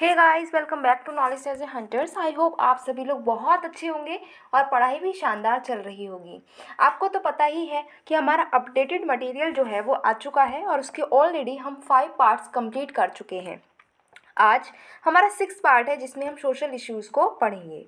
Hey guys welcome back to knowledge age a hunters I hope आप सभी लोग बहुत अच्छे होंगे और पढ़ाई भी शानदार चल रही होगी। आपको तो पता ही है कि हमारा अपडेटेड मटेरियल जो है वो आ चुका है और उसके ऑलरेडी हम फाइव पार्ट्स कंप्लीट कर चुके हैं। आज हमारा सिक्स पार्ट है जिसमें हम सोशल इश्यूज़ को पढ़ेंगे।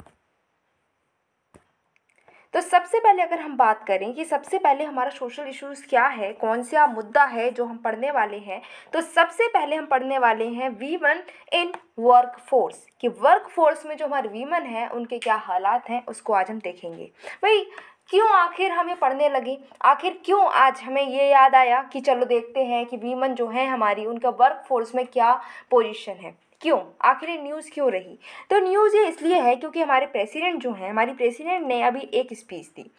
तो सबसे पहले अगर हम बात करें कि सबसे पहले हमारा सोशल इश्यूज़ क्या है? कौन सा मुद्दा है जो हम पढ़ने वाले हैं? तो सबसे पहले हम पढ़ने वाले हैं वीमन इन वर्क फोर्स कि वर्क फोर्स में जो हमारे वीमन हैं, उनके क्या हालात हैं, उसको आज हम देखेंगे। भाई क्यों आखिर हमें पढ़ने लगी? आखिर क्यों आज हमें ये याद आया कि चलो देखते हैं कि वीमन जो हैं हमारी, उनका वर्क फोर्स में क्या पोजीशन है? क्यों? आखिर ये न्यूज़ क्यों रही? तो न्यूज़ ये इसलिए है क्योंकि हमारे प्रेसिडेंट जो हैं, हमारी प्रेसिडेंट ने अभी एक स्पीच दी।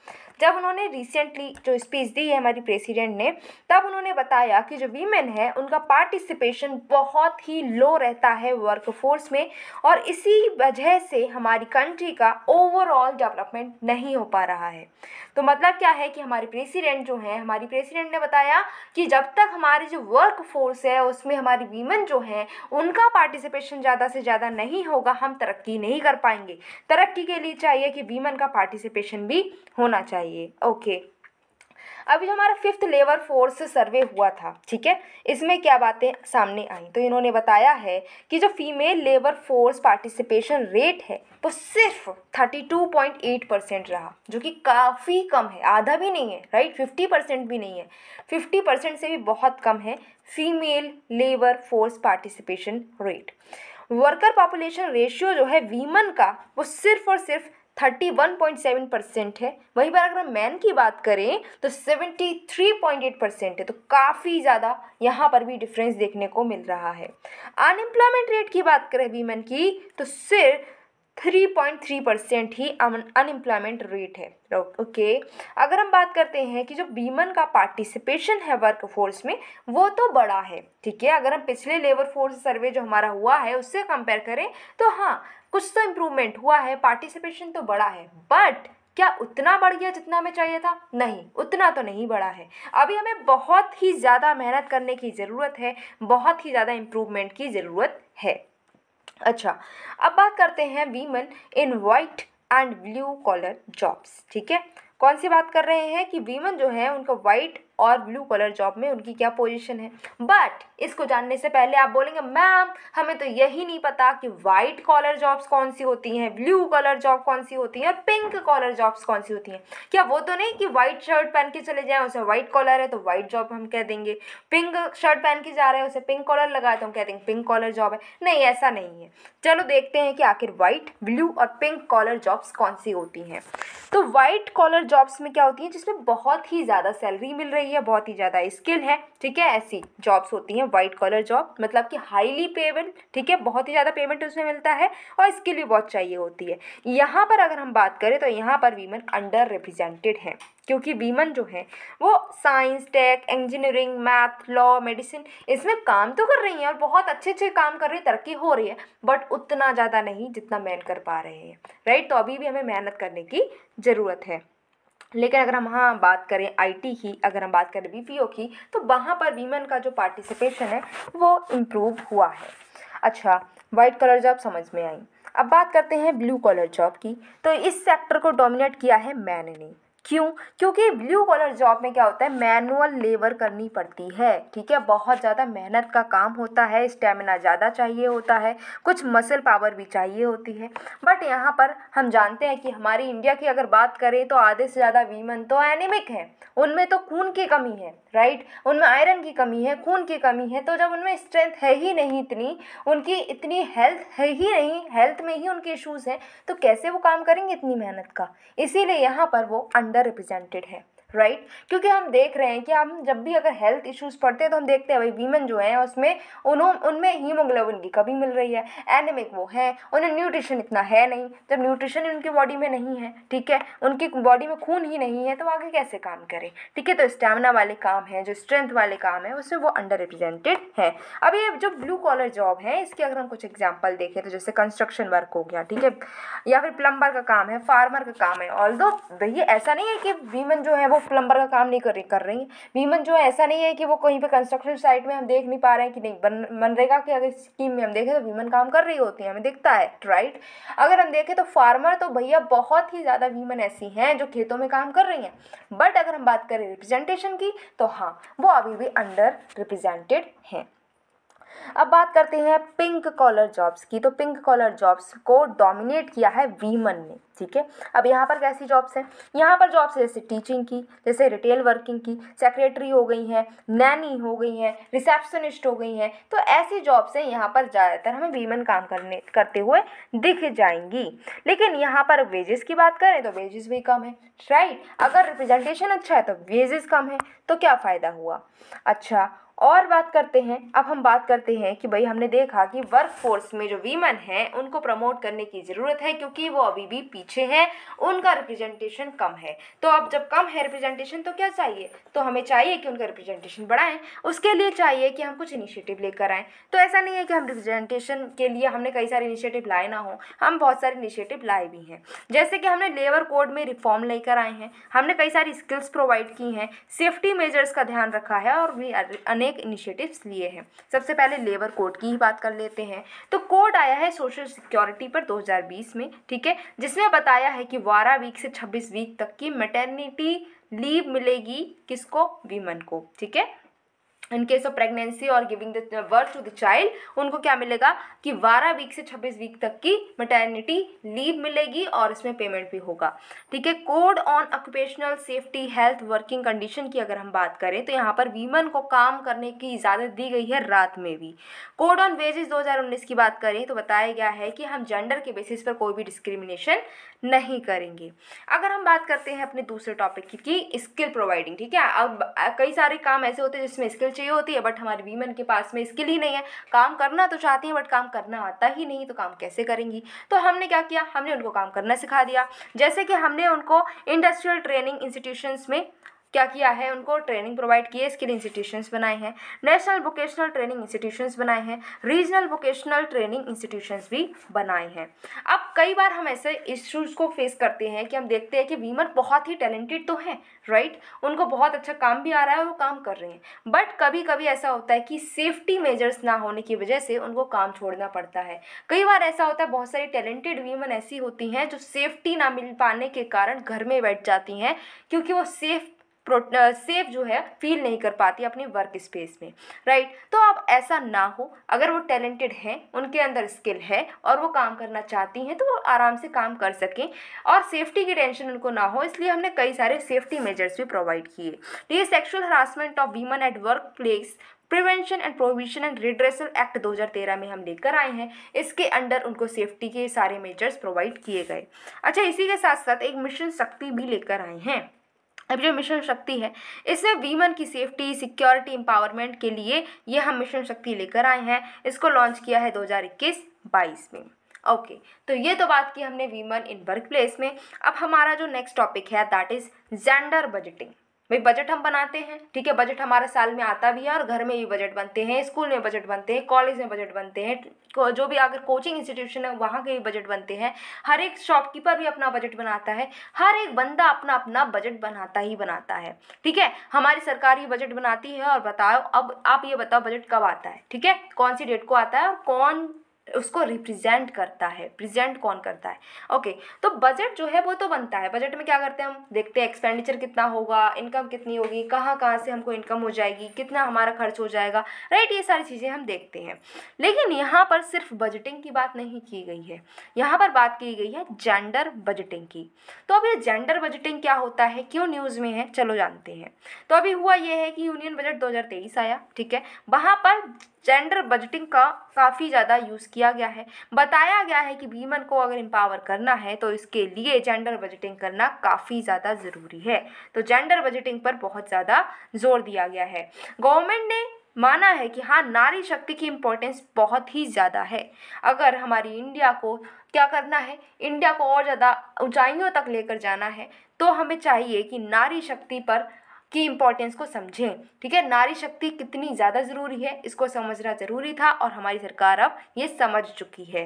जब उन्होंने रिसेंटली जो स्पीच दी है हमारी प्रेसिडेंट ने, तब उन्होंने बताया कि जो वीमेन है, उनका पार्टिसिपेशन बहुत ही लो रहता है वर्क फोर्स में और इसी वजह से हमारी कंट्री का ओवरऑल डेवलपमेंट नहीं हो पा रहा है। तो मतलब क्या है कि हमारी प्रेसिडेंट जो है, हमारी प्रेसिडेंट ने बताया कि जब तक हमारी जो वर्क फोर्स है, उसमें हमारी वीमेन जो हैं, उनका पार्टिसिपेशन ज़्यादा से ज़्यादा नहीं होगा, हम तरक्की नहीं कर पाएँगे। तरक्की के लिए चाहिए कि वीमेन का पार्टिसिपेशन भी होना चाहिए। ओके। अभी जो हमारा फिफ्थ लेबर फोर्स सर्वे हुआ था, ठीक है? इसमें क्या बातें सामने आई? तो इन्होंने बताया है कि जो female labour force participation rate है, वो सिर्फ़ टू पॉइंट एट परसेंट रहा, जो कि काफ़ी कम है। आधा भी नहीं है राइट फिफ्टी परसेंट भी नहीं है। फिफ्टी परसेंट से भी बहुत कम है female labour force participation rate worker population ratio जो है वीमन का, वो सिर्फ़ और सिर्फ़ thirty one point seven percent है। वहीं पर अगर हम मैन की बात करें तो seventy three point eight percent है। तो काफ़ी ज़्यादा यहाँ पर भी डिफरेंस देखने को मिल रहा है। अनएम्प्लॉयमेंट रेट की बात करें वीमेन की तो सिर्फ़ थ्री पॉइंट थ्री परसेंट ही अनएम्प्लॉयमेंट रेट है। ओके? अगर हम बात करते हैं कि जो बीमन का पार्टिसिपेशन है वर्क फोर्स में, वो तो बड़ा है, ठीक है? अगर हम पिछले लेबर फोर्स सर्वे जो हमारा हुआ है, उससे कंपेयर करें तो हाँ कुछ तो इम्प्रूवमेंट हुआ है पार्टिसिपेशन तो बड़ा है बट क्या उतना बढ़ गया जितना हमें चाहिए था? नहीं, उतना तो नहीं बढ़ा है। अभी हमें बहुत ही ज़्यादा मेहनत करने की ज़रूरत है, बहुत ही ज़्यादा इम्प्रूवमेंट की ज़रूरत है। अच्छा अब बात करते हैं women in white and blue collar jobs ठीक है? कौन सी बात कर रहे हैं कि वीमन जो है, उनका वाइट और ब्लू कलर जॉब में उनकी क्या पोजीशन है? बट इसको जानने से पहले आप बोलेंगे मैम हमें तो यही नहीं पता कि वाइट कॉलर जॉब्स कौन सी होती हैं ब्लू कलर जॉब कौन सी होती हैं और पिंक कॉलर जॉब्स कौन सी होती हैं? क्या वो तो नहीं कि वाइट शर्ट पहन के चले जाएँ, उसे वाइट कॉलर है तो वाइट जॉब हम कह देंगे। पिंक शर्ट पहन के जा रहे हैं, उसे पिंक कॉलर लगाए तो हम कह देंगे पिंक कॉलर जॉब है। नहीं, ऐसा नहीं है। चलो देखते हैं कि आखिर वाइट ब्लू और पिंक कॉलर जॉब्स कौन सी होती हैं। तो वाइट कॉलर जॉब्स में क्या होती हैं, जिसमें बहुत ही ज़्यादा सैलरी मिल रही है, बहुत ही ज़्यादा स्किल है, ठीक है, ऐसी जॉब्स होती हैं, वाइट कॉलर जॉब मतलब कि हाईली पेबल ठीक है, बहुत ही ज़्यादा पेमेंट उसमें मिलता है और स्किल भी बहुत चाहिए होती है। यहाँ पर अगर हम बात करें तो यहाँ पर वीमन अंडर रिप्रेजेंटेड हैं, क्योंकि वीमन जो है, वो science, tech, engineering, math, law, medicine, इसमें काम तो कर रही हैं और बहुत अच्छे अच्छे काम कर रही है, तरक्की हो रही है, बट उतना ज़्यादा नहीं जितना मैन कर पा रहे हैं, राइट? तो अभी भी हमें मेहनत करने की ज़रूरत है। लेकिन अगर हम हाँ बात करें आईटी की, अगर हम बात करें बीपीओ की तो वहाँ पर वीमेन का जो पार्टिसिपेशन है, वो इम्प्रूव हुआ है। अच्छा वाइट कलर जॉब समझ में आई। अब बात करते हैं ब्लू कलर जॉब की। तो इस सेक्टर को डोमिनेट किया है मैन ने क्यों? क्योंकि ब्लू कॉलर जॉब में क्या होता है मैनुअल लेबर करनी पड़ती है, ठीक है? बहुत ज़्यादा मेहनत का काम होता है स्टेमिना ज़्यादा चाहिए होता है, कुछ मसल पावर भी चाहिए होती है। बट यहाँ पर हम जानते हैं कि हमारी इंडिया की अगर बात करें तो आधे से ज़्यादा वीमन तो एनिमिक हैं। उनमें तो खून की कमी है राइट उनमें आयरन की कमी है, खून की कमी है तो जब उनमें स्ट्रेंथ है ही नहीं इतनी, उनकी इतनी हेल्थ है ही नहीं हेल्थ में ही उनके इशूज़ हैं तो कैसे वो काम करेंगे इतनी मेहनत का? इसीलिए यहाँ पर वो रिप्रेजेंटेड है। Right right? क्योंकि हम देख रहे हैं कि हम जब भी अगर हेल्थ इश्यूज़ पढ़ते हैं तो हम देखते हैं, भाई वीमेन जो हैं, उसमें उन्हों, उनमें हीमोग्लोबिन की कमी मिल रही है एनेमिक वो हैं, उन्हें न्यूट्रिशन इतना है नहीं। जब न्यूट्रिशन उनकी बॉडी में नहीं है, ठीक है, उनकी बॉडी में खून ही नहीं है तो आगे कैसे काम करें? ठीक है तो स्टेमिना वाले काम हैं, जो स्ट्रेंथ वाले काम है, उसमें वो अंडर रिप्रेजेंटेड है। अब ये जो ब्लू कॉलर जॉब है, इसके अगर हम कुछ एग्ज़ाम्पल देखें तो जैसे कंस्ट्रक्शन वर्क हो गया, ठीक है, या फिर प्लम्बर का काम है फार्मर का काम है ऑल दो भैया, ऐसा नहीं है कि वीमेन जो है, वो प्लम्बर का काम नहीं कर रही कर रही हैं। वीमन जो है, ऐसा नहीं है कि वो कहीं पे कंस्ट्रक्शन साइट में हम देख नहीं पा रहे हैं कि नहीं, बन, मनरेगा की अगर स्कीम में हम देखें तो वीमन काम कर रही होती है, हमें दिखता है राइट अगर हम देखें तो फार्मर तो भैया बहुत ही ज़्यादा वीमन ऐसी हैं जो खेतों में काम कर रही हैं। बट अगर हम बात करें रिप्रेजेंटेशन की तो हाँ वो अभी भी अंडर रिप्रेजेंटेड हैं। अब बात करते हैं पिंक कॉलर जॉब्स की। तो पिंक कॉलर जॉब्स को डोमिनेट किया है वीमन ने, ठीक है? अब यहाँ पर कैसी जॉब्स हैं? यहाँ पर जॉब्स जैसे टीचिंग की, जैसे रिटेल वर्किंग की सेक्रेटरी हो गई हैं नैनी हो गई हैं रिसेप्शनिस्ट हो गई हैं तो ऐसी जॉब्स हैं यहाँ पर ज़्यादातर हमें वीमन काम करने, करते हुए दिख जाएँगी। लेकिन यहाँ पर वेजेस की बात करें तो वेजेस भी कम है राइट अगर रिप्रेजेंटेशन अच्छा है तो वेजेस कम है तो क्या फ़ायदा हुआ? अच्छा और बात करते हैं, अब हम बात करते हैं कि भाई हमने देखा कि वर्क फोर्स में जो वीमन हैं, उनको प्रमोट करने की ज़रूरत है क्योंकि वो अभी भी पीछे हैं, उनका रिप्रेजेंटेशन कम है। तो अब जब कम है रिप्रेजेंटेशन तो क्या चाहिए? तो हमें चाहिए कि उनका रिप्रेजेंटेशन बढ़ाएँ। उसके लिए चाहिए कि हम कुछ इनिशिएटिव लेकर आएँ। तो ऐसा नहीं है कि हम रिप्रेजेंटेशन के लिए हमने कई सारे इनिशिएटिव लाए ना हो, हम बहुत सारे इनिशिएटिव लाए भी हैं। जैसे कि हमने लेबर कोड में रिफॉर्म लेकर आए हैं। हमने कई सारी स्किल्स प्रोवाइड की हैं। सेफ्टी मेजर्स का ध्यान रखा है और भी अनेक इनिशिएटिव्स लिए हैं। सबसे पहले लेबर कोड की ही बात कर लेते हैं। तो कोड आया है सोशल सिक्योरिटी पर 2020 में, ठीक है? जिसमें बताया है कि बारह वीक से 26 वीक तक की मेटर्निटी लीव मिलेगी किसको? वीमन को, ठीक है? इन केस ऑफ़ प्रेगनेंसी और giving the birth to the child उनको क्या मिलेगा कि 12 वीक से 26 वीक तक की मटर्निटी लीव मिलेगी और इसमें पेमेंट भी होगा। ठीक है code on occupational safety health working condition की अगर हम बात करें तो यहाँ पर वीमन को काम करने की इजाज़त दी गई है रात में भी। कोड ऑन वेजेस 2019 की बात करें तो बताया गया है कि हम जेंडर के बेसिस पर कोई भी डिस्क्रिमिनेशन नहीं करेंगे। अगर हम बात करते हैं अपने दूसरे टॉपिक की स्किल प्रोवाइडिंग ठीक है? अब कई सारे काम ऐसे होते हैं जिसमें स्किल चाहिए होती है बट हमारे वीमेन के पास में स्किल ही नहीं है। काम करना तो चाहती हैं बट काम करना आता ही नहीं तो काम कैसे करेंगी? तो हमने क्या किया? हमने उनको काम करना सिखा दिया। जैसे कि हमने उनको इंडस्ट्रियल ट्रेनिंग इंस्टीट्यूशंस में क्या किया है? उनको ट्रेनिंग प्रोवाइड किए स्किल इंस्टीट्यूशंस बनाए हैं। नेशनल वोकेशनल ट्रेनिंग इंस्टीट्यूशंस बनाए हैं। रीजनल वोकेशनल ट्रेनिंग इंस्टीट्यूशंस भी बनाए हैं। अब कई बार हम ऐसे इश्यूज़ को फेस करते हैं कि हम देखते हैं कि वीमन बहुत ही टैलेंटेड तो हैं राइट उनको बहुत अच्छा काम भी आ रहा है, वो काम कर रहे हैं। बट कभी कभी ऐसा होता है कि सेफ्टी मेजर्स ना होने की वजह से उनको काम छोड़ना पड़ता है। कई बार ऐसा होता है, बहुत सारी टैलेंटेड वीमन ऐसी होती हैं जो सेफ्टी ना मिल पाने के कारण घर में बैठ जाती हैं, क्योंकि वो सेफ़ सेफ़ जो है फील नहीं कर पाती अपनी वर्क स्पेस में राइट तो अब ऐसा ना हो, अगर वो टैलेंटेड हैं, उनके अंदर स्किल है, और वो काम करना चाहती हैं तो वो आराम से काम कर सकें, और सेफ्टी की टेंशन उनको ना हो, इसलिए हमने कई सारे सेफ्टी मेजर्स भी प्रोवाइड किए। ये sexual harassment of women at work place prevention and provision and redressal act 2013 में हम लेकर आए हैं, इसके अंडर उनको सेफ्टी के सारे मेजर्स प्रोवाइड किए गए। अच्छा इसी के साथ साथ एक मिशन शक्ति भी लेकर आए हैं। अब जो मिशन शक्ति है, इसमें वीमन की सेफ्टी, सिक्योरिटी, एम्पावरमेंट के लिए ये हम मिशन शक्ति लेकर आए हैं। इसको लॉन्च किया है 2021-22 में। ओके तो ये तो बात की हमने वीमन इन वर्क प्लेस में। अब हमारा जो नेक्स्ट टॉपिक है, दैट इज़ जेंडर बजटिंग। भाई बजट हम बनाते हैं, ठीक है? बजट हमारे साल में आता भी है और घर में भी बजट बनते हैं स्कूल में बजट बनते हैं कॉलेज में बजट बनते हैं जो भी अगर कोचिंग इंस्टीट्यूशन है, वहाँ के भी बजट बनते हैं। हर एक शॉपकीपर भी अपना बजट बनाता है, हर एक बंदा अपना अपना बजट बनाता ही बनाता है, ठीक है? हमारी सरकार ये बजट बनाती है और बताओ, अब आप ये बताओ बजट कब आता है, ठीक है? कौन सी डेट को आता है और कौन उसको रिप्रेजेंट करता है। प्रेजेंट कौन करता है? ओके तो बजट जो है वो तो बनता है। बजट में क्या करते हैं हम? देखते हैं एक्सपेंडिचर कितना होगा इनकम कितनी होगी, कहाँ कहाँ से हमको इनकम हो जाएगी, कितना हमारा खर्च हो जाएगा। राइट ये सारी चीज़ें हम देखते हैं। लेकिन यहाँ पर सिर्फ़ बजटिंग की बात नहीं की गई है। यहाँ पर बात की गई है जेंडर बजटिंग की। तो अब ये जेंडर बजटिंग क्या होता है? क्यों न्यूज़ में है? चलो जानते हैं। तो अभी हुआ ये है कि यूनियन बजट दो हज़ार तेईस आया, ठीक है? वहाँ पर जेंडर बजटिंग का काफ़ी ज़्यादा यूज़ किया गया है। बताया गया है कि वीमन को अगर एम्पावर करना है तो इसके लिए जेंडर बजटिंग करना काफ़ी ज़्यादा ज़रूरी है। तो जेंडर बजटिंग पर बहुत ज़्यादा ज़ोर दिया गया है। गवर्नमेंट ने माना है कि हाँ नारी शक्ति की इम्पोर्टेंस बहुत ही ज़्यादा है। अगर हमारी इंडिया को क्या करना है, इंडिया को और ज़्यादा ऊंचाइयों तक लेकर जाना है तो हमें चाहिए कि नारी शक्ति पर की इम्पोर्टेंस को समझें। ठीक है? नारी शक्ति कितनी ज़्यादा ज़रूरी है, इसको समझना ज़रूरी था और हमारी सरकार अब ये समझ चुकी है।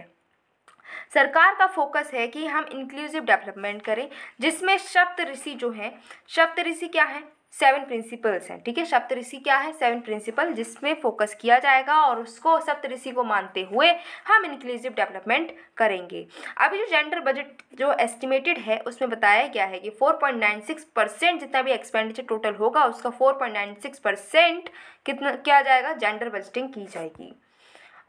सरकार का फोकस है कि हम इंक्लूसिव डेवलपमेंट करें, जिसमें सप्त ऋषि जो हैं सप्त ऋषि क्या है? सेवन प्रिंसिपल्स हैं, ठीक है? सप्तऋषि क्या है? सेवन प्रिंसिपल जिसमें फोकस किया जाएगा और उसको सप्तऋषि को मानते हुए हम इंक्लूसिव डेवलपमेंट करेंगे। अभी जो जेंडर बजट जो एस्टिमेटेड है, उसमें बताया गया है कि 4.96 परसेंट जितना भी एक्सपेंडिचर टोटल होगा, उसका 4.96 परसेंट कितना, क्या जाएगा? जेंडर बजटिंग की जाएगी।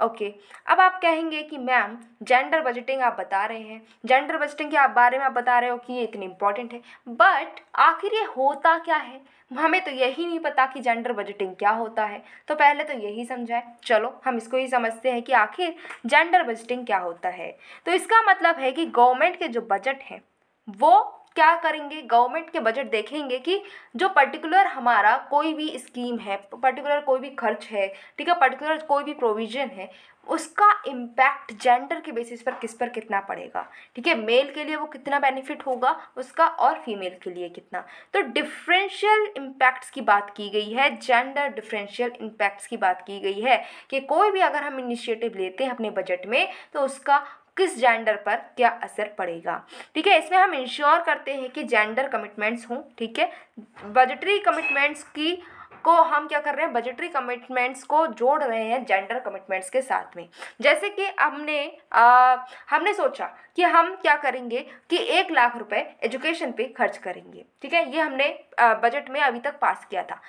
ओके. अब आप कहेंगे कि मैम जेंडर बजटिंग आप बता रहे हैं। जेंडर बजटिंग के आप बारे में आप बता रहे हो कि ये इतनी इंपॉर्टेंट है। बट आखिर ये होता क्या है? हमें तो यही नहीं पता कि जेंडर बजटिंग क्या होता है। तो पहले तो यही समझाए। चलो, हम इसको ही समझते हैं कि आखिर जेंडर बजटिंग क्या होता है। तो इसका मतलब है कि गवर्नमेंट के जो बजट हैं, वो क्या करेंगे? गवर्नमेंट के बजट देखेंगे कि जो पर्टिकुलर हमारा कोई भी स्कीम है पर्टिकुलर कोई भी खर्च है, ठीक है? पर्टिकुलर कोई भी प्रोविज़न है, उसका इम्पैक्ट जेंडर के बेसिस पर किस पर कितना पड़ेगा? ठीक है? मेल के लिए वो कितना बेनिफिट होगा? उसका और फीमेल के लिए कितना? तो डिफरेंशियल इम्पैक्ट्स की बात की गई है जेंडर डिफरेंशियल इम्पैक्ट्स की बात की गई है कि कोई भी अगर हम इनिशिएटिव लेते हैं अपने बजट में तो उसका किस जेंडर पर क्या असर पड़ेगा? ठीक है इसमें हम इंश्योर करते हैं कि जेंडर कमिटमेंट्स हों ठीक है? बजटरी कमिटमेंट्स की को हम क्या कर रहे हैं? बजटरी कमिटमेंट्स को जोड़ रहे हैं जेंडर कमिटमेंट्स के साथ में। जैसे कि हमने आ, हमने सोचा कि हम क्या करेंगे कि एक लाख रुपए एजुकेशन पे खर्च करेंगे। ठीक है ये हमने बजट में अभी तक पास किया था।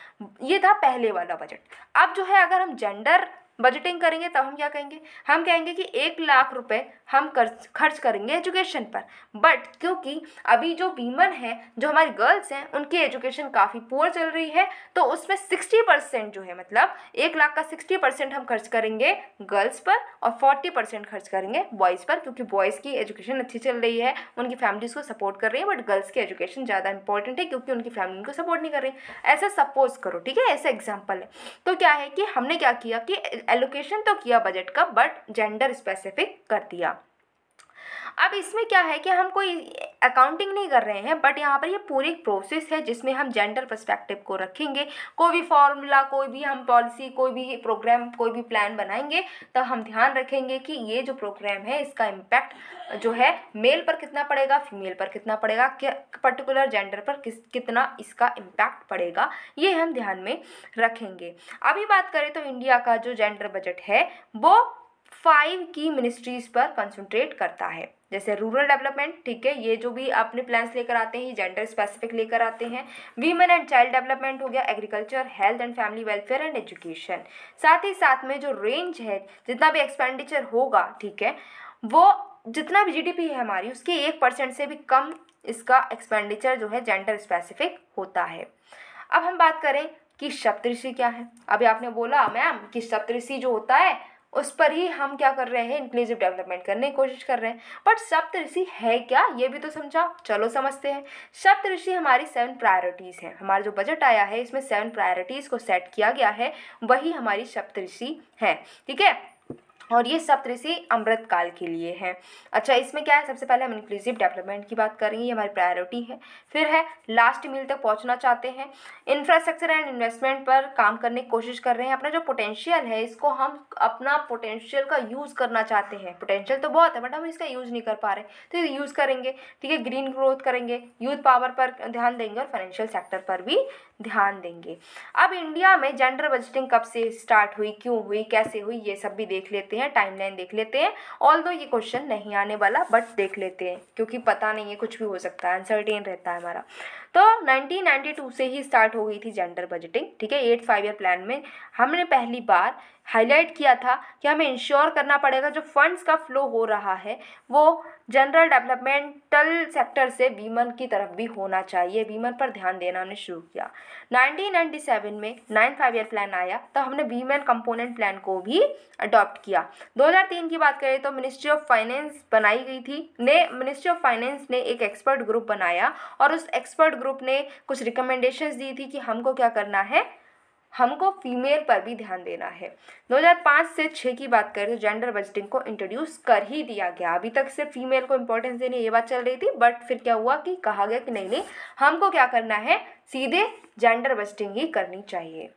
ये था पहले वाला बजट अब जो है अगर हम जेंडर बजटिंग करेंगे, तब हम क्या कहेंगे? हम कहेंगे कि एक लाख रुपए हम खर्च करेंगे एजुकेशन पर। बट क्योंकि अभी जो वीमन है, जो हमारी गर्ल्स हैं, उनकी एजुकेशन काफ़ी पुअर चल रही है तो उसमें सिक्सटी परसेंट जो है मतलब एक लाख का सिक्सटी परसेंट हम खर्च करेंगे गर्ल्स पर और फोर्टी परसेंट खर्च करेंगे बॉयज़ पर, क्योंकि बॉयज़ की एजुकेशन अच्छी चल रही है, उनकी फैमिलीज़ को सपोर्ट कर रही है बट गर्ल्स की एजुकेशन ज़्यादा इंपॉर्टेंट है, क्योंकि उनकी फैमिली उनको सपोर्ट नहीं कर रही। ऐसा सपोज़ करो, ठीक है? ऐसा एग्ज़ाम्पल है। तो क्या है कि हमने क्या किया कि एलोकेशन तो किया बजट का बट जेंडर स्पेसिफिक कर दिया। अब इसमें क्या है कि हम कोई अकाउंटिंग नहीं कर रहे हैं बट यहाँ पर ये पूरी प्रोसेस है जिसमें हम जेंडर पर्सपेक्टिव को रखेंगे। कोई भी फॉर्मूला कोई भी हम पॉलिसी कोई भी प्रोग्राम कोई भी प्लान बनाएँगे तो हम ध्यान रखेंगे कि ये जो प्रोग्राम है, इसका इम्पैक्ट जो है मेल पर कितना पड़ेगा फीमेल पर कितना पड़ेगा पर्टिकुलर जेंडर पर किस, कितना इसका इम्पैक्ट पड़ेगा, ये हम ध्यान में रखेंगे। अभी बात करें तो इंडिया का जो जेंडर बजट है, वो फाइव की मिनिस्ट्रीज पर कंसंट्रेट करता है। जैसे रूरल डेवलपमेंट ठीक है, ये जो भी अपने प्लान्स लेकर आते हैं, ये जेंडर स्पेसिफिक लेकर आते हैं। वीमेन एंड चाइल्ड डेवलपमेंट हो गया agriculture health and family welfare and education साथ ही साथ में जो रेंज है, जितना भी एक्सपेंडिचर होगा, ठीक है, वो जितना भी जीडीपी है हमारी, उसके एक परसेंट से भी कम इसका एक्सपेंडिचर जो है जेंडर स्पेसिफिक होता है। अब हम बात करें कि सप्तऋषि क्या है? अभी आपने बोला मैम कि सप्तऋषि जो होता है उस पर ही हम क्या कर रहे हैं इंक्लूसिव डेवलपमेंट करने की कोशिश कर रहे हैं। बट सप्त ऋषि है क्या? ये भी तो समझा चलो समझते हैं। सप्त ऋषि हमारी सेवन प्रायोरिटीज़ हैं। हमारा जो बजट आया है, इसमें सेवन प्रायोरिटीज़ को सेट किया गया है। वही हमारी सप्त ऋषि है। ठीक है? और ये सप्तऋषि अमृत काल के लिए है। अच्छा इसमें क्या है? सबसे पहले हम इंक्लूसिव डेवलपमेंट की बात करेंगे, ये हमारी प्रायोरिटी है। फिर है लास्ट मील तक पहुँचना चाहते हैं। इंफ्रास्ट्रक्चर एंड इन्वेस्टमेंट पर काम करने की कोशिश कर रहे हैं। अपना जो पोटेंशियल है, इसको हम अपना पोटेंशियल का यूज़ करना चाहते हैं। पोटेंशियल तो बहुत है बट हम इसका यूज़ नहीं कर पा रहे। तो यूज़ करेंगे, ठीक है? ग्रीन ग्रोथ करेंगे यूथ पावर पर ध्यान देंगे और फाइनेंशियल सेक्टर पर भी ध्यान देंगे। अब इंडिया में जेंडर बजटिंग कब से स्टार्ट हुई, क्यों हुई, कैसे हुई, ये सब भी देख लेते हैं टाइमलाइन देख लेते हैं। ऑल दो ये क्वेश्चन नहीं आने वाला बट देख लेते हैं, क्योंकि पता नहीं है, कुछ भी हो सकता है अनसर्टेन रहता है हमारा। तो 1992 से ही स्टार्ट हो गई थी जेंडर बजटिंग ठीक है? एट फाइव ईयर प्लान में हमने पहली बार हाईलाइट किया था कि हमें इंश्योर करना पड़ेगा जो फंड्स का फ्लो हो रहा है, वो जनरल डेवलपमेंटल सेक्टर से वीमन की तरफ़ भी होना चाहिए। वीमन पर ध्यान देना हमने शुरू किया। 1997 में नाइन फाइव ईयर प्लान आया तो हमने वीमेन कंपोनेंट प्लान को भी अडॉप्ट किया। 2003 की बात करें तो मिनिस्ट्री ऑफ़ फाइनेंस बनाई गई थी। ने, मिनिस्ट्री ऑफ़ फाइनेंस ने एक एक्सपर्ट ग्रुप बनाया और उस एक्सपर्ट ग्रुप ने कुछ रिकमेंडेशंस दी थी कि हमको क्या करना है हमको फीमेल पर भी ध्यान देना है। 2005 से 6 की बात करें तो जेंडर बजटिंग को इंट्रोड्यूस कर ही दिया गया। अभी तक सिर्फ़ फीमेल को इंपॉर्टेंस देने ये बात चल रही थी बट फिर क्या हुआ कि कहा गया कि नहीं नहीं, हमको क्या करना है, सीधे जेंडर बजटिंग ही करनी चाहिए।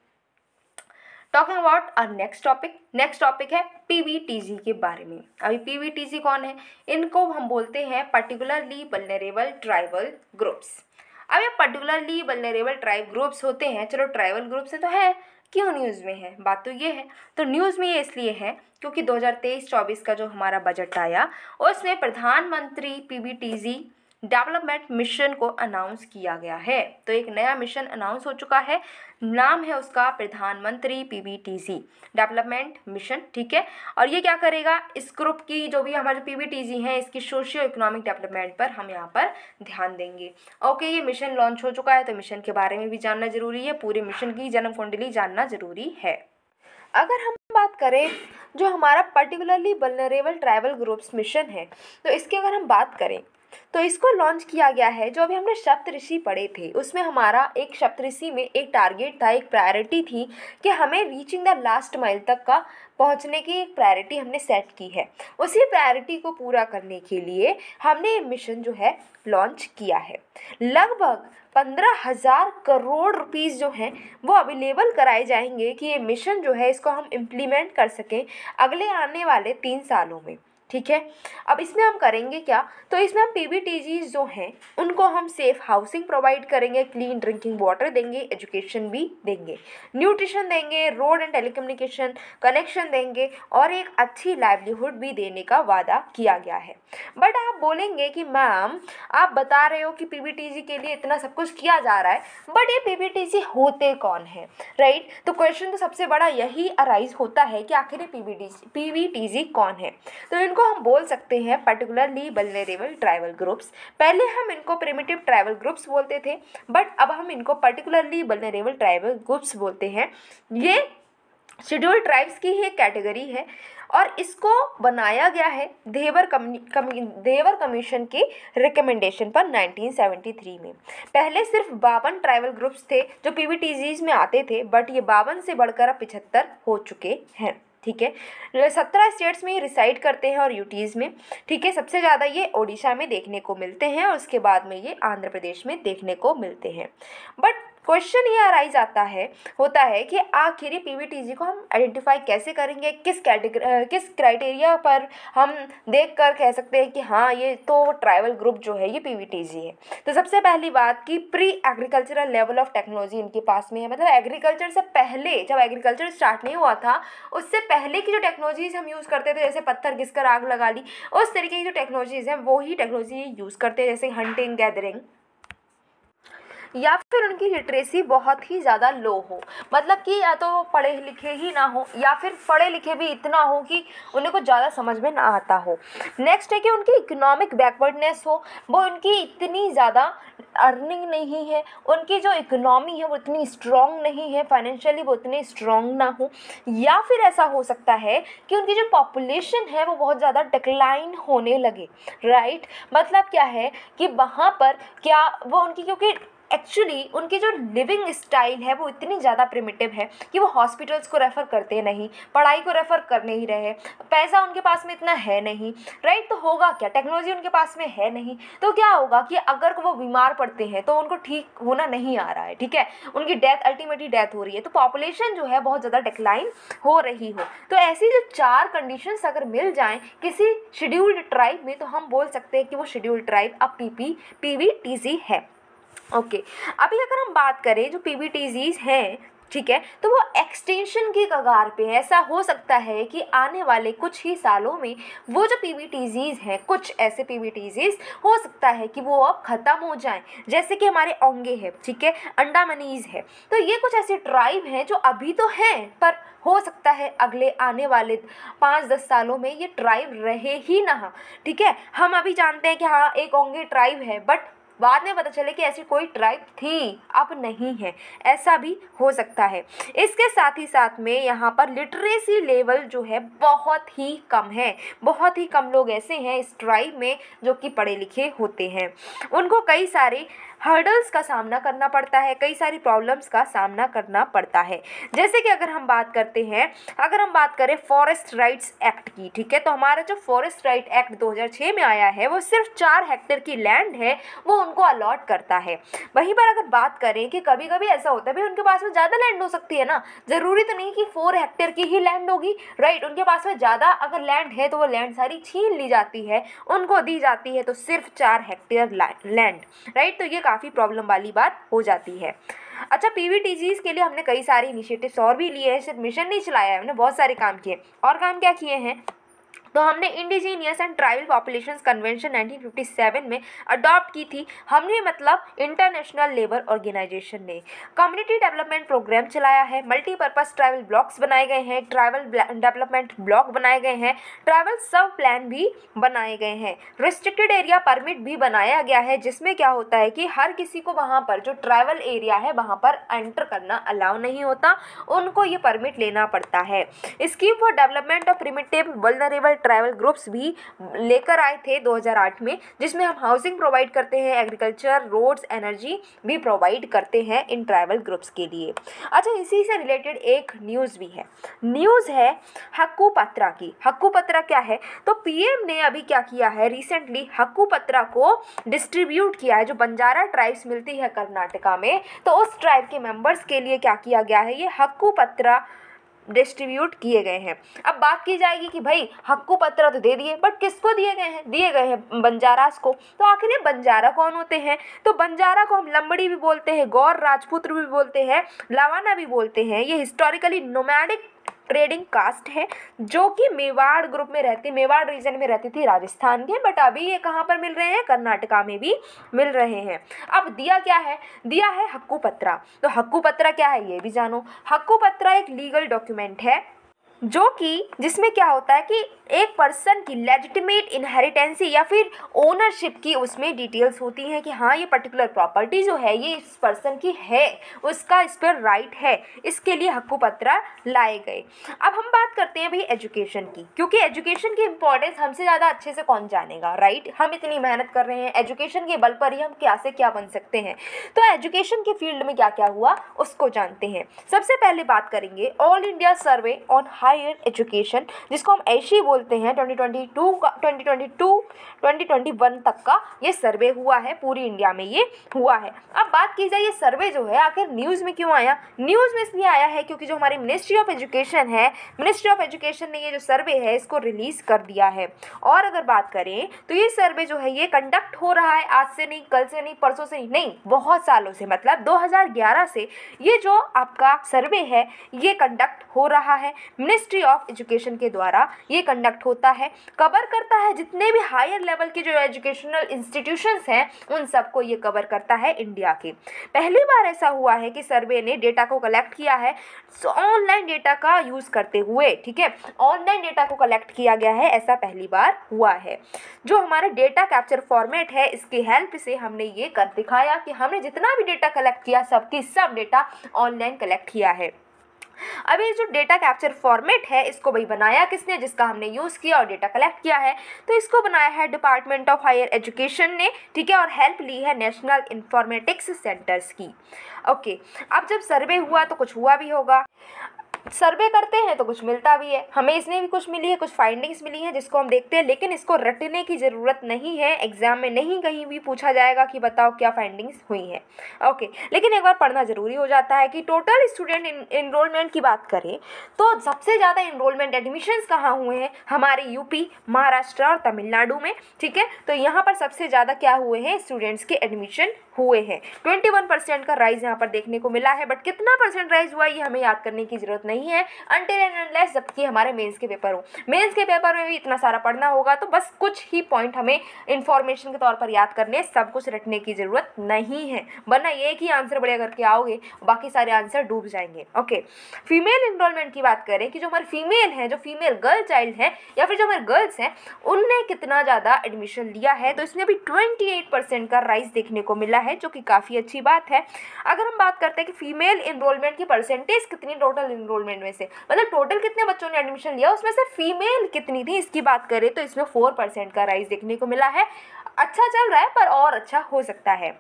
Talking about our next topic next topic है पीवीटीजी के बारे में। अभी पीवीटीजी कौन है? इनको हम बोलते हैं पर्टिकुलरली वल्नरेबल ट्राइबल ग्रुप्स अब ये पर्टिकुलरली वल्नरेबल ट्राइब ग्रुप्स होते हैं, चलो ट्राइबल ग्रुप्स तो है, क्यों न्यूज़ में है? बात तो ये है। तो न्यूज़ में ये इसलिए है क्योंकि 2023-24 का जो हमारा बजट आया, उसमें प्रधानमंत्री पीबीटीजी डेवलपमेंट मिशन को अनाउंस किया गया है। तो एक नया मिशन अनाउंस हो चुका है। नाम है उसका प्रधानमंत्री पीबीटीसी। डेवलपमेंट मिशन, ठीक है? और ये क्या करेगा? इस ग्रुप की जो भी हमारे पीबीटीसी हैं, इसकी सोशियो इकोनॉमिक डेवलपमेंट पर हम यहाँ पर ध्यान देंगे। ओके, ये मिशन लॉन्च हो चुका है तो मिशन के बारे में भी जानना ज़रूरी है। पूरे मिशन की जन्म कुंडली जानना ज़रूरी है। अगर हम बात करें जो हमारा particularly vulnerable tribal groups mission है तो इसकी अगर हम बात करें तो इसको लॉन्च किया गया है, जो अभी हमने सप्तऋषि पढ़े थे। उसमें हमारा एक सप्तऋषि में एक टारगेट था, एक प्रायोरिटी थी कि हमें रीचिंग द लास्ट माइल तक का पहुँचने की एक प्रायोरिटी हमने सेट की है। उसी प्रायोरिटी को पूरा करने के लिए हमने ये मिशन जो है लॉन्च किया है। लगभग पंद्रह हज़ार करोड़ रुपीज़ जो हैं, वो अवेलेबल कराए जाएँगे कि ये मिशन जो है, इसको हम इम्प्लीमेंट कर सकें अगले आने वाले तीन सालों में। ठीक है? अब इसमें हम करेंगे क्या? तो इसमें हम पीबीटीजी जो हैं, उनको हम सेफ़ हाउसिंग प्रोवाइड करेंगे क्लीन ड्रिंकिंग वाटर देंगे एजुकेशन भी देंगे न्यूट्रिशन देंगे रोड एंड टेलीकम्युनिकेशन कनेक्शन देंगे और एक अच्छी लाइवलीहुड भी देने का वादा किया गया है। बट आप बोलेंगे कि मैम आप बता रहे हो कि पी के लिए इतना सब कुछ किया जा रहा है बट ये पीबीटीजी होते कौन है? राइट तो क्वेश्चन तो सबसे बड़ा यही अराइज होता है कि आखिर ये पी कौन है? तो इनको इनको हम बोल सकते हैं पर्टिकुलरली वलनरेबल ट्राइबल ग्रुप्स पहले हम इनको प्रिमिटिव ट्राइबल ग्रुप्स बोलते थे बट अब हम इनको पर्टिकुलरली वलनरेबल ट्राइबल ग्रुप्स बोलते हैं। ये शेड्यूल ट्राइब्स की ही कैटेगरी है और इसको बनाया गया है देवर कमी देवर कमीशन के रिकमेंडेशन पर 1973 में। पहले सिर्फ़ बावन ट्राइबल ग्रुप्स थे जो पीवीटीजीज में आते थे बट ये बावन से बढ़कर अब पिछहत्तर हो चुके हैं। ठीक है? सत्रह स्टेट्स में ये रिसाइड करते हैं और यूटीज़ में। ठीक है, सबसे ज़्यादा ये ओडिशा में देखने को मिलते हैं और उसके बाद में ये आंध्र प्रदेश में देखने को मिलते हैं। बट क्वेश्चन ये अराइज आता है, होता है कि आखिर पीवीटीजी को हम आइडेंटिफाई कैसे करेंगे, किस कैटेगरी किस क्राइटेरिया पर हम देख कर कह सकते हैं कि हाँ ये तो ट्राइबल ग्रुप जो है, ये पीवीटीजी है। तो सबसे पहली बात कि pre agricultural level of technology इनके पास में है। मतलब एग्रीकल्चर से पहले, जब एग्रीकल्चर स्टार्ट नहीं हुआ था, उससे पहले की जो टेक्नोलॉजीज़ हम यूज़ करते थे, जैसे पत्थर घिस आग लगा ली, उस तरीके की जो टेक्नोलॉजीज़ हैं, वो ही टेक्नोलॉजी यूज़ करते हैं, जैसे हंटिंग गैदरिंग या फिर उनकी लिटरेसी बहुत ही ज़्यादा लो हो। मतलब कि या तो पढ़े लिखे ही ना हो, या फिर पढ़े लिखे भी इतना हो कि उन्हें कुछ ज़्यादा समझ में ना आता हो। नेक्स्ट है कि उनकी इकोनॉमिक बैकवर्डनेस हो, वो उनकी इतनी ज़्यादा अर्निंग नहीं है, उनकी जो इकोनॉमी है वो इतनी स्ट्रॉन्ग नहीं है फाइनेंशियली वो इतनी स्ट्रॉन्ग ना हो। या फिर ऐसा हो सकता है कि उनकी जो पॉपुलेशन है वो बहुत ज़्यादा डिक्लाइन होने लगे राइट right? मतलब क्या है कि वहाँ पर क्या वो उनकी क्योंकि एक्चुअली उनकी जो लिविंग स्टाइल है, वो इतनी ज़्यादा प्रिमिटिव है कि वो हॉस्पिटल्स को रेफ़र करते नहीं, पढ़ाई को रेफ़र कर नहीं रहे, पैसा उनके पास में इतना है नहीं राइट तो होगा क्या? टेक्नोलॉजी उनके पास में है नहीं तो क्या होगा कि अगर वो बीमार पड़ते हैं तो उनको ठीक होना नहीं आ रहा है, ठीक है? उनकी डेथ अल्टीमेटली डेथ हो रही है। तो पॉपुलेशन जो है, बहुत ज़्यादा डिक्लाइन हो रही हो। तो ऐसी जो चार कंडीशंस अगर मिल जाएँ, किसी शेड्यूल्ड ट्राइब में तो हम बोल सकते हैं कि वो शेड्यूल्ड ट्राइब अब पी पी पी है। ओके। अभी अगर हम बात करें, जो पी बी हैं, ठीक है तो वो एक्सटेंशन की कगार पे है। ऐसा हो सकता है कि आने वाले कुछ ही सालों में वो जो पी हैं, कुछ ऐसे पी हो सकता है कि वो अब ख़त्म हो जाएँ। जैसे कि हमारे ओंगे हैं, ठीक है, अंडामनीज है। तो ये कुछ ऐसे ट्राइब हैं जो अभी तो हैं, पर हो सकता है अगले आने वाले पाँच दस सालों में ये ट्राइब रहे ही ना, ठीक है। हम अभी जानते हैं कि हाँ एक ओंगे ट्राइब है बट बाद में पता चले कि ऐसी कोई ट्राइब थी, अब नहीं है। ऐसा भी हो सकता है। इसके साथ ही साथ में यहाँ पर लिटरेसी लेवल जो है, बहुत ही कम है। बहुत ही कम लोग ऐसे हैं इस ट्राइब में जो कि पढ़े लिखे होते हैं। उनको कई सारे हर्डल्स का सामना करना पड़ता है, कई सारी प्रॉब्लम्स का सामना करना पड़ता है। जैसे कि अगर हम बात करते हैं, अगर हम बात करें फॉरेस्ट राइट्स एक्ट की, ठीक है? तो हमारा जो फॉरेस्ट राइट एक्ट 2006 में आया है, वो सिर्फ़ चार हेक्टेयर की लैंड है, वो उनको अलॉट करता है। वहीं पर अगर बात करें कि कभी कभी ऐसा होता है, भाई उनके पास में ज़्यादा लैंड हो सकती है ना? ज़रूरी तो नहीं कि फोर हेक्टेयर की ही लैंड होगी राइट उनके पास में ज़्यादा अगर लैंड है तो वो लैंड सारी छीन ली जाती है, उनको दी जाती है तो सिर्फ़ चार हेक्टेयर लैंड राइट तो ये काफ़ी प्रॉब्लम वाली बात हो जाती है। अच्छा पी वी के लिए हमने कई सारे इनिशिएटिव्स और भी लिए हैं, सिर्फ़ मिशन नहीं चलाया है, हमने बहुत सारे काम किए और काम क्या किए हैं? तो हमने indigenous and tribal population convention 1957 में अडॉप्ट की थी। हमने मतलब इंटरनेशनल लेबर ऑर्गेनाइजेशन ने कम्युनिटी डेवलपमेंट प्रोग्राम चलाया है। मल्टीपर्पज़ ट्राइबल ब्लॉक्स बनाए गए हैं। ट्राइबल डेवलपमेंट ब्लॉक बनाए गए हैं। ट्राइबल सब प्लान भी बनाए गए हैं। रिस्ट्रिक्टेड एरिया परमिट भी बनाया गया है, जिसमें क्या होता है कि हर किसी को वहाँ पर जो ट्राइबल एरिया है, वहाँ पर एंटर करना अलाउ नहीं होता। उनको ये परमिट लेना पड़ता है। Scheme for development of primitive vulnerable tribal groups भी लेकर आए थे 2008 में, जिसमें हम हाउसिंग प्रोवाइड करते हैं एग्रीकल्चर रोड्स एनर्जी भी प्रोवाइड करते हैं इन ट्राइबल ग्रुप्स के लिए। अच्छा इसी से रिलेटेड एक न्यूज़ भी है। न्यूज़ है हक्कू पत्रा की। हक्कू पत्रा क्या है? तो पीएम ने अभी क्या किया है? रिसेंटली हक्कू पत्रा को डिस्ट्रीब्यूट किया है, जो बंजारा ट्राइब्स मिलती है कर्नाटका में। तो उस ट्राइब के मेंबर्स के लिए क्या किया गया है? ये हक्कू पत्रा डिस्ट्रीब्यूट किए गए हैं। अब बात की जाएगी कि भाई, हक्कू पत्र तो दे दिए बट किसको दिए गए हैं? दिए गए हैं बंजारास को। तो आखिर ये बंजारा कौन होते हैं? तो बंजारा को हम लंबड़ी भी बोलते हैं, गौर राजपुत्र भी बोलते हैं, लावाना भी बोलते हैं। ये हिस्टोरिकली नोमैडिक ट्रेडिंग कास्ट है, जो कि मेवाड़ ग्रुप में रहती, मेवाड़ रीजन में रहती थी राजस्थान के बट अभी ये कहाँ पर मिल रहे हैं? कर्नाटका में भी मिल रहे हैं। अब दिया क्या है? दिया है हक्कू पत्रा तो हक्कू पत्रा क्या है? ये भी जानो। हक्कू पत्रा एक लीगल डॉक्यूमेंट है। जो कि जिसमें क्या होता है कि एक पर्सन की लेजिटिमेट इनहेरिटेंसी या फिर ओनरशिप की उसमें डिटेल्स होती हैं कि हाँ ये पर्टिकुलर प्रॉपर्टी जो है, ये इस पर्सन की है, उसका इस पर राइट है, इसके लिए हक्कू पत्रा लाए गए। अब हम बात करते हैं भाई एजुकेशन की, क्योंकि एजुकेशन की इंपॉर्टेंस हमसे ज़्यादा अच्छे से कौन जानेगा राइट हम इतनी मेहनत कर रहे हैं एजुकेशन के बल पर ही हम क्या से क्या बन सकते हैं। तो एजुकेशन के फ़ील्ड में क्या क्या हुआ, उसको जानते हैं। सबसे पहले बात करेंगे all India survey on high higher education जिसको हम ऐशी बोलते हैं 2022 का 2022 2021 तक का ये सर्वे हुआ है, पूरी इंडिया में ये हुआ है। अब बात की जाए, ये सर्वे जो है, आखिर न्यूज़ में क्यों आया? न्यूज़ में इसलिए आया है क्योंकि जो हमारी मिनिस्ट्री ऑफ़ एजुकेशन है मिनिस्ट्री ऑफ़ एजुकेशन ने ये जो सर्वे है, इसको रिलीज़ कर दिया है। और अगर बात करें तो ये सर्वे जो है, ये कंडक्ट हो रहा है, आज से नहीं, कल से नहीं, परसों से नहीं नहीं, बहुत सालों से मतलब 2011 से ये जो आपका सर्वे है, ये कंडक्ट हो रहा है। मिनिस्ट्री मिनिस्ट्री ऑफ़ एजुकेशन के द्वारा ये कंडक्ट होता है। कवर करता है जितने भी हायर लेवल के जो एजुकेशनल इंस्टीट्यूशंस हैं, उन सबको ये कवर करता है इंडिया के। पहली बार ऐसा हुआ है कि सर्वे ने डेटा को कलेक्ट किया है। ऑनलाइन डेटा का यूज़ करते हुए, ठीक है? ऑनलाइन डेटा को कलेक्ट किया गया है, ऐसा पहली बार हुआ है। जो हमारा डेटा कैप्चर फॉर्मेट है, इसकी हेल्प से हमने ये कर दिखाया कि हमने जितना भी डेटा कलेक्ट किया, सबकी सब डेटा ऑनलाइन कलेक्ट किया है। अब ये जो डेटा कैप्चर फॉर्मेट है, इसको भाई बनाया किसने, जिसका हमने यूज़ किया और डेटा कलेक्ट किया है तो इसको बनाया है डिपार्टमेंट ऑफ़ हायर एजुकेशन ने, ठीक है, और हेल्प ली है नेशनल इन्फॉर्मेटिक्स सेंटर्स की। ओके अब जब सर्वे हुआ तो कुछ हुआ भी होगा। सर्वे करते हैं तो कुछ मिलता भी है। हमें इसमें भी कुछ मिली है, कुछ फाइंडिंग्स मिली हैं जिसको हम देखते हैं, लेकिन इसको रटने की ज़रूरत नहीं है। एग्ज़ाम में नहीं कहीं भी पूछा जाएगा कि बताओ क्या फाइंडिंग्स हुई हैं। ओके लेकिन एक बार पढ़ना ज़रूरी हो जाता है कि टोटल स्टूडेंट इनरोलमेंट की बात करें तो सबसे ज़्यादा इनरोलमेंट एडमिशन्स कहाँ हुए हैं? हमारे यूपी महाराष्ट्र और तमिलनाडु में, ठीक है? तो यहाँ पर सबसे ज़्यादा क्या हुए हैं? स्टूडेंट्स के एडमिशन हुए हैं। ट्वेंटी का राइज यहाँ पर देखने को मिला है बट कितना परसेंट राइज हुआ ये हमें याद करने की ज़रूरत नहीं है अनटिल एंड अनलेस जबकि हमारे मेंस के पेपर हो। मेंस के पेपर में भी इतना सारा पढ़ना होगा तो बस कुछ ही पॉइंट हमें इन्फॉर्मेशन के तौर पर याद करने सब कुछ रटने की ज़रूरत नहीं है। वरना एक ही आंसर बढ़िया करके आओगे, बाकी सारे आंसर डूब जाएँगे। ओके फीमेल इनरोलमेंट की बात करें कि जो हमारे फीमेल हैं, जो फीमेल गर्ल चाइल्ड हैं, या फिर जो हमारे गर्ल्स हैं, उनने कितना ज़्यादा एडमिशन लिया है? तो इसमें भी ट्वेंटी का राइज देखने को मिला है, जो कि काफ़ी अच्छी बात है। अगर हम बात करते हैं कि फीमेल इनरोलमेंट की परसेंटेज कितनी टोटल इनरोलमेंट में से। मतलब टोटल कितने बच्चों ने एडमिशन लिया? उसमें से फीमेल कितनी थी? इसकी बात करें तो इसमें फोर परसेंट का राइज देखने को मिला है। अच्छा चल रहा है, पर और अच्छा हो सकता है।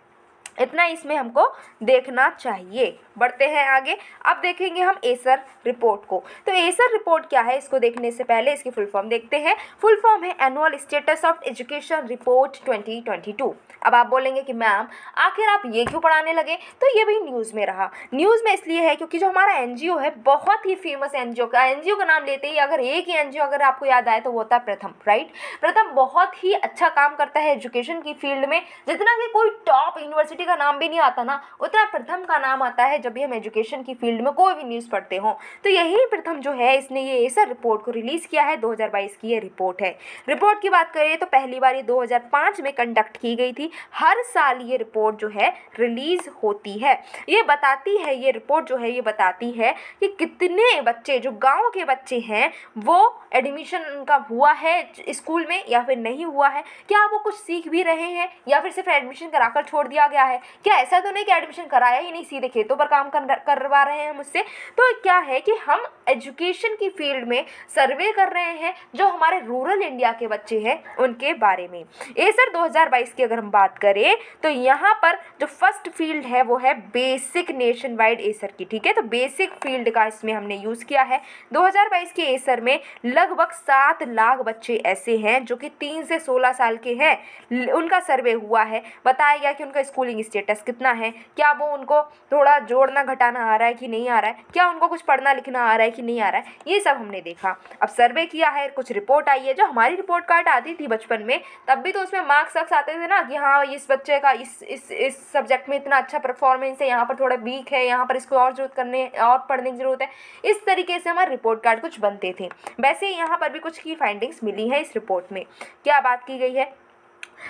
इतना इसमें हमको देखना चाहिए। बढ़ते हैं आगे। अब देखेंगे हम एसर रिपोर्ट को। तो एसर रिपोर्ट क्या है? इसको देखने से पहले इसकी फुल फॉर्म देखते हैं। फुल फॉर्म है annual status of education report 2022 अब आप बोलेंगे कि मैम आखिर आप ये क्यों पढ़ाने लगे? तो ये भी न्यूज़ में रहा। न्यूज़ में इसलिए है क्योंकि जो हमारा एनजीओ है, बहुत ही फ़ेमस एनजीओ का एनजीओ का नाम लेते ही अगर एक ही एनजीओ अगर आपको याद आए तो वो होता है प्रथम राइट प्रथम बहुत ही अच्छा काम करता है एजुकेशन की फ़ील्ड में। जितना कि कोई टॉप यूनिवर्सिटी का नाम भी नहीं आता ना, उतना प्रथम का नाम आता है जब भी हम एजुकेशन की फ़ील्ड में कोई भी न्यूज़ पढ़ते हो। तो यही प्रथम जो है, इसने ये एसर रिपोर्ट को रिलीज़ किया है 2022 की ये रिपोर्ट है। रिपोर्ट की बात करें तो पहली बार ये 2005 में कंडक्ट की गई थी। हर साल ये रिपोर्ट जो है, रिलीज़ होती है। ये बताती है, ये रिपोर्ट जो है, ये बताती है कि कितने बच्चे, जो गाँव के बच्चे हैं, वो एडमिशन उनका हुआ है स्कूल में या फिर नहीं हुआ है? क्या वो कुछ सीख भी रहे हैं या फिर सिर्फ़ एडमिशन कराकर छोड़ दिया गया है? क्या ऐसा तो नहीं कि एडमिशन कराया ही नहीं, सीधे खेतों पर काम कर, करवा रहे हैं मुझसे? तो क्या है कि हम एजुकेशन की फ़ील्ड में सर्वे कर रहे हैं, जो हमारे रूरल इंडिया के बच्चे हैं, उनके बारे में। ए सर 2022 की अगर हम बात करें तो यहाँ पर जो फ़र्स्ट फ़ील्ड है, वो है बेसिक नेशन वाइड एसर की, ठीक है? तो बेसिक फ़ील्ड का इसमें हमने यूज़ किया है। 2022 के एसर में लगभग सात लाख बच्चे ऐसे हैं, जो कि तीन से सोलह साल के हैं। उनका सर्वे हुआ है, बताया गया कि उनका स्कूलिंग स्टेटस कितना है? क्या वो उनको थोड़ा जोड़ना घटाना आ रहा है कि नहीं आ रहा है? क्या उनको कुछ पढ़ना लिखना आ रहा है कि नहीं आ रहा है? ये सब हमने देखा। अब सर्वे किया है, कुछ रिपोर्ट आई है। जो हमारी रिपोर्ट कार्ड आती थी बचपन में, तब भी तो उसमें मार्क्स वक्स आते थे ना कि हाँ इस बच्चे का इस इस इस सब्जेक्ट में इतना अच्छा परफॉर्मेंस है, यहाँ पर थोड़ा वीक है, यहाँ पर इसको और ज़रूरत करने, और पढ़ने की ज़रूरत है। इस तरीके से हमारे रिपोर्ट कार्ड कुछ बनते थे। वैसे यहाँ पर भी कुछ की फाइंडिंग्स मिली है इस रिपोर्ट में। क्या बात की गई है?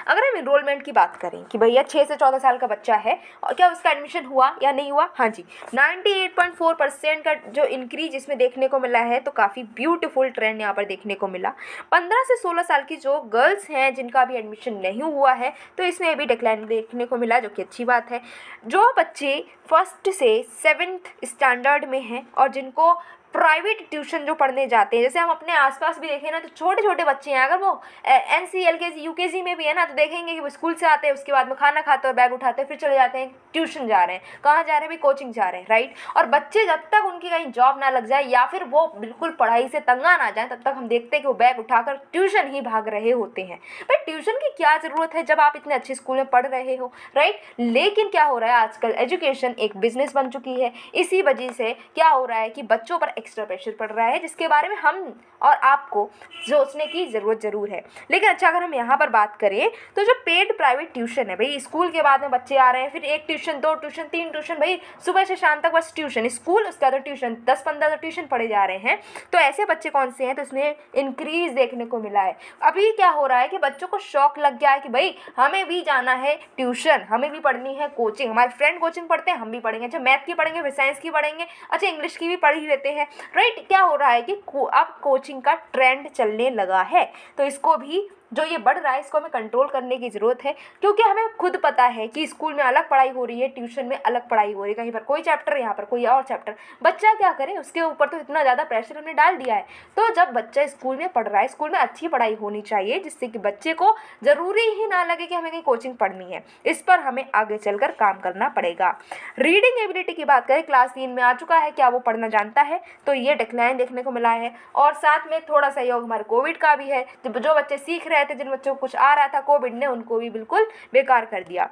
अगर हम इनरोलमेंट की बात करें कि भैया छः से चौदह साल का बच्चा है, और क्या उसका एडमिशन हुआ या नहीं हुआ? हाँ जी ninety eight point four percent का जो इंक्रीज इसमें देखने को मिला है तो काफ़ी ब्यूटीफुल ट्रेंड यहाँ पर देखने को मिला। पंद्रह से सोलह साल की जो गर्ल्स हैं, जिनका अभी एडमिशन नहीं हुआ है तो इसमें भी डिक्लाइन देखने को मिला, जो कि अच्छी बात है। जो बच्चे फ़र्स्ट से सेवेंथ स्टैंडर्ड में हैं, और जिनको प्राइवेट ट्यूशन जो पढ़ने जाते हैं, जैसे हम अपने आसपास भी देखें ना तो छोटे छोटे बच्चे हैं, अगर वो एन सी एल के जी यू के जी में भी है ना तो देखेंगे कि वो स्कूल से आते हैं, उसके बाद में खाना खाते और बैग उठाते हैं, फिर चले जाते हैं, ट्यूशन जा रहे हैं। कहाँ जा रहे हैं? भाई कोचिंग जा रहे हैं राइट और बच्चे जब तक उनकी कहीं जॉब ना लग जाए, या फिर वो बिल्कुल पढ़ाई से तंगा ना जाए, तब तक हम देखते हैं कि वो बैग उठाकर ट्यूशन ही भाग रहे होते हैं। भाई ट्यूशन की क्या ज़रूरत है जब आप इतने अच्छे स्कूल में पढ़ रहे हो राइट लेकिन क्या हो रहा है आजकल? एजुकेशन एक बिज़नेस बन चुकी है। इसी वजह से क्या हो रहा है कि बच्चों पर एक्स्ट्रा प्रेशर पड़ रहा है, जिसके बारे में हम और आपको सोचने की ज़रूरत ज़रूर है। लेकिन अच्छा अगर हम यहाँ पर बात करें तो जो पेड प्राइवेट ट्यूशन है, भाई, स्कूल के बाद में बच्चे आ रहे हैं, फिर एक ट्यूशन दो ट्यूशन तीन ट्यूशन भाई, सुबह से शाम तक बस ट्यूशन स्कूल, उसके बाद ट्यूशन दस पंद्रह तो ट्यूशन पढ़े जा रहे हैं। तो ऐसे बच्चे कौन से हैं? तो इसमें इंक्रीज देखने को मिला है। अभी क्या हो रहा है कि बच्चों को शौक लग गया है कि, भाई, हमें भी जाना है ट्यूशन हमें भी पढ़नी है कोचिंग हमारे फ्रेंड कोचिंग पढ़ते हैं, हम भी पढ़ेंगे। अच्छा मैथ की पढ़ेंगे, फिर साइंस की पढ़ेंगे। अच्छा इंग्लिश की भी पढ़ ही लेते हैं। राइट क्या हो रहा है कि अब कोचिंग का ट्रेंड चलने लगा है। तो इसको भी जो ये बढ़ रहा है, इसको हमें कंट्रोल करने की ज़रूरत है, क्योंकि हमें खुद पता है कि स्कूल में अलग पढ़ाई हो रही है ट्यूशन में अलग पढ़ाई हो रही है, कहीं पर कोई चैप्टर यहाँ पर कोई और चैप्टर बच्चा क्या करे, उसके ऊपर तो इतना ज़्यादा प्रेशर हमने डाल दिया है। तो जब बच्चा स्कूल में पढ़ रहा है, स्कूल में अच्छी पढ़ाई होनी चाहिए, जिससे कि बच्चे को ज़रूरी ही ना लगे कि हमें कहीं कोचिंग पढ़नी है। इस पर हमें आगे चलकर काम करना पड़ेगा। रीडिंग एबिलिटी की बात करें क्लास तीन में आ चुका है, क्या वो पढ़ना जानता है? तो ये डिक्लाइन देखने को मिला है। और साथ में थोड़ा सहयोग हमारे कोविड का भी है जो बच्चे सीख रहे थे जिन बच्चों को कुछ आ रहा था, कोविड ने उनको भी बिल्कुल बेकार कर दिया।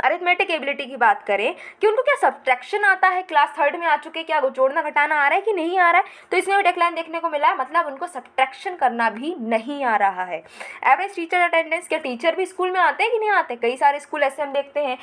अरिथमेटिक एबिलिटी की बात करें, कि उनको क्या सब्ट्रैक्शन आता है? क्लास थर्ड में आ चुके क्या जोड़ना घटाना आ रहा है कि नहीं आ रहा है? तो इसमें भी डेक्लाइन देखने को मिला है मतलब उनको सब्ट्रैक्शन करना भी नहीं आ रहा है। एवरेज टीचर अटेंडेंस क्या टीचर भी स्कूल में आते हैं कि नहीं आते? कई सारे स्कूल ऐसे हम देखते हैं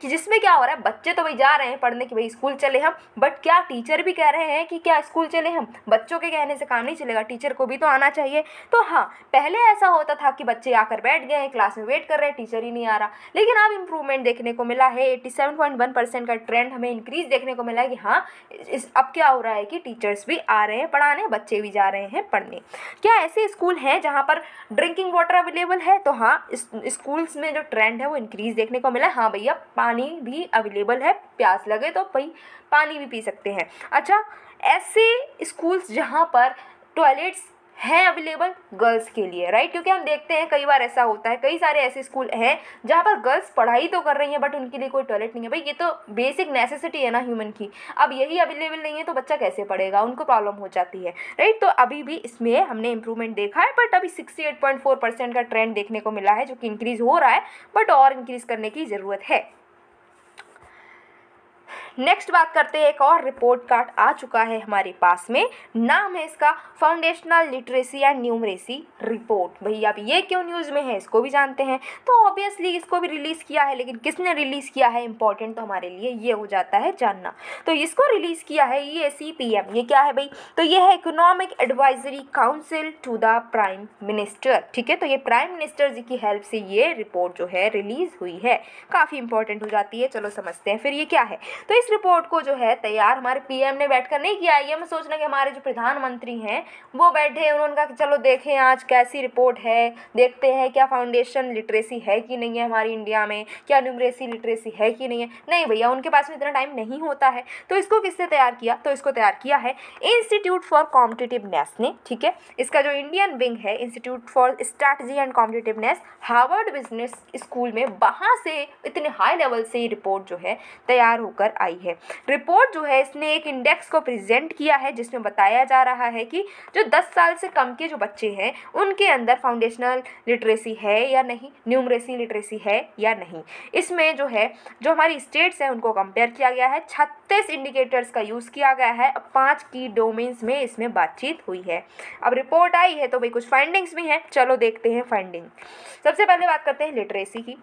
कि जिसमें क्या हो रहा है, बच्चे तो भाई जा रहे हैं पढ़ने की भाई स्कूल चले हम बट क्या टीचर भी कह रहे हैं कि क्या स्कूल चले हम? बच्चों के कहने से काम नहीं चलेगा टीचर को भी तो आना चाहिए। तो हाँ पहले ऐसा होता था कि बच्चे आकर बैठ गए हैं क्लास में वेट कर रहे हैं टीचर ही नहीं आ रहा। लेकिन अब इंप्रूवमेंट देखने को मिला है 87.1 परसेंट का ट्रेंड हमें इंक्रीज देखने को मिला है कि हाँ इस, अब क्या हो रहा है कि टीचर्स भी आ रहे हैं पढ़ाने, बच्चे भी जा रहे हैं पढ़ने। क्या ऐसे स्कूल हैं जहाँ पर ड्रिंकिंग वाटर अवेलेबल है? तो हाँ स्कूल्स में जो ट्रेंड है वो इंक्रीज देखने को मिला है। हाँ भैया, पानी भी अवेलेबल है, प्यास लगे तो भाई पानी भी पी सकते हैं। अच्छा ऐसे स्कूल्स जहाँ पर टॉयलेट्स हैं अवेलेबल गर्ल्स के लिए राइट क्योंकि हम देखते हैं, कई बार ऐसा होता है, कई सारे ऐसे स्कूल हैं जहाँ पर गर्ल्स पढ़ाई तो कर रही हैं बट उनके लिए कोई टॉयलेट नहीं है। भाई, ये तो बेसिक नेसेसिटी है ना ह्यूमन की। अब यही अवेलेबल नहीं है तो बच्चा कैसे पढ़ेगा? उनको प्रॉब्लम हो जाती है राइट तो अभी भी इसमें हमने इंप्रूवमेंट देखा है बट अभी सिक्सटी का ट्रेंड देखने को मिला है, जो कि इंक्रीज़ हो रहा है बट और इंक्रीज़ करने की ज़रूरत है। नेक्स्ट बात करते हैं, एक और रिपोर्ट कार्ड आ चुका है हमारे पास में। नाम है इसका foundational literacy and numeracy report भाई अब ये क्यों न्यूज़ में है, इसको भी जानते हैं। तो ऑब्वियसली इसको भी रिलीज़ किया है, लेकिन किसने रिलीज़ किया है इंपॉर्टेंट तो हमारे लिए ये हो जाता है जानना। तो इसको रिलीज़ किया है ये सी पी एम ये क्या है भाई? तो ये है economic advisory council to the prime minister ठीक है? तो ये प्राइम मिनिस्टर जी की हेल्प से ये रिपोर्ट जो है रिलीज़ हुई है। काफ़ी इंपॉर्टेंट हो जाती है, चलो समझते हैं फिर ये क्या है। तो इस रिपोर्ट को जो है तैयार हमारे पीएम ने बैठकर नहीं किया। ये मैं सोचना कि हमारे जो प्रधानमंत्री हैं, वो बैठे उन्होंने कहा कि चलो देखें आज कैसी रिपोर्ट है, देखते हैं क्या फाउंडेशन लिटरेसी है कि नहीं है हमारी इंडिया में, क्या न्यूमरेसी लिटरेसी है कि नहीं है। नहीं भैया, उनके पास में इतना टाइम नहीं होता है। तो इसको किसने तैयार किया? तो इसको तैयार किया है इंस्टीट्यूट फॉर कॉम्पिटिटिवनेस ने, ठीक है? इसका जो इंडियन विंग है institute for strategy and competitiveness Harvard business school में वहाँ से इतने हाई लेवल से ये रिपोर्ट जो है तैयार होकर आई है। रिपोर्ट जो है, इसने एक इंडेक्स को प्रेजेंट किया है, जिसमें बताया जा रहा है कि जो 10 साल से कम के जो बच्चे हैं, उनके अंदर फाउंडेशनल लिटरेसी है या नहीं न्यूमरेसी लिटरेसी है या नहीं। इसमें जो है, जो हमारी स्टेट्स हैं, उनको कंपेयर किया गया है। छत्तीस इंडिकेटर्स का यूज़ किया गया है। पाँच की डोमेन्स में इसमें बातचीत हुई है। अब रिपोर्ट आई है तो भाई कुछ फाइंडिंग्स भी हैं। चलो देखते हैं फाइंडिंग सबसे पहले बात करते हैं लिटरेसी की।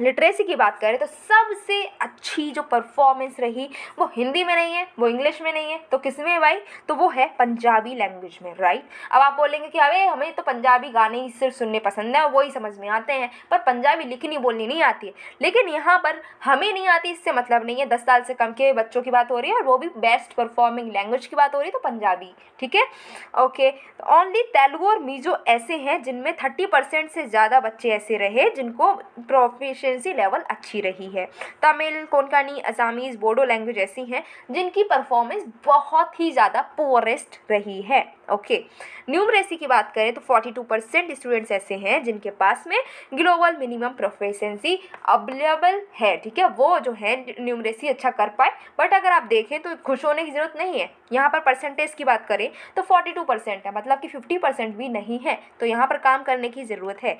लिटरेसी की बात करें तो सबसे अच्छी जो परफॉर्मेंस रही वो हिंदी में नहीं है, वो इंग्लिश में नहीं है तो किसमें भाई? तो वो है पंजाबी लैंग्वेज में राइट अब आप बोलेंगे कि अरे हमें तो पंजाबी गाने ही सिर्फ़ सुनने पसंद है और वही समझ में आते हैं, पर पंजाबी लिखनी बोलनी नहीं आती है। लेकिन यहाँ पर हमें नहीं आती, इससे मतलब नहीं है, दस साल से कम के बच्चों की बात हो रही है और वो भी बेस्ट परफॉर्मिंग लैंग्वेज की बात हो रही है तो पंजाबी, ठीक है? ओके ओनली तेलुगु और मीजो ऐसे हैं जिनमें थर्टी परसेंट से ज़्यादा बच्चे ऐसे रहे, जिनको प्रोफेशन प्रोफिशेंसी लेवल अच्छी रही है। तमिल, कोंकणी, असामीज़, बोडो लैंग्वेज ऐसी हैं, जिनकी परफॉर्मेंस बहुत ही ज़्यादा पोरेस्ट रही है। ओके न्यूमरेसी की बात करें तो 42 परसेंट स्टूडेंट्स ऐसे हैं जिनके पास में ग्लोबल मिनिमम प्रोफेशंसी अवेलेबल है। ठीक है? वो जो है न्यूमरेसी अच्छा कर पाए बट अगर आप देखें तो खुश होने की ज़रूरत नहीं है। यहाँ पर परसेंटेज की बात करें तो 42 परसेंट है मतलब कि 50 परसेंट भी नहीं है। तो यहाँ पर काम करने की ज़रूरत है।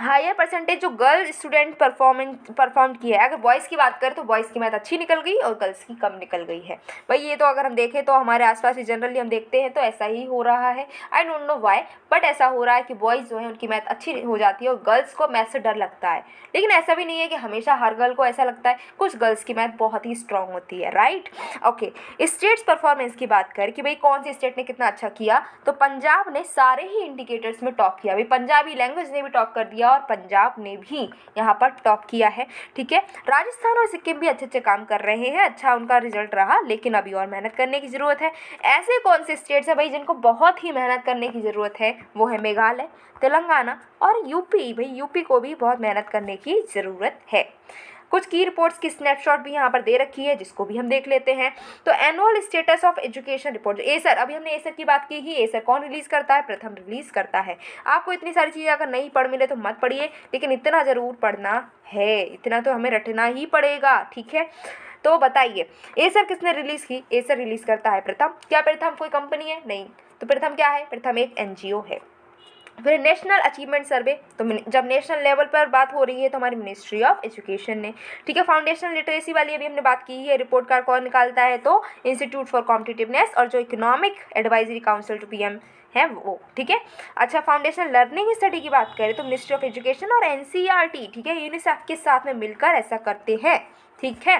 हायर परसेंटेज जो गर्ल स्टूडेंट परफॉर्मेंस परफॉर्म किया है। अगर बॉयज़ की बात करें तो बॉयज़ की मैथ अच्छी निकल गई और गर्ल्स की कम निकल गई है। भाई, ये तो अगर हम देखें तो हमारे आसपास ही जनरली हम देखते हैं तो ऐसा ही हो रहा है। I don't know why but ऐसा हो रहा है कि बॉयज़ जो है उनकी मैथ अच्छी हो जाती है और गर्ल्स को मैथ से डर लगता है। लेकिन ऐसा भी नहीं है कि हमेशा हर गर्ल को ऐसा लगता है। कुछ गर्ल्स की मैथ बहुत ही स्ट्रांग होती है राइट ओके स्टेट्स परफॉर्मेंस की बात करें कि भाई कौन सी स्टेट ने कितना अच्छा किया? तो पंजाब ने सारे ही इंडिकेटर्स में टॉप किया। भाई, पंजाबी लैंग्वेज ने भी टॉप कर दिया और पंजाब ने भी यहाँ पर टॉप किया है, ठीक है? राजस्थान और सिक्किम भी अच्छे अच्छे काम कर रहे हैं अच्छा उनका रिज़ल्ट रहा, लेकिन अभी और मेहनत करने की ज़रूरत है। ऐसे कौन से स्टेट्स हैं भाई जिनको बहुत ही मेहनत करने की ज़रूरत है? वो है मेघालय, तेलंगाना और यूपी। भाई यूपी को भी बहुत मेहनत करने की ज़रूरत है। कुछ की रिपोर्ट्स की स्नैपशॉट भी यहाँ पर दे रखी है, जिसको भी हम देख लेते हैं। तो annual status of education report ASER अभी हमने एसर की बात की ही एसर कौन रिलीज़ करता है? प्रथम रिलीज़ करता है। आपको इतनी सारी चीज़ें अगर नहीं पढ़ मिले तो मत पढ़िए, लेकिन इतना ज़रूर पढ़ना है। इतना तो हमें रटना ही पड़ेगा, ठीक है? तो बताइए एसर किसने रिलीज़ की? एसर रिलीज़ करता है प्रथम। क्या प्रथम कोई कंपनी है? नहीं। तो प्रथम क्या है? प्रथम एक एनजीओ है। फिर नेशनल अचीवमेंट सर्वे। तो जब नेशनल लेवल पर बात हो रही है तो हमारी मिनिस्ट्री ऑफ़ एजुकेशन ने, ठीक है फाउंडेशनल लिटरेसी वाली अभी हमने बात की है, रिपोर्ट कार्ड कौन निकालता है तो इंस्टीट्यूट फॉर कॉम्पिटिटिवनेस और जो economic advisory council to PM है वो, ठीक है। अच्छा फाउंडेशन लर्निंग स्टडी की बात करें तो मिनिस्ट्री ऑफ़ एजुकेशन और एन ठीक है, यूनिसेफ के साथ में मिलकर ऐसा करते हैं, ठीक है।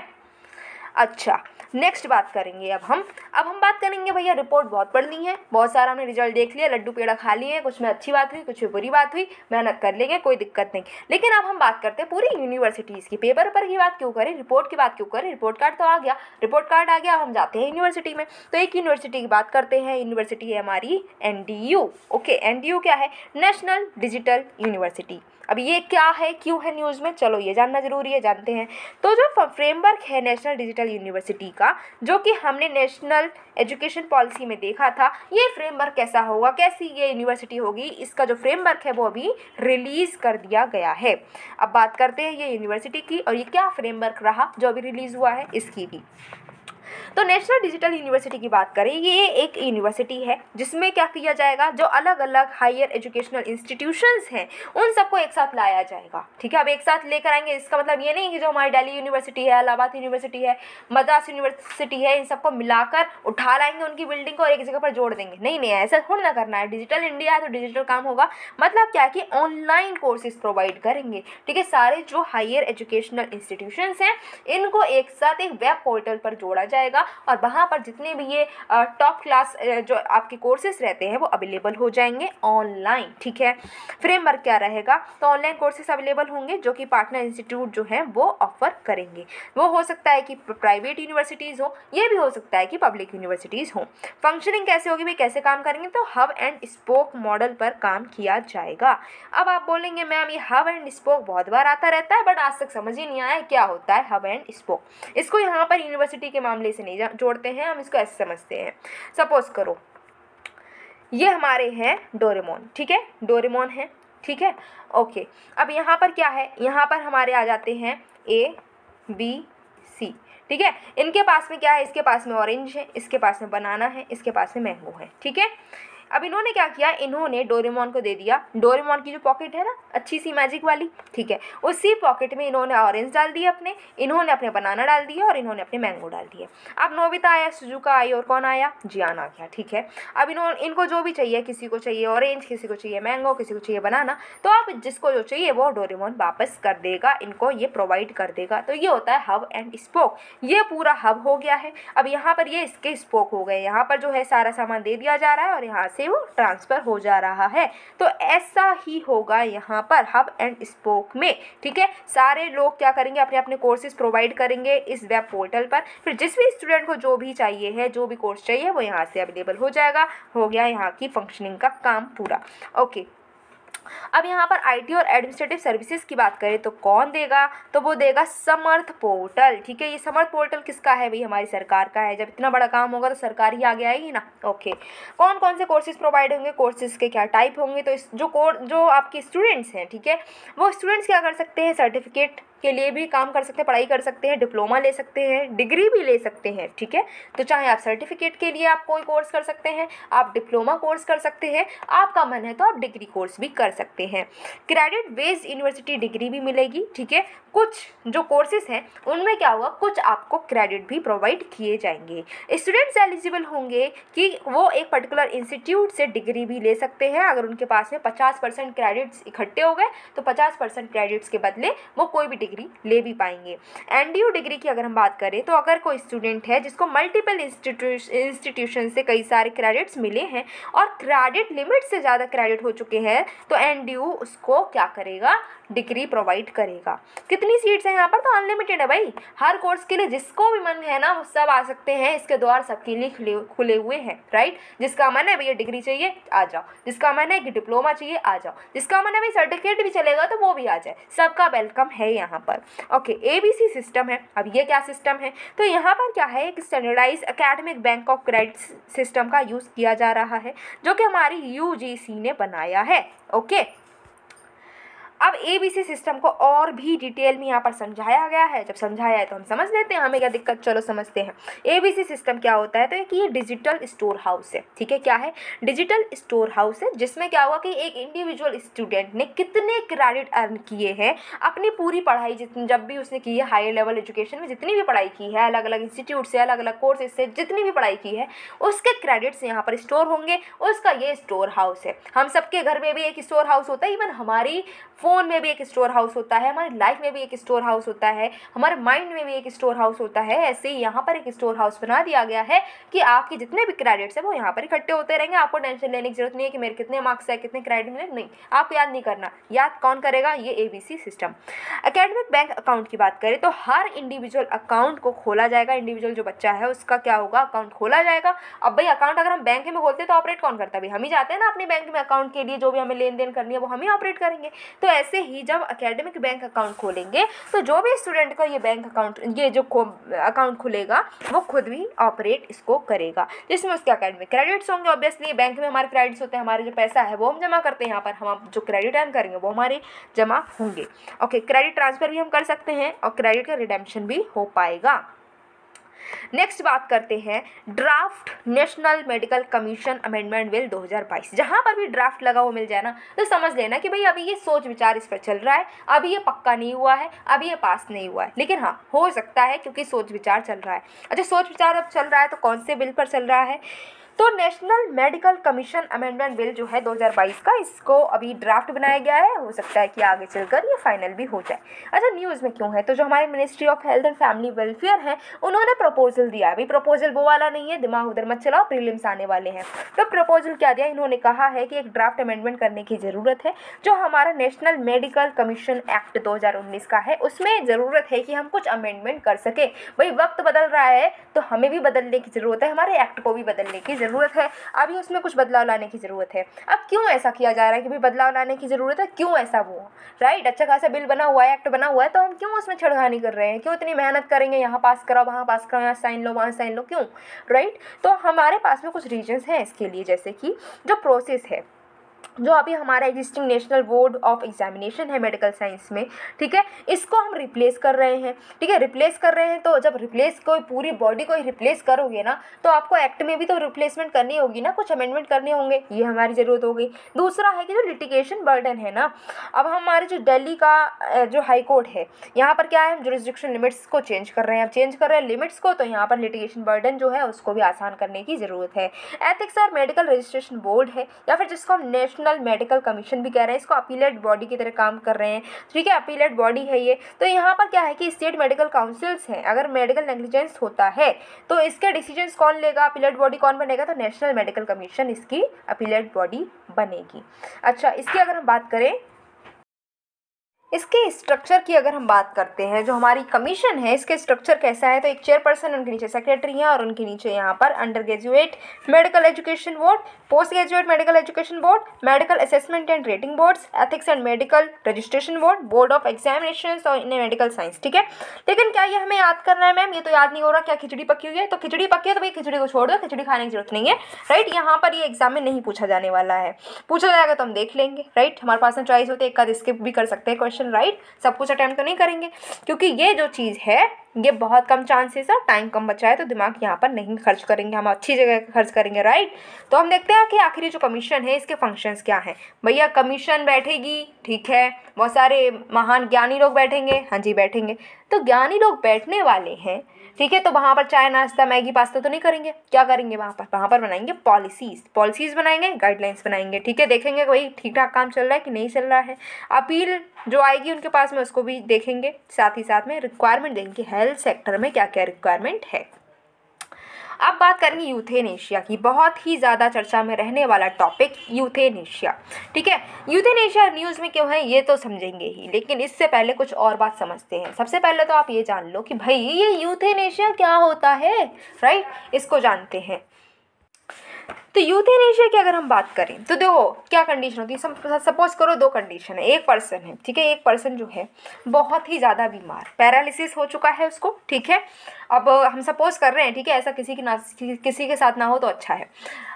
अच्छा नेक्स्ट बात करेंगे अब हम। अब हम बात करेंगे भैया रिपोर्ट बहुत पढ़नी है। बहुत सारा हमने रिज़ल्ट देख लिया, लड्डू पेड़ा खा लिए हैं कुछ में अच्छी बात हुई, कुछ में बुरी बात हुई, मेहनत कर लेंगे, कोई दिक्कत नहीं। लेकिन अब हम बात करते हैं पूरी यूनिवर्सिटीज़ की पेपर पर की बात क्यों करें रिपोर्ट की बात क्यों करें रिपोर्ट कार्ड तो आ गया। रिपोर्ट कार्ड आ गया, अब हम जाते हैं यूनिवर्सिटी में। तो एक यूनिवर्सिटी की बात करते हैं यूनिवर्सिटी है हमारी एनडीयू ओके एनडीयू क्या है? नेशनल डिजिटल यूनिवर्सिटी अब ये क्या है, क्यों है न्यूज़ में? चलो ये जानना ज़रूरी है, जानते हैं। तो जो फ्रेमवर्क है नेशनल डिजिटल यूनिवर्सिटी का, जो कि हमने नेशनल एजुकेशन पॉलिसी में देखा था, ये फ्रेमवर्क कैसा होगा, कैसी ये यूनिवर्सिटी होगी, इसका जो फ्रेमवर्क है वो अभी रिलीज़ कर दिया गया है। अब बात करते हैं ये यूनिवर्सिटी की और ये क्या फ्रेमवर्क रहा, जो अभी रिलीज़ हुआ है, इसकी भी। तो नेशनल डिजिटल यूनिवर्सिटी की बात करें, ये एक यूनिवर्सिटी है, जिसमें क्या किया जाएगा, जो अलग अलग हायर एजुकेशनल इंस्टीट्यूशंस हैं, उन सबको एक साथ लाया जाएगा। ठीक है, अब एक साथ लेकर आएँगे, इसका मतलब ये नहीं कि जो हमारी दिल्ली यूनिवर्सिटी है, इलाहाबाद यूनिवर्सिटी है, मद्रास यूनिवर्सिटी है, इन सबको मिलाकर उठा लाएँगे उनकी बिल्डिंग को और एक जगह पर जोड़ देंगे। नहीं नहीं, ऐसा थोड़ा ना करना है। डिजिटल इंडिया है तो डिजिटल काम होगा। मतलब क्या है कि ऑनलाइन कोर्सेज प्रोवाइड करेंगे। ठीक है, सारे जो हायर एजुकेशनल इंस्टीट्यूशंस हैं, इनको एक साथ एक वेब पोर्टल पर जोड़ा जाएगा और वहाँ पर जितने भी ये टॉप क्लास जो आपके कोर्सेज रहते हैं वो अवेलेबल हो जाएँगे ऑनलाइन ठीक है? फ्रेमवर्क क्या रहेगा? तो ऑनलाइन कोर्सेज अवेलेबल होंगे जो कि पार्टनर इंस्टीट्यूट जो हैं वो ऑफ़र करेंगे। वो हो सकता है कि प्राइवेट यूनिवर्सिटीज़ हो, ये भी हो सकता है कि पब्लिक यूनिवर्सिटीज़ हो। फंक्शनिंग कैसे होगी भाई कैसे काम करेंगे? तो हब एंड स्पोक मॉडल पर काम किया जाएगा। अब आप बोलेंगे, मैम, ये हब एंड स्पोक बहुत बार आता रहता है बट आज तक समझ ही नहीं आया क्या होता है हब एंड स्पोक इसको यहाँ पर यूनिवर्सिटी के मामले से नहीं जोड़ते हैं, हम इसको ऐसे समझते हैं। सपोज़ करो, ये हमारे हैं डोरेमोन, ठीक है? डोरेमोन है, ठीक है? ओके अब यहाँ पर क्या है? यहाँ पर हमारे आ जाते हैं ए बी सी ठीक है? इनके पास में क्या है? इसके पास में ऑरेंज है, इसके पास में बनाना है, इसके पास में मैंगो है, ठीक है? अब इन्होंने क्या किया? इन्होंने डोरेमोन को दे दिया। डोरेमोन की जो पॉकेट है ना, अच्छी सी मैजिक वाली, ठीक है? उसी पॉकेट में इन्होंने ऑरेंज डाल दिए अपने, इन्होंने अपने बनाना डाल दिया और इन्होंने अपने मैंगो डाल दिए। अब नोबिता आया सुजुका आई और कौन आया? जियान आ गया, ठीक है? अब इन्होंने इनको जो भी चाहिए, किसी को चाहिए ऑरेंज किसी को चाहिए मैंगो किसी को चाहिए बनाना तो अब जिसको जो चाहिए वो डोरेमोन वापस कर देगा, इनको ये प्रोवाइड कर देगा। तो ये होता है हब एंड स्पोक ये पूरा हब हो गया है। अब यहाँ पर ये इसके स्पोक हो गए। यहाँ पर जो है सारा सामान दे दिया जा रहा है और यहाँ से वो ट्रांसफ़र हो जा रहा है। तो ऐसा ही होगा यहाँ पर हब एंड स्पोक में, ठीक है? सारे लोग क्या करेंगे? अपने अपने कोर्सेज प्रोवाइड करेंगे इस वेब पोर्टल पर। फिर जिस भी स्टूडेंट को जो भी चाहिए है, जो भी कोर्स चाहिए, वो यहाँ से अवेलेबल हो जाएगा। हो गया यहाँ की फंक्शनिंग का काम पूरा। ओके अब यहाँ पर आईटी और एडमिनिस्ट्रेटिव सर्विसेज़ की बात करें तो कौन देगा? तो वो देगा समर्थ पोर्टल। ठीक है, ये समर्थ पोर्टल किसका है भाई? हमारी सरकार का है। जब इतना बड़ा काम होगा तो सरकार ही आगे आएगी ना? ओके कौन कौन से कोर्सेज प्रोवाइड होंगे? कोर्सेज के क्या टाइप होंगे? तो इस जो कोर जो आपके स्टूडेंट्स हैं, ठीक है, वो स्टूडेंट्स क्या कर सकते हैं? सर्टिफिकेट के लिए भी काम कर सकते हैं, पढ़ाई कर सकते हैं, डिप्लोमा ले सकते हैं, डिग्री भी ले सकते हैं, ठीक है? तो चाहे आप सर्टिफिकेट के लिए आप कोई कोर्स कर सकते हैं, आप डिप्लोमा कोर्स कर सकते हैं, आपका मन है तो आप डिग्री कोर्स भी कर सकते हैं। क्रेडिट बेस्ड यूनिवर्सिटी डिग्री भी मिलेगी, ठीक है? कुछ जो कोर्सेज हैं, उनमें क्या हुआ? कुछ आपको क्रेडिट भी प्रोवाइड किए जाएँगे। स्टूडेंट्स एलिजिबल होंगे कि वो एक पर्टिकुलर इंस्टीट्यूट से डिग्री भी ले सकते हैं। अगर उनके पास में पचास परसेंट क्रेडिट्स इकट्ठे हो गए तो पचास परसेंट क्रेडिट्स के बदले वो कोई भी डिग्री ले भी पाएँगे। एनडीयू डिग्री की अगर हम बात करें तो अगर कोई स्टूडेंट है जिसको मल्टीपल इंस्टीट्यूशन से कई सारे क्रेडिट्स मिले हैं और क्रेडिट लिमिट से ज़्यादा क्रेडिट हो चुके हैं तो एनडीयू उसको क्या करेगा? डिग्री प्रोवाइड करेगा। कितनी सीट्स हैं यहाँ पर? तो अनलिमिटेड है भाई। हर कोर्स के लिए जिसको भी मन है ना, वो सब आ सकते हैं। इसके द्वार सबके लिए खुले खुले हुए हैं राइट जिसका मन है भैया डिग्री चाहिए, आ जाओ। जिसका मन है कि डिप्लोमा चाहिए, आ जाओ। जिसका मन है भाई सर्टिफिकेट भी चलेगा तो वो भी आ जाए। सबका वेलकम है यहाँ पर। ओके एबीसी सिस्टम है। अब ये क्या सिस्टम है? तो यहाँ पर क्या है? एक standardize academic bank of credit system का यूज़ किया जा रहा है, जो कि हमारी यूजीसी ने बनाया है। ओके अब ए बी सी सिस्टम को और भी डिटेल में यहाँ पर समझाया गया है। जब समझाया है तो हम समझ लेते हैं, हमें क्या दिक्कत? चलो समझते हैं। ए बी सी सिस्टम क्या होता है? तो एक ये डिजिटल स्टोर हाउस है। ठीक है, क्या है? डिजिटल स्टोर हाउस है, जिसमें क्या हुआ कि एक इंडिविजुअल स्टूडेंट ने कितने क्रेडिट अर्न किए हैं, अपनी पूरी पढ़ाई जितनी, जब भी उसने की है हायर लेवल एजुकेशन में जितनी भी पढ़ाई की है अलग अलग इंस्टीट्यूट से अलग अलग कोर्सेज से, जितनी भी पढ़ाई की है, उसके क्रेडिट्स यहाँ पर स्टोर होंगे, उसका ये स्टोर हाउस है। हम सबके घर में भी एक स्टोर हाउस होता है। इवन हमारी फ़ोन में भी एक स्टोर हाउस होता है, हमारी लाइफ में भी एक स्टोर हाउस होता है, हमारे माइंड में भी एक स्टोर हाउस होता है। ऐसे ही यहाँ पर एक स्टोर हाउस बना दिया गया है कि आपके जितने भी क्रेडिट्स हैं वो यहाँ पर इकट्ठे होते रहेंगे। आपको टेंशन लेने की ज़रूरत नहीं है कि मेरे कितने मार्क्स है, कितने क्रेडिट मिले नहीं आपको याद नहीं करना। याद कौन करेगा? ये ABC system academic bank account की बात करें तो हर इंडिविजुअल अकाउंट को खोला जाएगा। इंडिविजुअल जो बच्चा है उसका क्या होगा? अकाउंट खोला जाएगा। अब भाई अकाउंट अगर हम बैंक में खोलते हैं तो ऑपरेट कौन करता है? भाई हम ही जाते हैं ना अपने बैंक में अकाउंट के लिए, जो भी हमें लेन देन करनी है वो हम ही ऑपरेट करेंगे। तो ऐसे ही जब अकेडमिक बैंक अकाउंट खोलेंगे तो जो भी स्टूडेंट का ये बैंक अकाउंट ये जो अकाउंट खुलेगा, वो खुद भी ऑपरेट इसको करेगा। जिसमें उसके अकेडमिक क्रेडिट्स होंगे ऑब्वियसली बैंक में हमारे क्रेडिट्स होते हैं, हमारे जो पैसा है, वो हम जमा करते हैं, यहाँ पर हम जो क्रेडिट अर्न करेंगे, वो हमारे जमा होंगे। ओके क्रेडिट ट्रांसफ़र भी हम कर सकते हैं और क्रेडिट का रिडेम्पशन भी हो पाएगा। नेक्स्ट बात करते हैं draft national medical commission amendment bill 2022 जहाँ पर भी ड्राफ्ट लगा हुआ मिल जाए ना तो समझ लेना कि भाई अभी ये सोच विचार इस पर चल रहा है, अभी ये पक्का नहीं हुआ है, अभी ये पास नहीं हुआ है। लेकिन हाँ हो सकता है क्योंकि सोच विचार चल रहा है। अच्छा सोच विचार अब चल रहा है तो कौन से बिल पर चल रहा है? तो national medical commission amendment bill जो है 2022 का, इसको अभी ड्राफ्ट बनाया गया है। हो सकता है कि आगे चलकर ये फाइनल भी हो जाए। अच्छा न्यूज़ में क्यों है? तो जो हमारे ministry of health and family welfare है, उन्होंने प्रपोजल दिया अभी प्रपोजल वो वाला नहीं है, दिमाग उधर मत चलाओ प्रीलिम्स आने वाले हैं। तो प्रपोजल क्या दिया? इन्होंने कहा है कि एक ड्राफ्ट अमेंडमेंट करने की ज़रूरत है, जो हमारा नेशनल मेडिकल कमीशन एक्ट दो हज़ार उन्नीस का है। उसमें ज़रूरत है कि हम कुछ अमेंडमेंट कर सकें। भाई, वक्त बदल रहा है तो हमें भी बदलने की ज़रूरत है, हमारे एक्ट को भी बदलने की ज़रूरत है। अभी उसमें कुछ बदलाव लाने की ज़रूरत है। अब क्यों ऐसा किया जा रहा है कि भाई बदलाव लाने की ज़रूरत है? क्यों ऐसा वो? राइट अच्छा खासा बिल बना हुआ है एक्ट बना हुआ है तो हम क्यों उसमें छेड़खानी कर रहे हैं? क्यों इतनी मेहनत करेंगे? यहाँ पास कराओ, वहाँ पास कराओ, यहाँ साइन लो, वहाँ साइन लो, क्यों? राइट तो हमारे पास में कुछ रीजन्स हैं इसके लिए, जैसे कि जो प्रोसेस है। जो अभी हमारा existing national board of examination है मेडिकल साइंस में, ठीक है? इसको हम रिप्लेस कर रहे हैं, ठीक है? रिप्लेस कर रहे हैं तो जब रिप्लेस कोई पूरी बॉडी को रिप्लेस करोगे ना तो आपको एक्ट में भी तो रिप्लेसमेंट करनी होगी ना, कुछ अमेंडमेंट करने होंगे, ये हमारी ज़रूरत होगी। दूसरा है कि जो लिटिगेशन बर्डन है ना, अब हमारे जो दिल्ली का जो हाई कोर्ट है, यहाँ पर क्या है, हम जुरिस्डिक्शन लिमिट्स को चेंज कर रहे हैं। अब चेंज कर रहे हैं लिमिट्स को तो यहाँ पर लिटिगेशन बर्डन जो है उसको भी आसान करने की ज़रूरत है। एथिक्स और मेडिकल रजिस्ट्रेशन बोर्ड है, या फिर जिसको हम नेशनल नेशनल मेडिकल कमीशन भी कह रहे हैं, इसको अपीलेट बॉडी की तरह काम कर रहे हैं। ठीक है अपीलेट बॉडी है ये। तो यहाँ पर क्या है कि स्टेट मेडिकल काउंसिल्स हैं। अगर मेडिकल नेग्लिजेंस होता है तो इसके डिसीज़न कौन लेगा? अपीलेट बॉडी कौन बनेगा? तो नेशनल मेडिकल कमीशन इसकी अपीलेट बॉडी बनेगी। अच्छा इसकी अगर हम बात करें इसके स्ट्रक्चर की अगर हम बात करते हैं, जो हमारी कमीशन है, इसके स्ट्रक्चर कैसा है तो एक चेयरपर्सन उनके नीचे सेक्रेटरी है और उनके नीचे यहाँ पर under graduate medical education board post graduate medical education board medical assessment and rating boards ethics and medical registration board board of examination और इन मेडिकल साइंस ठीक है? लेकिन क्या ये हमें याद करना है मैम ये तो याद नहीं हो रहा क्या खिचड़ी पकी हुई है? तो खिचड़ी पकी है तो भाई खिचड़ी को छोड़ दो, खिचड़ी खाने की ज़रूरत नहीं है राइट यहाँ पर ये एग्ज़ाम में नहीं पूछा जाने वाला है। पूछा जाएगा तो हम देख लेंगे राइट हमारे पास में चॉइस होती है एक स्किप भी कर सकते हैं क्वेश्चन राइट सब कुछ अटैम्प्ट तो नहीं करेंगे। क्योंकि ये जो चीज़ है, ये बहुत कम चांसेस है टाइम कम बचा है तो दिमाग यहाँ पर नहीं खर्च करेंगे। हम अच्छी जगह खर्च करेंगे राइट तो हम देखते हैं कि आखिरी जो कमीशन है, इसके फ़ंक्शंस क्या हैं। भैया कमीशन बैठेगी, ठीक है। बहुत सारे महान ज्ञानी लोग बैठेंगे। हाँ जी, बैठेंगे। तो ज्ञानी लोग बैठने वाले हैं ठीक है तो वहाँ पर चाय, नाश्ता, मैगी, पास्ता तो नहीं करेंगे। क्या करेंगे वहाँ पर? वहाँ पर बनाएँगे पॉलिसीज़ पॉलिसीज़ बनाएँगे गाइडलाइंस बनाएँगे। ठीक है, देखेंगे कोई ठीक ठाक काम चल रहा है कि नहीं चल रहा है। अपील जो आएगी उनके पास में उसको भी देखेंगे। साथ ही साथ में रिक्वायरमेंट देंगे हेल्थ सेक्टर में क्या क्या रिक्वायरमेंट है। अब बात करेंगे यूथेनेशिया की। बहुत ही ज़्यादा चर्चा में रहने वाला टॉपिक यूथेनेशिया। ठीक है? यूथेनेशिया न्यूज़ में क्यों है, ये तो समझेंगे ही। लेकिन इससे पहले कुछ और बात समझते हैं। सबसे पहले तो आप ये जान लो कि भाई, ये यूथेनेशिया क्या होता है? राइट इसको जानते हैं। तो यूथेनेशिया की अगर हम बात करें तो देखो, क्या कंडीशन होती है? सपोज़ करो दो कंडीशन है। एक पर्सन है, ठीक है? एक पर्सन जो है, बहुत ही ज़्यादा बीमार। पैरालिसिस हो चुका है उसको, ठीक है? अब हम सपोज़ कर रहे हैं, ठीक है? ऐसा किसी की ना, किसी के साथ ना हो तो अच्छा है।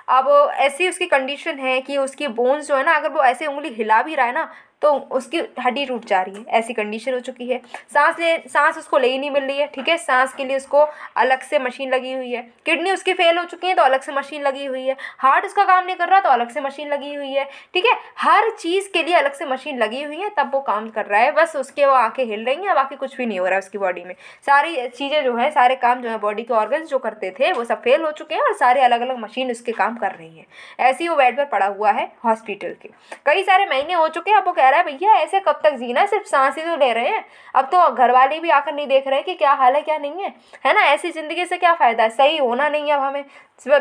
अब ऐसी उसकी कंडीशन है कि उसकी बोन्स जो है ना, अगर वो ऐसे उंगली हिला भी रहा है ना तो उसकी हड्डी टूट जा रही है, ऐसी कंडीशन हो चुकी है। सांस ले, सांस उसको ले ही नहीं मिल रही है, ठीक है? सांस के लिए उसको अलग से मशीन लगी हुई है। किडनी उसकी फेल हो चुकी है तो अलग से मशीन लगी हुई है। हार्ट उसका काम नहीं कर रहा तो अलग से मशीन लगी हुई है, ठीक है? हर चीज़ के लिए अलग से मशीन लगी हुई है, तब वो काम कर रहा है। बस उसके वो आँखें हिल रही हैं, बाकी कुछ भी नहीं हो रहा है उसकी बॉडी में। सारी चीज़ें जो है, सारे काम जो है बॉडी के ऑर्गन्स जो करते थे, वो सब फेल हो चुके हैं और सारे अलग अलग मशीन उसके काम कर रही हैं। ऐसे ही वो बेड पर पड़ा हुआ है हॉस्पिटल के। कई सारे महीने हो चुके हैं, अब वो कह रहा है, भैया, ऐसे कब तक जीना सिर्फ़ सांस ही तो ले रहे हैं। अब तो घर वाले भी आकर नहीं देख रहे कि क्या हाल है, क्या नहीं है। है ना? ऐसी ज़िंदगी से क्या फ़ायदा है? सही होना नहीं है अब हमें।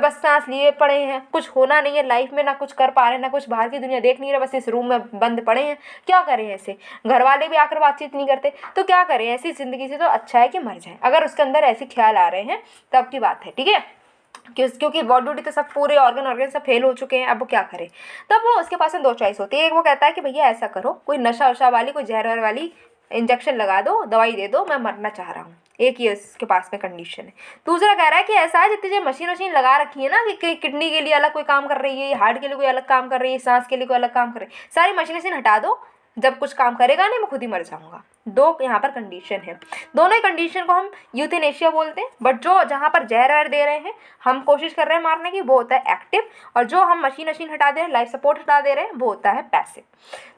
बस सांस लिए पड़े हैं। कुछ होना नहीं है लाइफ में, ना कुछ कर पा रहे ना कुछ बाहर की दुनिया देख नहीं रहे, बस इस रूम में बंद पड़े हैं। क्या करें ऐसे? घर वाले भी आकर बातचीत नहीं करते। तो क्या करें? ऐसी ज़िंदगी से तो अच्छा है कि मर जाए। अगर उसके अंदर ऐसे ख्याल आ रहे हैं, तब की बात है, ठीक है? क्योंकि बॉडी तो सब पूरे ऑर्गन ऑर्गन सब फेल हो चुके हैं, अब वो क्या करें? तब वो उसके पास में दो चॉइस होती है। एक वो कहता है कि भैया ऐसा करो, कोई नशा वशा वाली, कोई जहर वाली इंजेक्शन लगा दो, दवाई दे दो, मैं मरना चाह रहा हूँ। एक ही उसके पास में कंडीशन है। दूसरा कह रहा है कि ऐसा है, जितनी जो मशीन वशीन लगा रखी है ना, कि किडनी के लिए अलग कोई काम कर रही है हार्ट के लिए कोई अलग काम कर रही है सांस के लिए कोई अलग काम कर रही है, सारी मशीन वशीन हटा दो। जब कुछ काम करेगा नहीं, मैं खुद ही मर जाऊँगा। दो यहाँ पर कंडीशन है। दोनों ही कंडीशन को हम यूथेनेशिया बोलते हैं बट जो जहाँ पर जहर वहर दे रहे हैं, हम कोशिश कर रहे हैं मारने की, वो होता है एक्टिव और जो हम मशीन वशीन हटा दे रहे हैं लाइफ सपोर्ट हटा दे रहे हैं, वो होता है पैसिव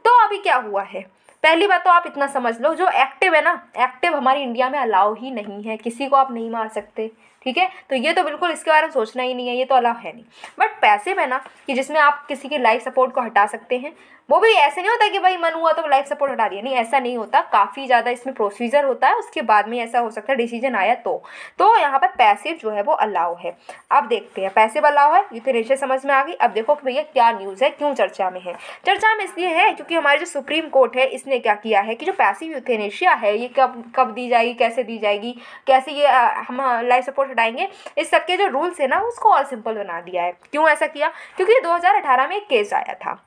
तो अभी क्या हुआ है? पहली बात तो आप इतना समझ लो, जो एक्टिव है ना एक्टिव हमारी इंडिया में अलाउ ही नहीं है, किसी को आप नहीं मार सकते, ठीक है? तो ये तो बिल्कुल इसके बारे में सोचना ही नहीं है, ये तो अलाउ है नहीं. बट पैसिव है ना, कि जिसमें आप किसी के लाइफ सपोर्ट को हटा सकते हैं वो भी ऐसे नहीं होता कि भाई मन हुआ तो लाइफ सपोर्ट हटा दिया। नहीं, ऐसा नहीं होता। काफ़ी ज़्यादा इसमें प्रोसीजर होता है, उसके बाद में ऐसा हो सकता है डिसीज़न आया तो। तो यहाँ पर पैसिव जो है वो अलाउ है। अब देखते हैं पैसिव अलाउ है यूथेनेशिया समझ में आ गई। अब देखो कि भैया क्या न्यूज़ है, क्यों चर्चा में है? चर्चा में इसलिए है क्योंकि हमारे जो सुप्रीम कोर्ट है, इसने क्या किया है कि जो पैसिव यूथेनेशिया है, ये कब कब दी जाएगी, कैसे दी जाएगी, कैसे ये हम लाइफ सपोर्ट हटाएँगे, इस सबके जो रूल्स है ना, उसको और सिंपल बना दिया है। क्यों ऐसा किया? क्योंकि दो हज़ार अठारह में एक केस आया था।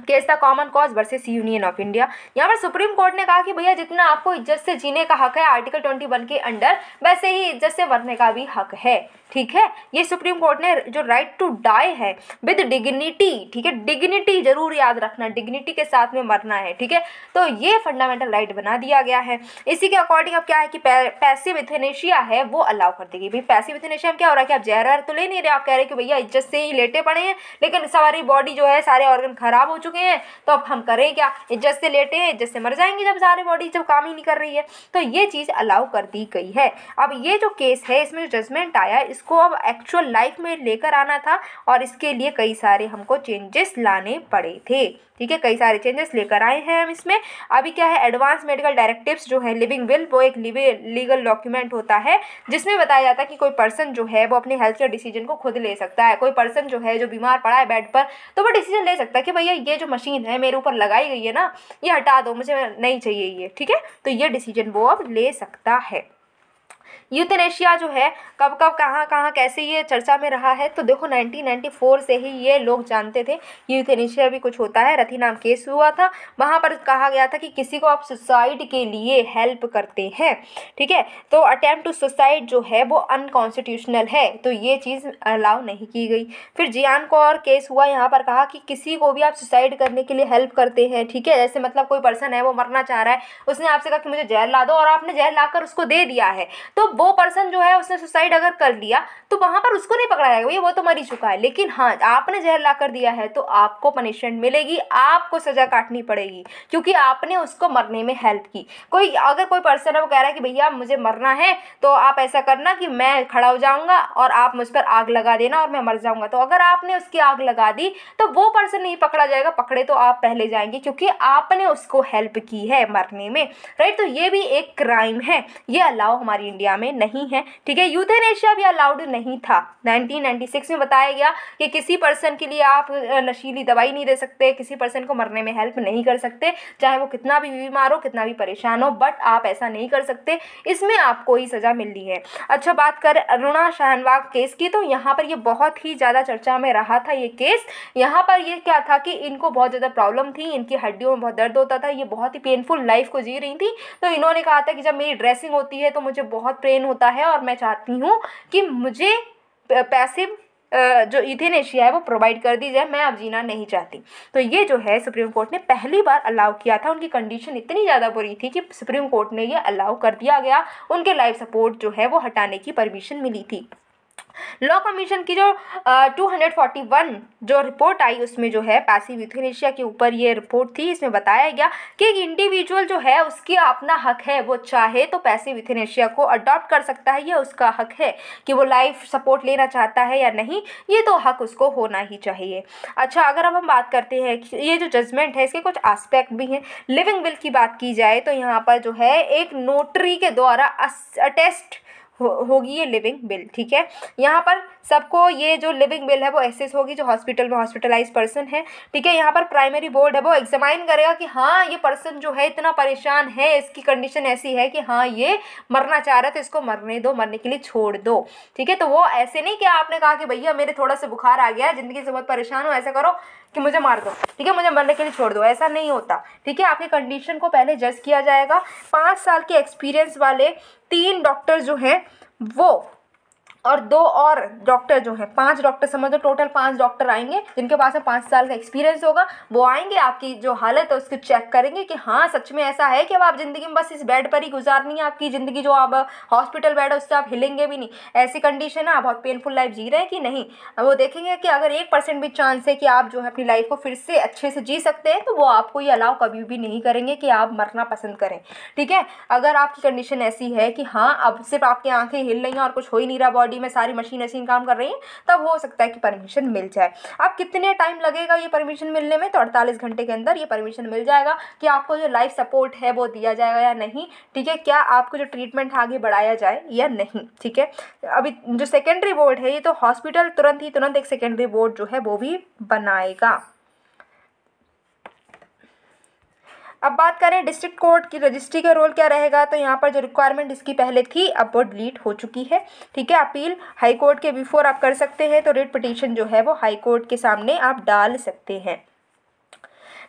केस था common cause versus Union of India. यहाँ पर सुप्रीम कोर्ट ने कहा कि भैया, जितना आपको इज़्ज़त से जीने का हक है, आर्टिकल ट्वेंटी वन के अंडर, वैसे ही इज़्ज़त से मरने का भी हक है, ठीक है? ये सुप्रीम कोर्ट ने जो राइट टू डाई है विद डिग्निटी ठीक है? डिग्निटी ज़रूर याद रखना डिग्निटी के साथ में मरना है, ठीक है? तो ये फंडामेंटल राइट बना दिया गया है। इसी के अकॉर्डिंग अब क्या है कि पैसिव इथेनेशिया है, वो अलाउ कर देगी भाई, पैसिव इथेनेशिया में क्या हो रहा है कि आप जहर तो ले नहीं रहे, आप कह रहे कि भैया इज़्ज़त से ही लेटे पड़े हैं, लेकिन सारी बॉडी जो है, सारे ऑर्गन खराब हो चुके हैं तो अब हम करें क्या? इज़्ज़त से लेटे हैं इज़्ज़त से मर जाएँगे जब सारी बॉडी जब काम ही नहीं कर रही है। तो ये चीज़ अलाउ कर दी गई है। अब ये जो केस है, इसमें जो जजमेंट आया, इसको अब एक्चुअल लाइफ में लेकर आना था और इसके लिए कई सारे हमको चेंजेस लाने पड़े थे। ठीक है, कई सारे चेंजेस लेकर आए हैं हम इसमें। अभी क्या है एडवांस मेडिकल डायरेक्टिव्स जो है लिविंग विल वो एक लीगल डॉक्यूमेंट होता है, जिसमें बताया जाता है कि कोई पर्सन जो है, वो अपने हेल्थ केयर डिसीज़न को खुद ले सकता है। कोई पर्सन जो है, जो बीमार पड़ा है बेड पर तो वो डिसीज़न ले सकता है कि भैया, ये जो मशीन है मेरे ऊपर लगाई गई है ना, ये हटा दो, मुझे नहीं चाहिए ये, ठीक है? तो ये डिसीज़न वो अब ले सकता है। यूथनेशिया जो है, कब कब, कहाँ कहाँ, कैसे ये चर्चा में रहा है? तो देखो 1994 से ही ये लोग जानते थे कि यूथनेशिया भी कुछ होता है। रथी नाम केस हुआ था। वहाँ पर कहा गया था कि किसी को आप सुसाइड के लिए हेल्प करते हैं, ठीक है? तो अटैम्प्ट टू सुसाइड जो है, वो अनकॉन्स्टिट्यूशनल है तो ये चीज़ अलाउ नहीं की गई। फिर जियान को और केस हुआ, यहाँ पर कहा कि किसी को भी आप सुसाइड करने के लिए हेल्प करते हैं, ठीक है? जैसे मतलब कोई पर्सन है, वो मरना चाह रहा है, उसने आपसे कहा कि मुझे जहर ला दो और आपने जहर लाकर उसको दे दिया है। तो वो पर्सन जो है उसने सुसाइड अगर कर लिया तो वहाँ पर उसको नहीं पकड़ा जाएगा भैया वो तो मर ही चुका है। लेकिन हाँ आपने जहर ला कर दिया है तो आपको पनिशमेंट मिलेगी, आपको सज़ा काटनी पड़ेगी, क्योंकि आपने उसको मरने में हेल्प की। कोई, अगर कोई पर्सन है, वो कह रहा है कि भैया, मुझे मरना है तो आप ऐसा करना कि मैं खड़ा हो जाऊँगा और आप मुझ पर आग लगा देना और मैं मर जाऊँगा। तो अगर आपने उसकी आग लगा दी तो वो पर्सन नहीं पकड़ा जाएगा, पकड़े तो आप पहले जाएँगे, क्योंकि आपने उसको हेल्प की है मरने में राइट तो ये भी एक क्राइम है। ये अलाव हमारी इंडिया में में नहीं है, ठीक है? यूथेनेशिया भी अलाउड नहीं था। 1996 में बताया गया कि किसी पर्सन के लिए आप नशीली दवाई नहीं दे सकते, किसी पर्सन को मरने में हेल्प नहीं कर सकते, चाहे वो कितना भी बीमार हो, कितना भी परेशान हो बट आप ऐसा नहीं कर सकते। इसमें आपको ही सज़ा मिल रही है। अच्छा बात कर अरुणा शाहनवाग केस की तो यहाँ पर ये बहुत ही ज़्यादा चर्चा में रहा था ये केस। यहाँ पर ये क्या था कि इनको बहुत ज़्यादा प्रॉब्लम थी, इनकी हड्डियों में बहुत दर्द होता था, ये बहुत ही पेनफुल लाइफ को जी रही थी। तो इन्होंने कहा था कि जब मेरी ड्रेसिंग होती है तो मुझे बहुत पेन होता है और मैं चाहती हूँ कि मुझे पैसिव जो इथेनेशिया है वो प्रोवाइड कर दी जाए, मैं अब जीना नहीं चाहती। तो ये जो है सुप्रीम कोर्ट ने पहली बार अलाउ किया था, उनकी कंडीशन इतनी ज़्यादा बुरी थी कि सुप्रीम कोर्ट ने ये अलाउ कर दिया गया, उनके लाइफ सपोर्ट जो है वो हटाने की परमिशन मिली थी। लॉ कमीशन की जो टू वन जो रिपोर्ट आई, उसमें जो है पैसिव यूथेनेशिया के ऊपर ये रिपोर्ट थी। इसमें बताया गया कि एक इंडिविजुअल जो है, उसकी अपना हक है। वो चाहे तो पैसिव यूथेनेशिया को अडॉप्ट कर सकता है, ये उसका हक है कि वो लाइफ सपोर्ट लेना चाहता है या नहीं। ये तो हक उसको होना ही चाहिए। अच्छा अगर अब हम बात करते हैं ये जो जजमेंट है, इसके कुछ आस्पेक्ट भी हैं। लिविंग विल की बात की जाए तो यहाँ पर जो है, एक नोटरी के द्वारा अटेस्ट हो, होगी ये लिविंग बिल ठीक है? यहाँ पर सबको ये जो लिविंग बिल है वो एसेस होगी जो हॉस्पिटल में हॉस्पिटलाइज पर्सन है ठीक है? यहाँ पर प्राइमरी बोर्ड है वो एग्जामाइन करेगा कि हाँ ये पर्सन जो है इतना परेशान है इसकी कंडीशन ऐसी है कि हाँ ये मरना चाह रहा है तो इसको मरने दो मरने के लिए छोड़ दो ठीक है? तो वो ऐसे नहीं कि आपने कहा कि भैया मेरे थोड़ा सा बुखार आ गया ज़िंदगी से बहुत परेशान हो ऐसा करो। कि मुझे मार दो, ठीक है? मुझे मरने के लिए छोड़ दो, ऐसा नहीं होता, ठीक है? आपके कंडीशन को पहले जज किया जाएगा। पाँच साल के एक्सपीरियंस वाले तीन डॉक्टर जो हैं, वो और दो और डॉक्टर जो हैं, पाँच डॉक्टर समझ लो टोटल पाँच डॉक्टर आएँगे, जिनके पास में पाँच साल का एक्सपीरियंस होगा, वो आएँगे, आपकी जो हालत है उसको चेक करेंगे कि हाँ सच में ऐसा है कि अब आप ज़िंदगी में बस इस बेड पर ही गुजारनी है, आपकी ज़िंदगी जो आप हॉस्पिटल बेड है, उससे आप हिलेंगे भी नहीं। ऐसी कंडीशन है आप बहुत पेनफुल लाइफ जी रहे हैं कि नहीं? वो देखेंगे कि अगर एक परसेंट भी चांस है कि आप जो है अपनी लाइफ को फिर से अच्छे से जी सकते हैं तो वो आपको ये अलाउ कभी भी नहीं करेंगे कि आप मरना पसंद करें। ठीक है? अगर आपकी कंडीशन ऐसी है कि हाँ अब सिर्फ़ आपकी आँखें हिल रही हैं और कुछ हो ही नहीं रहा बॉडी में सारी मशीन ऐसी काम कर रही हैं, तब हो सकता है कि परमिशन मिल जाए। अब कितने टाइम लगेगा ये परमिशन मिलने में? तो अड़तालीस घंटे के अंदर ये परमिशन मिल जाएगा कि आपको जो लाइफ सपोर्ट है वो दिया जाएगा या नहीं। ठीक है? क्या आपको जो ट्रीटमेंट आगे बढ़ाया जाए या नहीं? ठीक है? अभी जो सेकेंडरी बोर्ड है, ये तो हॉस्पिटल तुरंत ही तुरंत एक सेकेंडरी बोर्ड जो है वो भी बनाएगा। अब बात करें डिस्ट्रिक्ट कोर्ट की रजिस्ट्री का रोल क्या रहेगा तो यहाँ पर जो रिक्वायरमेंट इसकी पहले थी, अब वो डिलीट हो चुकी है। ठीक है अपील हाई कोर्ट के बिफोर आप कर सकते हैं तो रेट पिटीशन जो है वो हाई कोर्ट के सामने आप डाल सकते हैं।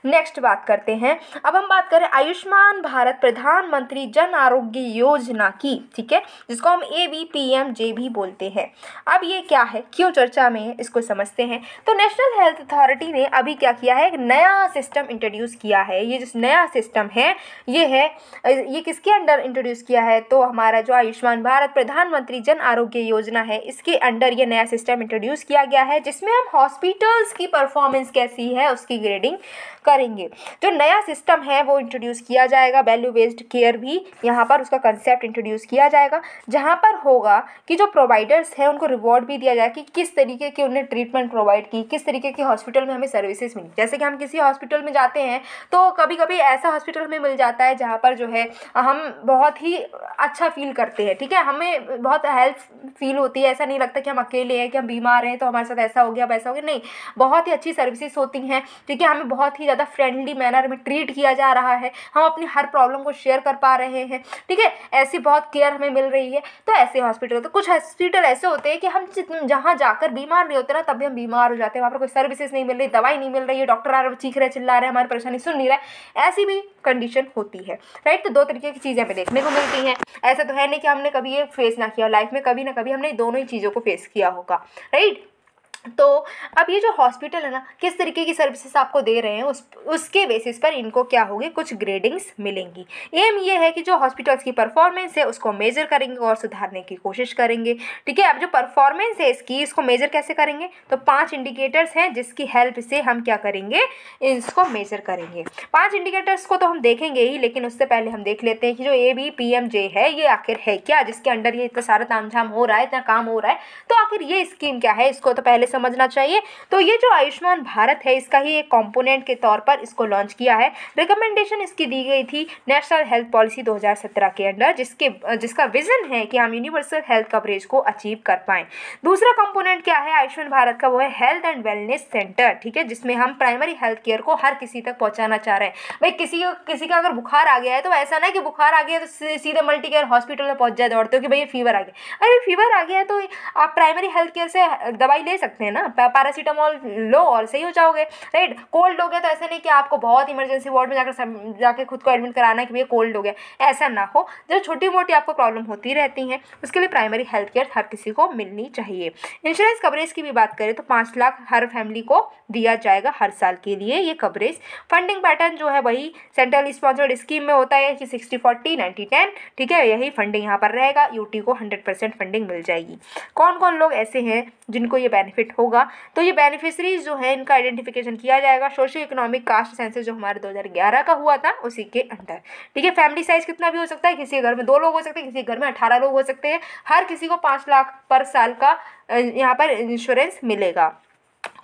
नेक्स्ट बात करते हैं। अब हम बात करें आयुष्मान भारत प्रधानमंत्री जन आरोग्य योजना की, ठीक है? जिसको हम A B P M J भी बोलते हैं। अब ये क्या है? क्यों चर्चा में है? इसको समझते हैं। तो नेशनल हेल्थ अथॉरिटी ने अभी क्या किया है? एक नया सिस्टम इंट्रोड्यूस किया है। ये जो नया सिस्टम है, ये है, ये किसके अंडर इंट्रोड्यूस किया है? तो हमारा जो आयुष्मान भारत प्रधानमंत्री जन आरोग्य योजना है, इसके अंडर ये नया सिस्टम इंट्रोड्यूस किया गया है, जिसमें हम हॉस्पिटल्स की परफॉर्मेंस कैसी है, उसकी ग्रेडिंग करेंगे। जो नया सिस्टम है, वो इंट्रोड्यूस किया जाएगा। वैल्यू बेस्ड केयर भी यहाँ पर उसका कंसेप्ट इंट्रोड्यूस किया जाएगा। जहाँ पर होगा कि जो प्रोवाइडर्स हैं, उनको रिवॉर्ड भी दिया जाए कि किस तरीके की उन्हें ट्रीटमेंट प्रोवाइड की, किस तरीके की हॉस्पिटल में हमें सर्विसेज़ मिली। जैसे कि हम किसी हॉस्पिटल में जाते हैं तो कभी कभी ऐसा हॉस्पिटल हमें मिल जाता है जहाँ पर जो है, हम बहुत ही अच्छा फील करते हैं, ठीक है? हमें बहुत हेल्प फील होती है। ऐसा नहीं लगता कि हम अकेले हैं, कि हम बीमार हैं तो हमारे साथ ऐसा हो गया, वैसा हो गया। नहीं, बहुत ही अच्छी सर्विसेज़ होती हैं, ठीक है? हमें बहुत ही ज़्यादा फ्रेंडली मैनर में ट्रीट किया जा रहा है। हम अपनी हर प्रॉब्लम को शेयर कर पा रहे हैं। ठीक है? ऐसी बहुत केयर हमें मिल रही है। तो ऐसे हॉस्पिटल तो कुछ हॉस्पिटल ऐसे होते हैं कि हम जहाँ जाकर बीमार नहीं होते ना, तभी हम बीमार हो जाते हैं। वहाँ पर कोई सर्विसेज़ नहीं मिल रही, दवाई नहीं मिल रही है डॉक्टर आ रहे चीख रहे चिल्ला रहे हैं, हमारी परेशानी सुन नहीं रहा है। ऐसी भी कंडीशन होती है। राइट तो दो तरीके की चीज़ें हमें देखने को मिलती हैं। ऐसा तो है नहीं कि हमने कभी ये फेस ना किया लाइफ में कभी ना कभी हमने दोनों ही चीज़ों को फेस किया होगा। राइट तो अब ये जो हॉस्पिटल है ना, किस तरीके की सर्विसेज़ आपको दे रहे हैं, उस, उसके बेसिस पर इनको क्या होगी, कुछ ग्रेडिंग्स मिलेंगी। एम ये है कि जो हॉस्पिटल्स की परफॉर्मेंस है, उसको मेजर करेंगे और सुधारने की कोशिश करेंगे। ठीक है, अब जो परफॉर्मेंस है इसकी, इसको मेजर कैसे करेंगे? तो पाँच इंडिकेटर्स हैं जिसकी हेल्प से हम क्या करेंगे, इसको मेजर करेंगे। पाँच इंडिकेटर्स को तो हम देखेंगे ही, लेकिन उससे पहले हम देख लेते हैं कि जो A B P M J है, ये आखिर है क्या? जिसके अंडर ये इतना सारा ताम झाम हो रहा है, इतना काम हो रहा है तो आखिर ये स्कीम क्या है? इसको तो पहले समझना चाहिए। तो ये जो आयुष्मान भारत है, इसका ही एक कंपोनेंट के तौर पर इसको लॉन्च किया है। रिकमेंडेशन इसकी दी गई थी नेशनल हेल्थ पॉलिसी 2017 के अंडर जिसके, जिसका विजन है कि हम यूनिवर्सल हेल्थ कवरेज को अचीव कर पाएँ। दूसरा कंपोनेंट क्या है आयुष्मान भारत का? वो है हेल्थ एंड वेलनेस सेंटर ठीक है, जिसमें हम प्राइमरी हेल्थ केयर को हर किसी तक पहुँचाना चाह रहे हैं। भाई, किसी किसी का अगर बुखार आ गया है तो ऐसा ना कि बुखार आ गया तो सीधे मल्टी केयर हॉस्पिटल में पहुँच जाए दौड़ते हो कि भाई फीवर आ गया। अरे फीवर आ गया है तो आप प्राइमरी हेल्थ केयर से दवाई ले सकते हैं ना? पैरासीटामोल लो और सही हो जाओगे राइट कोल्ड हो गया तो ऐसा नहीं कि आपको बहुत इमरजेंसी वार्ड में जाकर जाके खुद को एडमिट कराना है कि भैया कोल्ड हो गया। ऐसा ना हो। जो छोटी मोटी आपको प्रॉब्लम होती रहती हैं, उसके लिए प्राइमरी हेल्थ केयर हर किसी को मिलनी चाहिए। इंश्योरेंस कवरेज की भी बात करें तो पाँच लाख हर फैमिली को दिया जाएगा हर साल के लिए ये कवरेज फंडिंग पैटर्न जो है वही सेंट्रल स्पॉन्सर्ड स्कीम में होता है कि सिक्सटी फोर्टी नाइन्टी टेन ठीक है? यही फंडिंग यहाँ पर रहेगा। यूटी को हंड्रेड परसेंट फंडिंग मिल जाएगी। कौन कौन लोग ऐसे हैं जिनको ये बेनिफिट होगा। तो ये बेनिफिशरीज जो है, इनका आइडेंटिफिकेशन किया जाएगा। सोशियो इकोनॉमिक कास्ट सेंसस जो हमारे 2011 का हुआ था, उसी के अंडर ठीक है फैमिली साइज़ कितना भी हो सकता है, किसी घर में दो लोग हो सकते हैं, किसी घर में अठारह लोग हो सकते हैं। हर किसी को पाँच लाख पर साल का यहाँ पर इंश्योरेंस मिलेगा।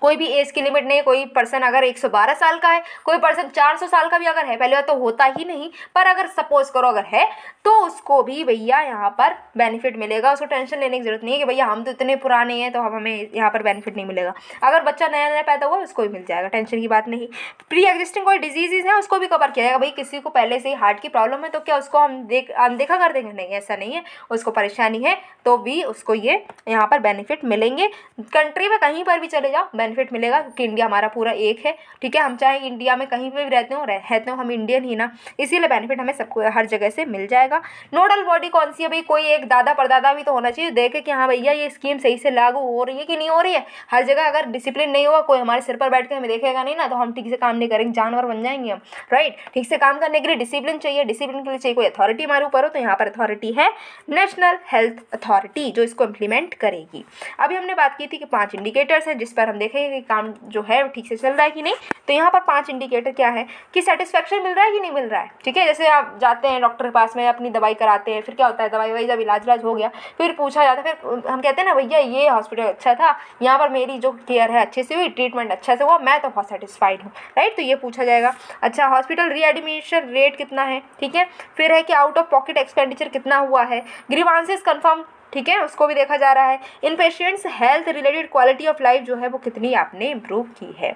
कोई भी एज की लिमिट नहीं, कोई पर्सन अगर 112 साल का है, कोई पर्सन 400 साल का भी अगर है, पहले तो होता ही नहीं, पर अगर सपोज़ करो अगर है तो उसको भी भैया यहाँ पर बेनिफिट मिलेगा, उसको टेंशन लेने की ज़रूरत नहीं है कि भैया हम तो इतने पुराने हैं तो हम हमें यहाँ पर बेनिफिट नहीं मिलेगा। अगर बच्चा नया नया पैदा हुआ, उसको भी मिल जाएगा, टेंशन की बात नहीं। प्री एग्जिस्टिंग कोई डिज़ीज़ है, उसको भी कवर किया जाएगा, भाई किसी को पहले से ही हार्ट की प्रॉब्लम है तो क्या उसको हम देख, अनदेखा कर देंगे? नहीं, ऐसा नहीं है, उसको परेशानी है तो भी उसको ये यहाँ पर बेनिफिट मिलेंगे। कंट्री में कहीं पर भी चले जाओ बेनिफिट मिलेगा क्योंकि इंडिया हमारा पूरा एक है। ठीक है, हम चाहे इंडिया में कहीं पर भी रहते हो रहते हो हम इंडियन ही ना। इसीलिए बेनिफिट हमें सबको, हर जगह से मिल जाएगा। नोडल बॉडी कौन सी है भाई? कोई एक दादा परदादा भी तो होना चाहिए। देखे कि हाँ भैया, ये स्कीम सही से लागू हो रही है कि नहीं हो रही है? हर जगह अगर डिसिप्लिन नहीं होगा, कोई हमारे सिर पर बैठ के हमें देखेगा नहीं ना तो हम ठीक से काम नहीं करेंगे। जानवर बन जाएँगे हम राइट ठीक से काम करने के लिए डिसिप्लिन चाहिए। डिसिप्लिन के लिए चाहिए कोई अथॉरिटी हमारे ऊपर हो तो यहाँ पर अथॉरिटी है नेशनल हेल्थ अथॉरिटी जो इसको इम्प्लीमेंट करेगी। अभी हमने बात की थी कि पाँच इंडिकेटर्स हैं, जिस पर हम देखेंगे कि काम जो है ठीक से चल रहा है कि नहीं? तो यहाँ पर पाँच इंडिकेटर क्या है? कि सेटिस्फेक्शन मिल रहा है कि नहीं मिल रहा है? ठीक है, जैसे आप जाते हैं डॉक्टर के पास में, अपनी दवाई कराते हैं, फिर क्या होता है? दवाई, वही जब इलाज इलाज हो गया, फिर पूछा जाता है, फिर हम कहते हैं ना, भैया, ये हॉस्पिटल अच्छा था, यहाँ पर मेरी जो केयर है अच्छे से हुई ट्रीटमेंट अच्छा से हुआ, मैं तो बहुत सेटिस्फाइड हूँ। राइट तो ये पूछा जाएगा अच्छा हॉस्पिटल रीएडमिशन रेट कितना है? ठीक है, फिर है कि आउट ऑफ़ पॉकेट एक्सपेंडिचर कितना हुआ है? ग्रीवांसेस कन्फर्म ठीक है, उसको भी देखा जा रहा है। इन patients health related quality of life जो है, वो कितनी आपने इम्प्रूव की है।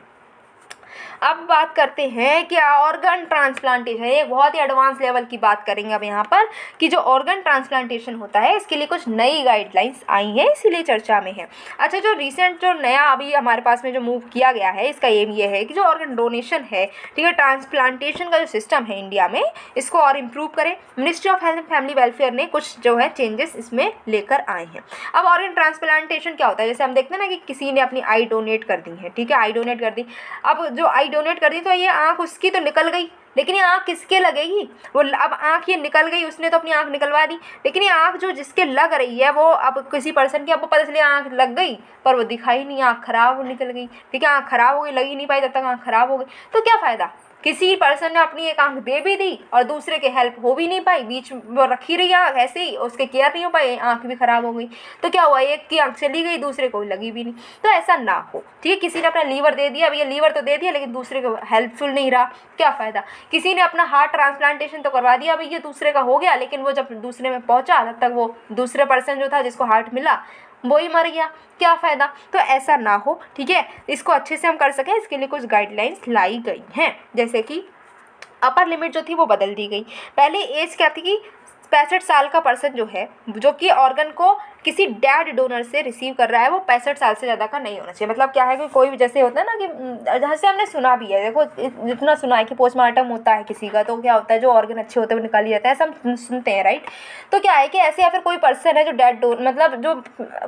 अब बात करते हैं कि ऑर्गन ट्रांसप्लांटेशन ये बहुत ही एडवांस लेवल की बात करेंगे अब यहाँ पर कि जो ऑर्गन ट्रांसप्लांटेशन होता है, इसके लिए कुछ नई गाइडलाइंस आई हैं, इसीलिए चर्चा में है। अच्छा जो रिसेंट जो नया अभी हमारे पास में जो मूव किया गया है, इसका एम ये है कि जो ऑर्गन डोनेशन है, ठीक है ट्रांसप्लांटेशन का जो सिस्टम है इंडिया में, इसको और इम्प्रूव करें। Ministry of health and family welfare ने कुछ जो है चेंजेस इसमें लेकर आए हैं। अब ऑर्गन ट्रांसप्लांटेशन क्या होता है? जैसे हम देखते हैं ना कि किसी ने अपनी आई डोनेट कर दी है, ठीक है आई डोनेट कर दी। अब जो आई डोनेट कर दी तो ये आँख उसकी तो निकल गई। लेकिन ये आँख किसके लगेगी? वो अब आँख ये निकल गई, उसने तो अपनी आँख निकलवा दी। लेकिन ये आँख जो जिसके लग रही है, वो अब किसी पर्सन की आपको पता चले आँख लग गई, पर वो दिखाई नहीं, आँख खराब निकल गई। ठीक है आँख खराब हो गई, लगी नहीं पाई जब तक आँख खराब हो गई। तो क्या फ़ायदा? किसी पर्सन ने अपनी एक आँख दे भी दी और दूसरे के हेल्प हो भी नहीं पाई, बीच वो रखी रही आँख ऐसे ही उसके केयर नहीं हो पाई आँख भी ख़राब हो गई। तो क्या हुआ, एक की आँख चली गई, दूसरे को लगी भी नहीं। तो ऐसा ना हो, ठीक है? किसी ने अपना लीवर दे दिया भैया लीवर तो दे दिया, लेकिन दूसरे को हेल्पफुल नहीं रहा। क्या फ़ायदा? किसी ने अपना हार्ट ट्रांसप्लांटेशन तो करवा दिया भैया दूसरे का हो गया, लेकिन वो जब दूसरे में पहुँचा, तब तक वो दूसरे पर्सन जो था, जिसको हार्ट मिला वो ही मर गया। क्या फ़ायदा? तो ऐसा ना हो, ठीक है? इसको अच्छे से हम कर सकें, इसके लिए कुछ गाइडलाइंस लाई गई हैं। जैसे कि अपर लिमिट जो थी वो बदल दी गई। पहले एज क्या थी कि पैंसठ साल का पर्सन जो है, जो कि ऑर्गन को किसी डैड डोनर से रिसीव कर रहा है, वो पैंसठ साल से ज़्यादा का नहीं होना चाहिए। मतलब क्या है कि कोई भी जैसे होता है ना कि जैसे हमने सुना भी है, देखो जितना सुना है कि पोस्टमार्टम होता है किसी का तो क्या होता है, जो ऑर्गन अच्छे होते हैं, वो निकाल जाता है, ऐसा हम सुनते हैं राइट तो क्या है कि ऐसे या फिर कोई पर्सन है जो डेड डोन मतलब जो,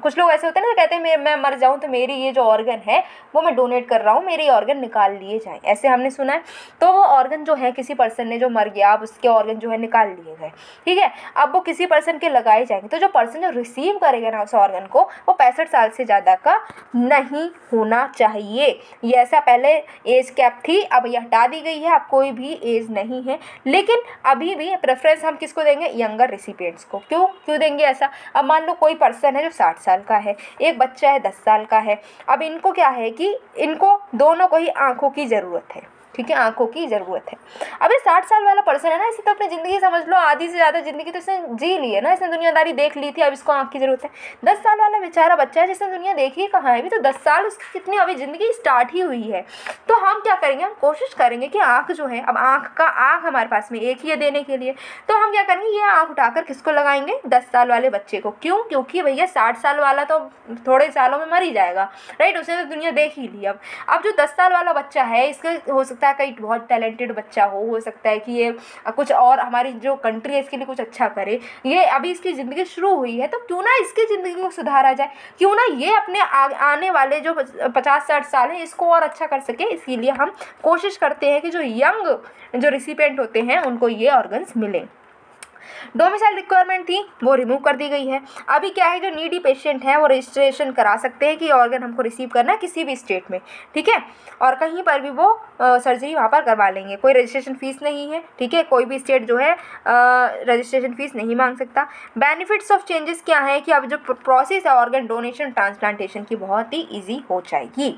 कुछ लोग ऐसे होते हैं ना, कहते हैं, मैं मर जाऊँ तो मेरी ये जो ऑर्गन है, वो मैं डोनेट कर रहा हूँ, मेरे ऑर्गन निकाल लिए जाएँ। ऐसे हमने सुना है। तो वो ऑर्गन जो है, किसी पर्सन ने जो मर गया, अब उसके ऑर्गन जो है निकाल लिए गए। ठीक है? अब वो किसी पर्सन के लगाए जाएँगे। तो जो पर्सन जो रिसीव करेगा ना उस ऑर्गन को, वो पैंसठ साल से ज़्यादा का नहीं होना चाहिए। ये ऐसा पहले एज कैप थी, अब ये हटा दी गई है, अब कोई भी एज नहीं है। लेकिन अभी भी प्रेफरेंस हम किसको देंगे? यंगर रिसिपियंट्स को। क्यों? क्यों देंगे ऐसा? अब मान लो कोई पर्सन है जो साठ साल का है, एक बच्चा है दस साल का है, अब इनको क्या है कि इनको दोनों को ही आँखों की ज़रूरत है। ठीक है, आँखों की ज़रूरत है। अभी साठ साल वाला पर्सन है ना, इसे तो अपनी ज़िंदगी समझ लो, आधी से ज़्यादा ज़िंदगी तो इसने जी ली है ना, इसने दुनियादारी देख ली थी, अब इसको आँख की ज़रूरत है। दस साल वाला बेचारा बच्चा है जिसने दुनिया देखी कहाँ है अभी तो दस साल उसकी कितनी, अभी ज़िंदगी स्टार्ट ही हुई है। तो हम क्या करेंगे, हम कोशिश करेंगे कि आँख जो है, अब आँख का आँख हमारे पास में एक ही है देने के लिए। तो हम क्या करेंगे, ये आँख उठाकर किसको लगाएँगे? दस साल वाले बच्चे को। क्यों? क्योंकि भैया साठ साल वाला तो थोड़े सालों में मर ही जाएगा राइट उसने तो दुनिया देख ही ली अब। अब जो दस साल वाला बच्चा है, इसके हो सकता है कहीं बहुत टैलेंटेड बच्चा हो हो सकता है कि ये कुछ और हमारी जो कंट्री है इसके लिए कुछ अच्छा करे। ये अभी इसकी ज़िंदगी शुरू हुई है तो क्यों ना इसकी ज़िंदगी को सुधारा जाए? क्यों ना ये अपने आ, आने वाले जो पचास साठ साल हैं इसको और अच्छा कर सके। इसीलिए हम कोशिश करते हैं कि जो यंग जो रिसिपेंट होते हैं उनको ये ऑर्गन्स मिलें। डोमिसाइल रिक्वायरमेंट थी, वो रिमूव कर दी गई है। अभी क्या है, जो नीडी पेशेंट हैं, वो रजिस्ट्रेशन करा सकते हैं कि ऑर्गन हमको रिसीव करना है किसी भी स्टेट में, ठीक है? और कहीं पर भी वो सर्जरी वहाँ पर करवा लेंगे। कोई रजिस्ट्रेशन फ़ीस नहीं है, ठीक है? कोई भी स्टेट जो है रजिस्ट्रेशन फ़ीस नहीं मांग सकता। बेनिफिट्स ऑफ़ चेंजेस क्या है कि अब जो प्रोसेस है ऑर्गन डोनेशन ट्रांसप्लांटेशन की, बहुत ही ईजी हो जाएगी।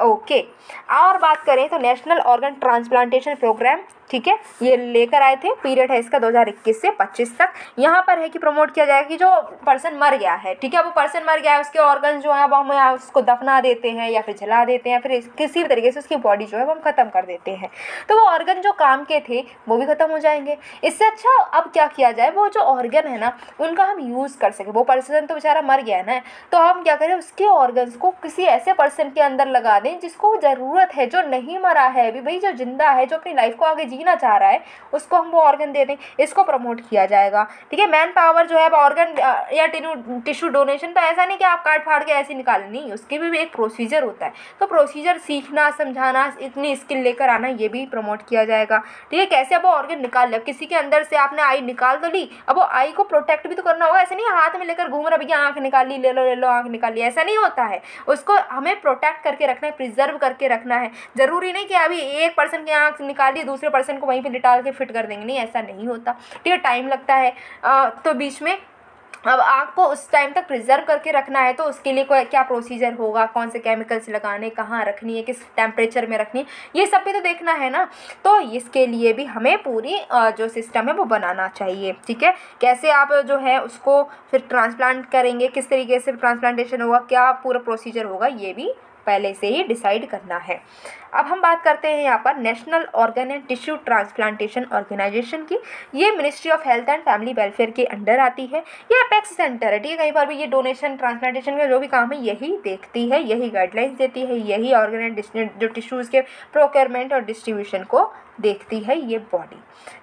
Okay okay. और बात करें तो नेशनल ऑर्गन ट्रांसप्लांटेशन प्रोग्राम ठीक है? ये लेकर आए थे, पीरियड है इसका 2021 से 25 तक। यहाँ पर है कि प्रमोट किया जाएगा कि जो पर्सन मर गया है, ठीक है? वो पर्सन मर गया है, उसके ऑर्गन जो है, वो हम उसको दफना देते हैं या फिर जला देते हैं, फिर किसी भी तरीके से उसकी बॉडी जो है, वो हम ख़त्म कर देते हैं। तो वो ऑर्गन जो काम के थे, वो भी ख़त्म हो जाएँगे। इससे अच्छा अब क्या किया जाए, वो जो ऑर्गन है ना, उनका हम यूज़ कर सकें। वो पर्सन तो बेचारा मर गया है ना तो हम क्या करें, उसके ऑर्गन्स को किसी ऐसे पर्सन के अंदर लगा दें, जिसको ज़रूरत है, जो नहीं मरा है, अभी भाई जो ज़िंदा है, जो अपनी लाइफ को आगे जी जीना चाह रहा है, उसको हम वो ऑर्गन दे दें, इसको प्रमोट किया जाएगा। ठीक है मैन पावर जो है, अब ऑर्गन या टिश्यू डोनेशन तो ऐसा नहीं कि आप काट फाड़ के ऐसे निकाल, नहीं, उसके भी एक प्रोसीजर होता है। तो प्रोसीजर सीखना, समझाना, इतनी स्किल लेकर आना, ये भी प्रमोट किया जाएगा। ठीक है, कैसे अब ऑर्गन निकाल लिया किसी के अंदर से आपने आई निकाल तो ली, अब वो आई को प्रोटेक्ट भी तो करना होगा, ऐसे नहीं हाथ में लेकर घूम रहा भैया, आँख निकाल, ली ले, लो ले लो आँख निकाल ली ऐसा नहीं होता है। उसको हमें प्रोटेक्ट करके रखना है प्रिजर्व करके रखना है। ज़रूरी नहीं कि अभी एक पर्सन की आँख निकाल ली दूसरे पर्सन को वहीं पे निकाल के फिट कर देंगे। नहीं, ऐसा नहीं होता। ठीक है टाइम लगता है। तो बीच में अब आग को उस टाइम तक प्रिजर्व करके रखना है तो उसके लिए कोई, क्या प्रोसीजर होगा? कौन से केमिकल्स लगाने, कहाँ रखनी है, किस टेम्परेचर में रखनी है? ये सब भी तो देखना है ना। तो इसके लिए भी हमें पूरी जो सिस्टम है वो बनाना चाहिए। ठीक है? कैसे आप जो है उसको फिर ट्रांसप्लांट करेंगे, किस तरीके से ट्रांसप्लांटेशन होगा, क्या पूरा प्रोसीजर होगा, ये भी पहले से ही डिसाइड करना है। अब हम बात करते हैं यहाँ पर national organ and tissue transplantation organisation की। ये ministry of health and family welfare के अंडर आती है। ये अपेक्स सेंटर है, ठीक है? कहीं पर भी ये डोनेशन ट्रांसप्लांटेशन का जो भी काम है, यही देखती है, यही गाइडलाइंस देती है, यही ऑर्गन एंड जो टिश्यूज़ के प्रोक्योरमेंट और डिस्ट्रीब्यूशन को देखती है ये बॉडी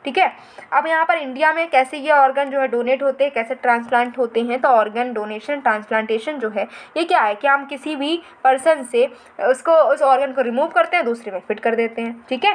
ठीक है? अब यहाँ पर इंडिया में कैसे ये ऑर्गन जो है डोनेट होते हैं, कैसे ट्रांसप्लांट होते हैं तो ऑर्गन डोनेशन ट्रांसप्लांटेशन जो है, ये क्या है कि हम किसी भी पर्सन से उसको, उस ऑर्गन को रिमूव करते हैं दूसरे में फिट कर देते हैं ठीक है?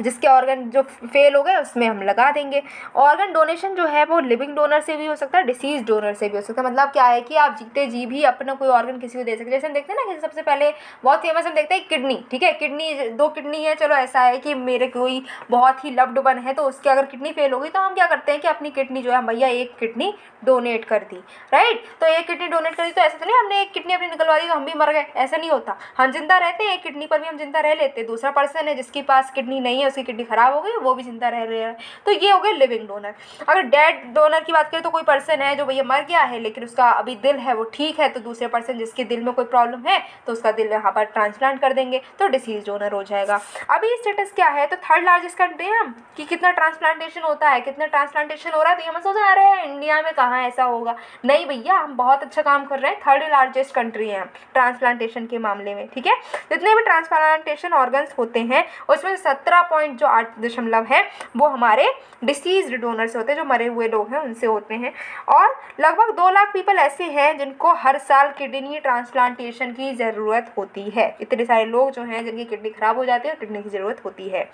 जिसके ऑर्गन जो फेल हो गए, उसमें हम लगा देंगे। ऑर्गन डोनेशन जो है, वो लिविंग डोनर से भी हो सकता है डिसीज डोनर से भी हो सकता है। मतलब क्या है कि आप जीते जी भी अपना कोई ऑर्गन किसी को दे सकते हैं। जैसे हम देखते हैं ना कि सबसे पहले बहुत फ़ेमस हम देखते हैं किडनी ठीक है? किडनी दो किडनी है, चलो ऐसा है कि मेरे कोई बहुत ही लव्ड वन है तो उसकी अगर किडनी फेल हो गई तो हम क्या करते हैं कि अपनी किडनी जो है भैया एक किडनी डोनेट कर दी राइट तो एक किडनी डोनेट कर दी तो ऐसा तो नहीं, हमने एक किडनी अपनी निकलवा दी तो हम भी मर गए। ऐसा नहीं होता। हम ज़िंदा रहते हैं, एक किडनी पर भी हम ज़िंदा रह लेते हैं। दूसरा पर्सन है जिसके पास किडनी नहीं है उसकी किडनी खराब हो गई, वो भी ज़िंदा रह रहा है। तो ये हो गए लिविंग डोनर अगर डेड डोनर की बात करें तो कोई पर्सन है जो भैया मर गया है, लेकिन उसका अभी दिल है, वो ठीक है तो दूसरे पर्सन जिसके दिल में कोई प्रॉब्लम है तो उसका दिल यहाँ पर ट्रांसप्लांट कर देंगे तो डिसीज डोनर हो जाएगा। अभी स्टेटस क्या है? तो थर्ड लार्जेस्ट कंट्री है कि कितना ट्रांसप्लांटेशन होता है, कितना ट्रांसप्लांटेशन हो रहा है तो हम सोच हैं इंडिया में कहाँ ऐसा होगा? नहीं भैया, हम बहुत अच्छा काम कर रहे हैं थर्ड लार्जेस्ट कंट्री है ट्रांसप्लांटेशन के मामले में, ठीक है? जितने भी ट्रांसप्लांटेशन ऑर्गन्स होते हैं, उसमें सत्रह पॉइंट जो आठ दशमलव है, वो हमारे डिसीज डोनर से होते हैं, जो मरे हुए लोग हैं, उनसे होते हैं। और लगभग दो लाख पीपल ऐसे हैं, जिनको हर साल किडनी ट्रांसप्लांटेशन की ज़रूरत होती है। इतने सारे लोग जो हैं, जिनकी किडनी ख़राब हो जाती है और किडनी की ज़रूरत होती है।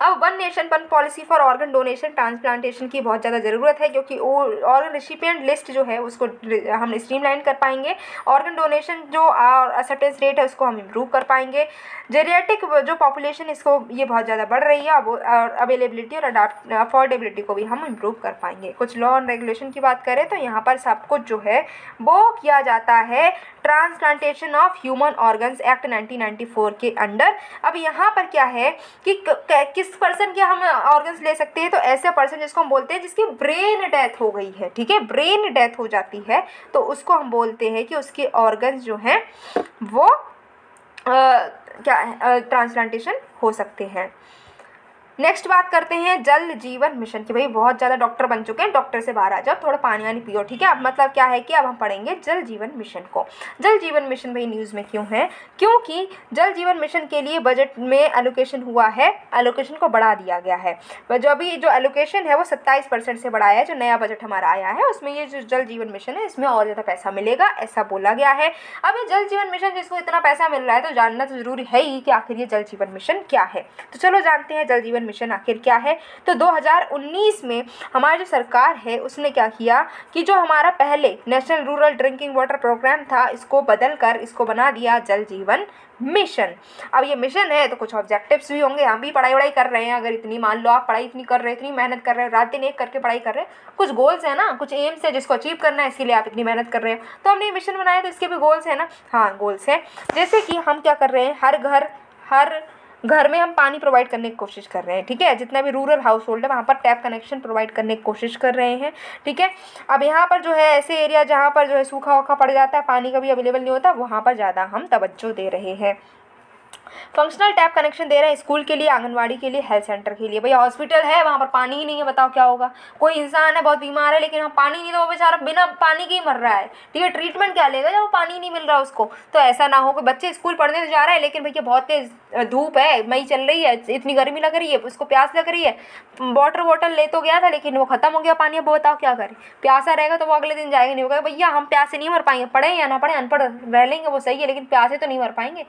अब one nation, one policy for organ donation transplantation की बहुत ज़्यादा ज़रूरत है, क्योंकि ऑर्गन रिसिपियंट लिस्ट जो है, उसको हम स्ट्रीमलाइन कर पाएँगे। ऑर्गन डोनेशन जो एक्सेप्टेंस रेट है, उसको हम इम्प्रूव कर पाएँगे। जेरियाटिक जो पॉपुलेशन इसको ये बहुत ज़्यादा बढ़ रही है, अब अवेलेबिलिटी और अफोर्डेबिलिटी को भी हम इम्प्रूव कर पाएँगे। कुछ लॉ एंड रेगुलेशन की बात करें तो यहाँ पर सब कुछ जो है, वो किया जाता है। Transplantation of human organs act 1994 के अंडर। अब यहाँ पर क्या है कि किस पर्सन के हम ऑर्गन्स ले सकते हैं? तो ऐसे पर्सन जिसको हम बोलते हैं जिसकी ब्रेन डेथ हो गई है ठीक है? ब्रेन डेथ हो जाती है तो उसको हम बोलते हैं कि उसके ऑर्गन्स जो हैं वो आ, क्या ट्रांसप्लांटेशन हो सकते हैं। नेक्स्ट बात करते हैं जल जीवन मिशन की। भाई, बहुत ज़्यादा डॉक्टर बन चुके हैं डॉक्टर से बाहर आ जाओ, थोड़ा पानी वानी पियो, ठीक है? अब मतलब क्या है कि अब हम पढ़ेंगे जल जीवन मिशन को। जल जीवन मिशन भाई न्यूज़ में क्यों है? क्योंकि जल जीवन मिशन के लिए बजट में एलोकेशन हुआ है एलोकेशन को बढ़ा दिया गया है। जो अभी जो एलोकेशन है वो सत्ताईस परसेंट से बढ़ाया है, जो नया बजट हमारा आया है, उसमें ये जो जल जीवन मिशन है, इसमें और ज़्यादा पैसा मिलेगा, ऐसा बोला गया है। अब ये जल जीवन मिशन जिसको इतना पैसा मिल रहा है तो जानना तो ज़रूरी है ही कि आखिर ये जल जीवन मिशन क्या है। तो चलो जानते हैं जल जीवन मिशन आखिर क्या है? तो 2019 में हमारी जो सरकार है, उसने क्या किया कि जो हमारा पहले national rural drinking water programme था, इसको बदल कर इसको बना दिया जल जीवन मिशन। अब ये मिशन है तो कुछ ऑब्जेक्टिव्स भी होंगे। हम भी पढ़ाई वढ़ाई कर रहे हैं। अगर इतनी मान लो आप पढ़ाई इतनी कर रहे हैं, इतनी मेहनत कर रहे हैं, रात दिन एक करके पढ़ाई कर रहे हैं, कुछ गोल्स है ना, कुछ एम्स है जिसको अचीव करना है इसीलिए आप इतनी मेहनत कर रहे हैं। तो हमने मिशन बनाया तो इसके भी गोल्स हैं ना? हाँ गोल्स हैं। जैसे कि हम क्या कर रहे हैं, हर घर, हर घर में हम पानी प्रोवाइड करने की कोशिश कर रहे हैं, ठीक है? जितना भी रूरल हाउस होल्ड है, वहाँ पर टैप कनेक्शन प्रोवाइड करने की कोशिश कर रहे हैं, ठीक है? अब यहाँ पर जो है, ऐसे एरिया जहाँ पर जो है सूखा वूखा पड़ जाता है, पानी का भी अवेलेबल नहीं होता, वहाँ पर ज़्यादा हम तवज्जो दे रहे हैं। फंक्शनल टैप कनेक्शन दे रहे हैं स्कूल के लिए, आंगनवाड़ी के लिए हेल्थ सेंटर के लिए। भैया हॉस्पिटल है, वहाँ पर पानी ही नहीं है, बताओ क्या होगा? कोई इंसान है, बहुत बीमार है, लेकिन वहाँ पानी नहीं तो वो बेचारा बिना पानी के ही मर रहा है। ठीक है ट्रीटमेंट क्या लेगा जब वो पानी नहीं मिल रहा उसको? तो ऐसा ना हो कि बच्चे स्कूल पढ़ने तो जा रहे हैं, लेकिन भैया, बहुत तेज़ धूप है, मई चल रही है इतनी गर्मी लग रही है, उसको प्यास लग रही है। वाटर बॉटल ले तो गया था, लेकिन वो ख़त्म हो गया पानी, अब बताओ क्या करें? प्यासा रहेगा तो वो अगले दिन जाएगा, नहीं होगा, भैया, हम प्यासे नहीं मर पाएँगे, पढ़े या ना पढ़े, अनपढ़ रह लेंगे, वो सही है, लेकिन प्यासे तो नहीं मर पाएँगे।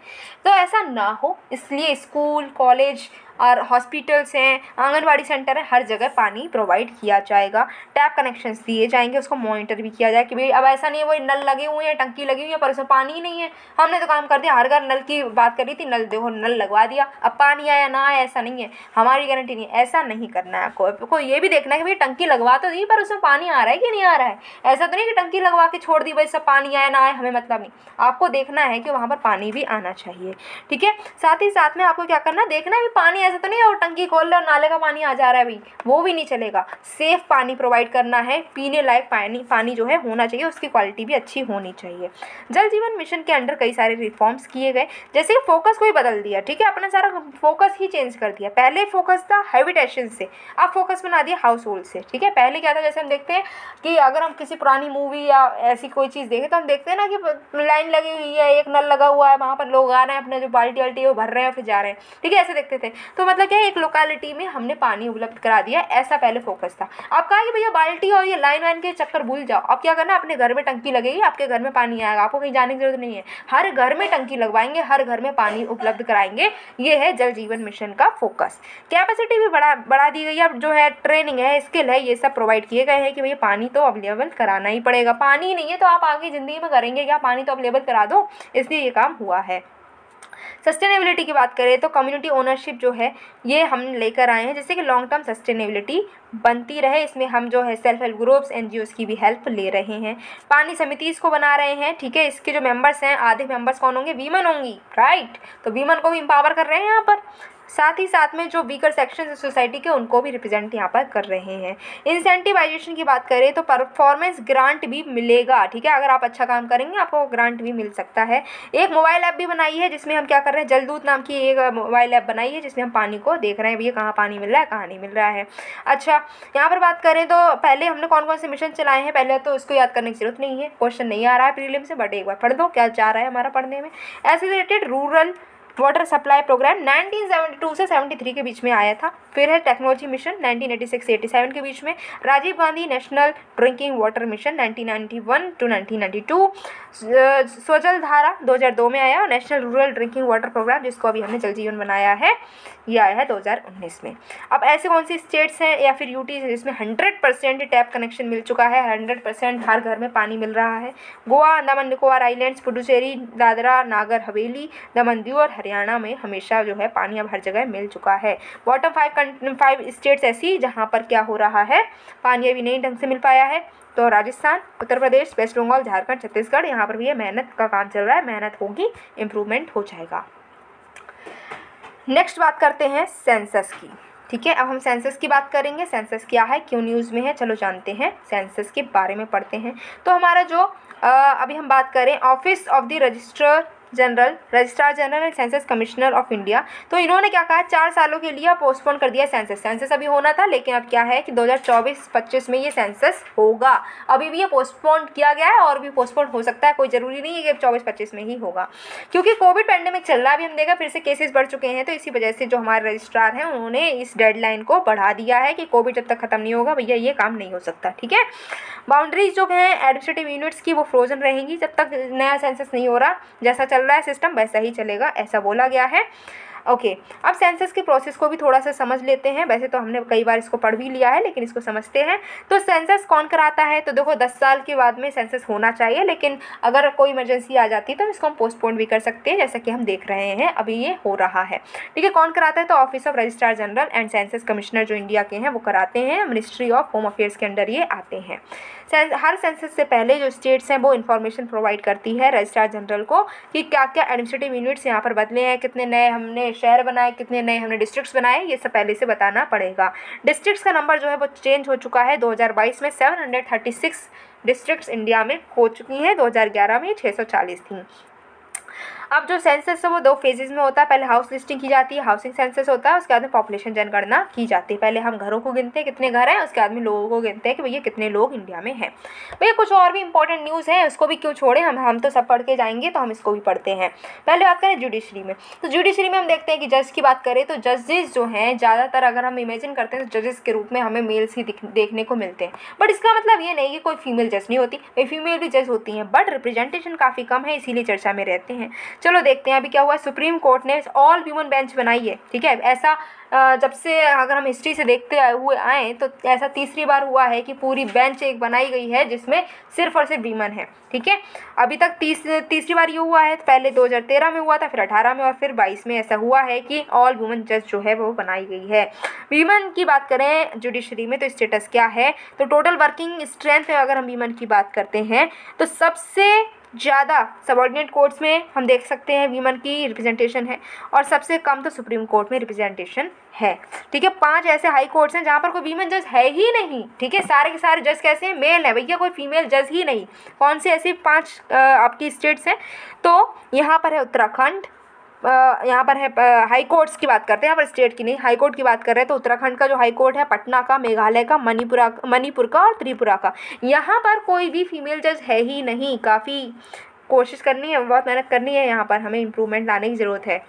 तो ऐसा ना हो इसलिए स्कूल कॉलेज और हॉस्पिटल्स हैं, आंगनबाड़ी सेंटर है, हर जगह पानी प्रोवाइड किया जाएगा। टैप कनेक्शंस दिए जाएँगे, उसको मॉनिटर भी किया जाए कि भाई अब ऐसा नहीं है वो नल लगे हुए हैं, टंकी लगी हुई है, पर उसमें पानी ही नहीं है। हमने तो काम कर दिया, हर घर नल की बात करी थी, नल देखो, नल लगवा दिया, अब पानी आया, ना आया, ऐसा नहीं है। हमारी गारंटी नहीं ऐसा नहीं करना है आपको ये भी देखना है कि भाई टंकी लगवा तो दी, पर उसमें पानी आ रहा है कि नहीं आ रहा है? ऐसा तो नहीं कि टंकी लगवा के छोड़ दी, भाई सब पानी आया, ना आए हमें मतलब नहीं। आपको देखना है कि वहाँ पर पानी भी आना चाहिए, ठीक है? साथ ही साथ में आपको क्या करना देखना है पानी ऐसा तो नहीं और टंकी खोल लो नाले का पानी आ जा रहा है भाई वो भी नहीं चलेगा। सेफ़ पानी प्रोवाइड करना है, पीने लायक पानी पानी जो है होना चाहिए, उसकी क्वालिटी भी अच्छी होनी चाहिए। जल जीवन मिशन के अंडर कई सारे रिफॉर्म्स किए गए, जैसे कि फोकस को ही बदल दिया, ठीक है? अपना सारा फोकस ही चेंज कर दिया। पहले फोकस था हैबिटेशन से, अब फोकस बना दिया हाउस होल्ड से, ठीक है? पहले क्या था, जैसे हम देखते हैं कि अगर हम किसी पुरानी मूवी या ऐसी कोई चीज़ देखें तो हम देखते हैं ना कि लाइन लगी हुई है, एक नल लगा हुआ है, वहाँ पर लोग आ रहे हैं, अपने जो बाल्टी वाल्टी वो भर रहे हैं फिर जा रहे हैं, ठीक है? ऐसे देखते थे। तो मतलब क्या एक लोकेलिटी में हमने पानी उपलब्ध करा दिया, ऐसा पहले फोकस था। अब कहा कि भैया बाल्टी और ये लाइन वाइन के चक्कर भूल जाओ। अब क्या करना अपने घर में टंकी लगेगी, आपके घर में पानी आएगा, आपको कहीं जाने की ज़रूरत नहीं है। हर घर में टंकी लगवाएँगे, हर घर में पानी उपलब्ध कराएँगे, ये है जल जीवन मिशन का फोकस कैपेसिटी भी बढ़ा बढ़ा दी गई है जो है ट्रेनिंग है स्किल है, ये सब प्रोवाइड किए गए हैं कि भैया पानी तो अवेलेबल कराना ही पड़ेगा। पानी नहीं है तो आप आगे ज़िंदगी में करेंगे क्या? पानी तो अवेलेबल करा दो, इसलिए ये काम हुआ है। सस्टेनेबिलिटी की बात करें तो कम्युनिटी ओनरशिप जो है, ये हम लेकर आए हैं जैसे कि लॉन्ग टर्म सस्टेनेबिलिटी बनती रहे। इसमें हम जो है सेल्फ हेल्प ग्रुप्स एन की भी हेल्प ले रहे हैं। पानी समिति इसको बना रहे हैं, ठीक है? इसके जो मेंबर्स हैं, आधे मेंबर्स कौन होंगे? वीमन होंगी राइट तो वीमन को भी इम्पावर कर रहे हैं यहाँ पर। साथ ही साथ में जो वीकर सेक्शन सोसाइटी के, उनको भी रिप्रेजेंट यहाँ पर कर रहे हैं। इंसेंटिवाइजेशन की बात करें तो परफॉर्मेंस ग्रांट भी मिलेगा, ठीक है? अगर आप अच्छा काम करेंगे, आपको ग्रांट भी मिल सकता है। एक मोबाइल ऐप भी बनाई है, जिसमें हम क्या कर रहे हैं? जलदूत नाम की एक मोबाइल ऐप बनाई है, जिसमें हम पानी को देख रहे हैं, भैया कहाँ पानी मिल रहा है, कहाँ नहीं मिल रहा है। अच्छा यहाँ पर बात करें तो पहले हमने कौन कौन से मिशन चलाए हैं? पहले तो उसको याद करने की ज़रूरत नहीं है क्वेश्चन नहीं आ रहा है प्रीलिम से बट एक बार पढ़ दो, क्या चाह रहा है हमारा पढ़ने में? ऐसे related rural water supply programme 1972 से 73 के बीच में आया था। फिर है टेक्नोलॉजी मिशन 1986-87 के बीच में। Rajiv Gandhi national drinking water mission 1991 to 1992 Swajal Dhara 2002 में आया और national rural drinking water programme जिसको अभी हमने जल जीवन बनाया है, ये आया है 2019 में। अब ऐसे कौन सी स्टेट्स हैं या फिर यूटी जिसमें हंड्रेड परसेंट टैप कनेक्शन मिल चुका है, हंड्रेड परसेंट हर घर में पानी मिल रहा है? गोवा, अंडमान निकोबार आइलैंड्स, पुडुचेरी, दादरा, नागर, हवेली, दमन दीव और हरियाणा में हमेशा जो है पानी अब हर जगह मिल चुका है। बॉटम फाइव फाइव स्टेट्स ऐसी जहाँ पर क्या हो रहा है पानी अभी नहीं ढंग से मिल पाया है। तो राजस्थान उत्तर प्रदेश वेस्ट बंगाल झारखंड छत्तीसगढ़ यहाँ पर भी ये मेहनत का काम चल रहा है मेहनत होगी इम्प्रूवमेंट हो जाएगा। नेक्स्ट बात करते हैं सेंसस की। ठीक है अब हम सेंसस की बात करेंगे। सेंसस क्या है क्यों न्यूज़ में है चलो जानते हैं। सेंसस के बारे में पढ़ते हैं। तो हमारा जो आ, अभी हम बात करें office of the register general registrar general and census commissioner of India तो इन्होंने क्या कहा? चार सालों के लिए पोस्टपोन कर दिया सेंसस सेंसस अभी होना था, लेकिन अब क्या है कि 2024-25 में ये सेंसस होगा। अभी भी ये पोस्टपोन किया गया है और भी पोस्टपोन हो सकता है, कोई ज़रूरी नहीं है कि चौबीस पच्चीस में ही होगा। क्योंकि कोविड पैंडेमिक चल रहा है, अभी हम देखा फिर से केसेस बढ़ चुके हैं तो इसी वजह से जो हमारे रजिस्ट्रार हैं, उन्होंने इस डेडलाइन को बढ़ा दिया है कि कोविड जब तक ख़त्म नहीं होगा, भैया ये काम नहीं हो सकता, ठीक है? बाउंड्रीज जो हैं एडमिनिस्ट्रेटिव यूनिट्स की वो फ्रोजन रहेंगी जब तक नया सेंसस नहीं हो रहा। जैसा चल रहा है सिस्टम वैसा ही चलेगा, ऐसा बोला गया है। Okay okay. अब सेंसस के प्रोसेस को भी थोड़ा सा समझ लेते हैं। वैसे तो हमने कई बार इसको पढ़ भी लिया है, लेकिन इसको समझते हैं। तो सेंसस कौन कराता है? तो देखो, दस साल के बाद में सेंसस होना चाहिए, लेकिन अगर कोई इमरजेंसी आ जाती है तो इसको हम पोस्टपोन भी कर सकते हैं, जैसा कि हम देख रहे हैं। अभी ये हो रहा है। ठीक है, कौन कराता है? तो office of registrar general and census commissioner जो इंडिया के हैं, वो कराते हैं। मिनिस्ट्री ऑफ़ होम अफेयर्स के अंडर ये आते हैं। हर सेंसस से पहले जो स्टेट्स हैं, वो इन्फॉर्मेशन प्रोवाइड करती है रजिस्ट्रार जनरल को कि क्या क्या एडमिनिस्ट्रेटिव यूनिट्स यहाँ पर बदले हैं, कितने नए हमने शहर बनाए, कितने नए हमने डिस्ट्रिक्ट्स बनाए, ये सब पहले से बताना पड़ेगा। डिस्ट्रिक्ट्स का नंबर जो है वो चेंज हो चुका है 2022 में। 736 डिस्ट्रिक्ट्स इंडिया में हो चुकी हैं 2011 में 640 थी। अब जो सेंसस है वो दो फेजेज में होता है। पहले हाउस लिस्टिंग की जाती है हाउसिंग सेंसस होता है, उसके बाद में पॉपुलेशन जनगणना की जाती है। पहले हम घरों को गिनते हैं, कितने घर हैं, उसके बाद में लोगों को गिनते हैं कि भैया कितने लोग इंडिया में हैं। भैया कुछ और भी इंपॉर्टेंट न्यूज़ है, उसको भी क्यों छोड़ें? हम हम तो सब पढ़ के जाएँगे तो हम इसको भी पढ़ते हैं। पहले बात करें जुडिशरी में। तो जुडिशरी में हम देखते हैं कि जज की बात करें तो जजेस जो हैं, ज़्यादातर अगर हम इमेजिन करते हैं तो जजेस के रूप में हमें मेल्स ही देखने को मिलते हैं। बट इसका मतलब ये नहीं कि कोई फीमेल जज नहीं होती। फीमेल भी जज होती हैं बट रिप्रेजेंटेशन काफ़ी कम है, इसीलिए चर्चा में रहते हैं। चलो देखते हैं अभी क्या हुआ सुप्रीम कोर्ट ने ऑल ह्यूमन बेंच बनाई है, ठीक है? ऐसा जब से अगर हम हिस्ट्री से देखते हुए आए तो ऐसा तीसरी बार हुआ है कि पूरी बेंच एक बनाई गई है, जिसमें सिर्फ़ और सिर्फ़ वीमन है, ठीक है? अभी तक तीस, तीसरी बार ये हुआ है, पहले 2013 में हुआ था, फिर 18 में और फिर 22 में ऐसा हुआ है कि ऑल वुमेन जज जो है वो बनाई गई है। वीमन की बात करें जुडिशरी में तो स्टेटस क्या है? तो टोटल वर्किंग स्ट्रेंथ में अगर हम वीमन की बात करते हैं तो सबसे ज़्यादा सबॉर्डिनेट कोर्ट्स में हम देख सकते हैं वीमन की रिप्रेजेंटेशन है और सबसे कम तो सुप्रीम कोर्ट में रिप्रेजेंटेशन है। ठीक है, पाँच ऐसे हाई कोर्ट्स हैं जहाँ पर कोई वीमन जज है ही नहीं। ठीक है, सारे के सारे जज कैसे हैं? मेल है, भैया कोई फीमेल जज ही नहीं। कौन से ऐसे पाँच आपकी स्टेट्स हैं? तो यहाँ पर है उत्तराखंड यहाँ पर है हाई कोर्ट्स की बात करते हैं, यहाँ पर स्टेट की नहीं हाई कोर्ट की बात कर रहे हैं तो उत्तराखंड का जो हाई कोर्ट है, पटना का, मेघालय का, मणिपुरा, मणिपुर का और त्रिपुरा का। यहाँ पर कोई भी फीमेल जज है ही नहीं, काफ़ी कोशिश करनी है, बहुत मेहनत करनी है, यहाँ पर हमें इम्प्रूवमेंट लाने की ज़रूरत है।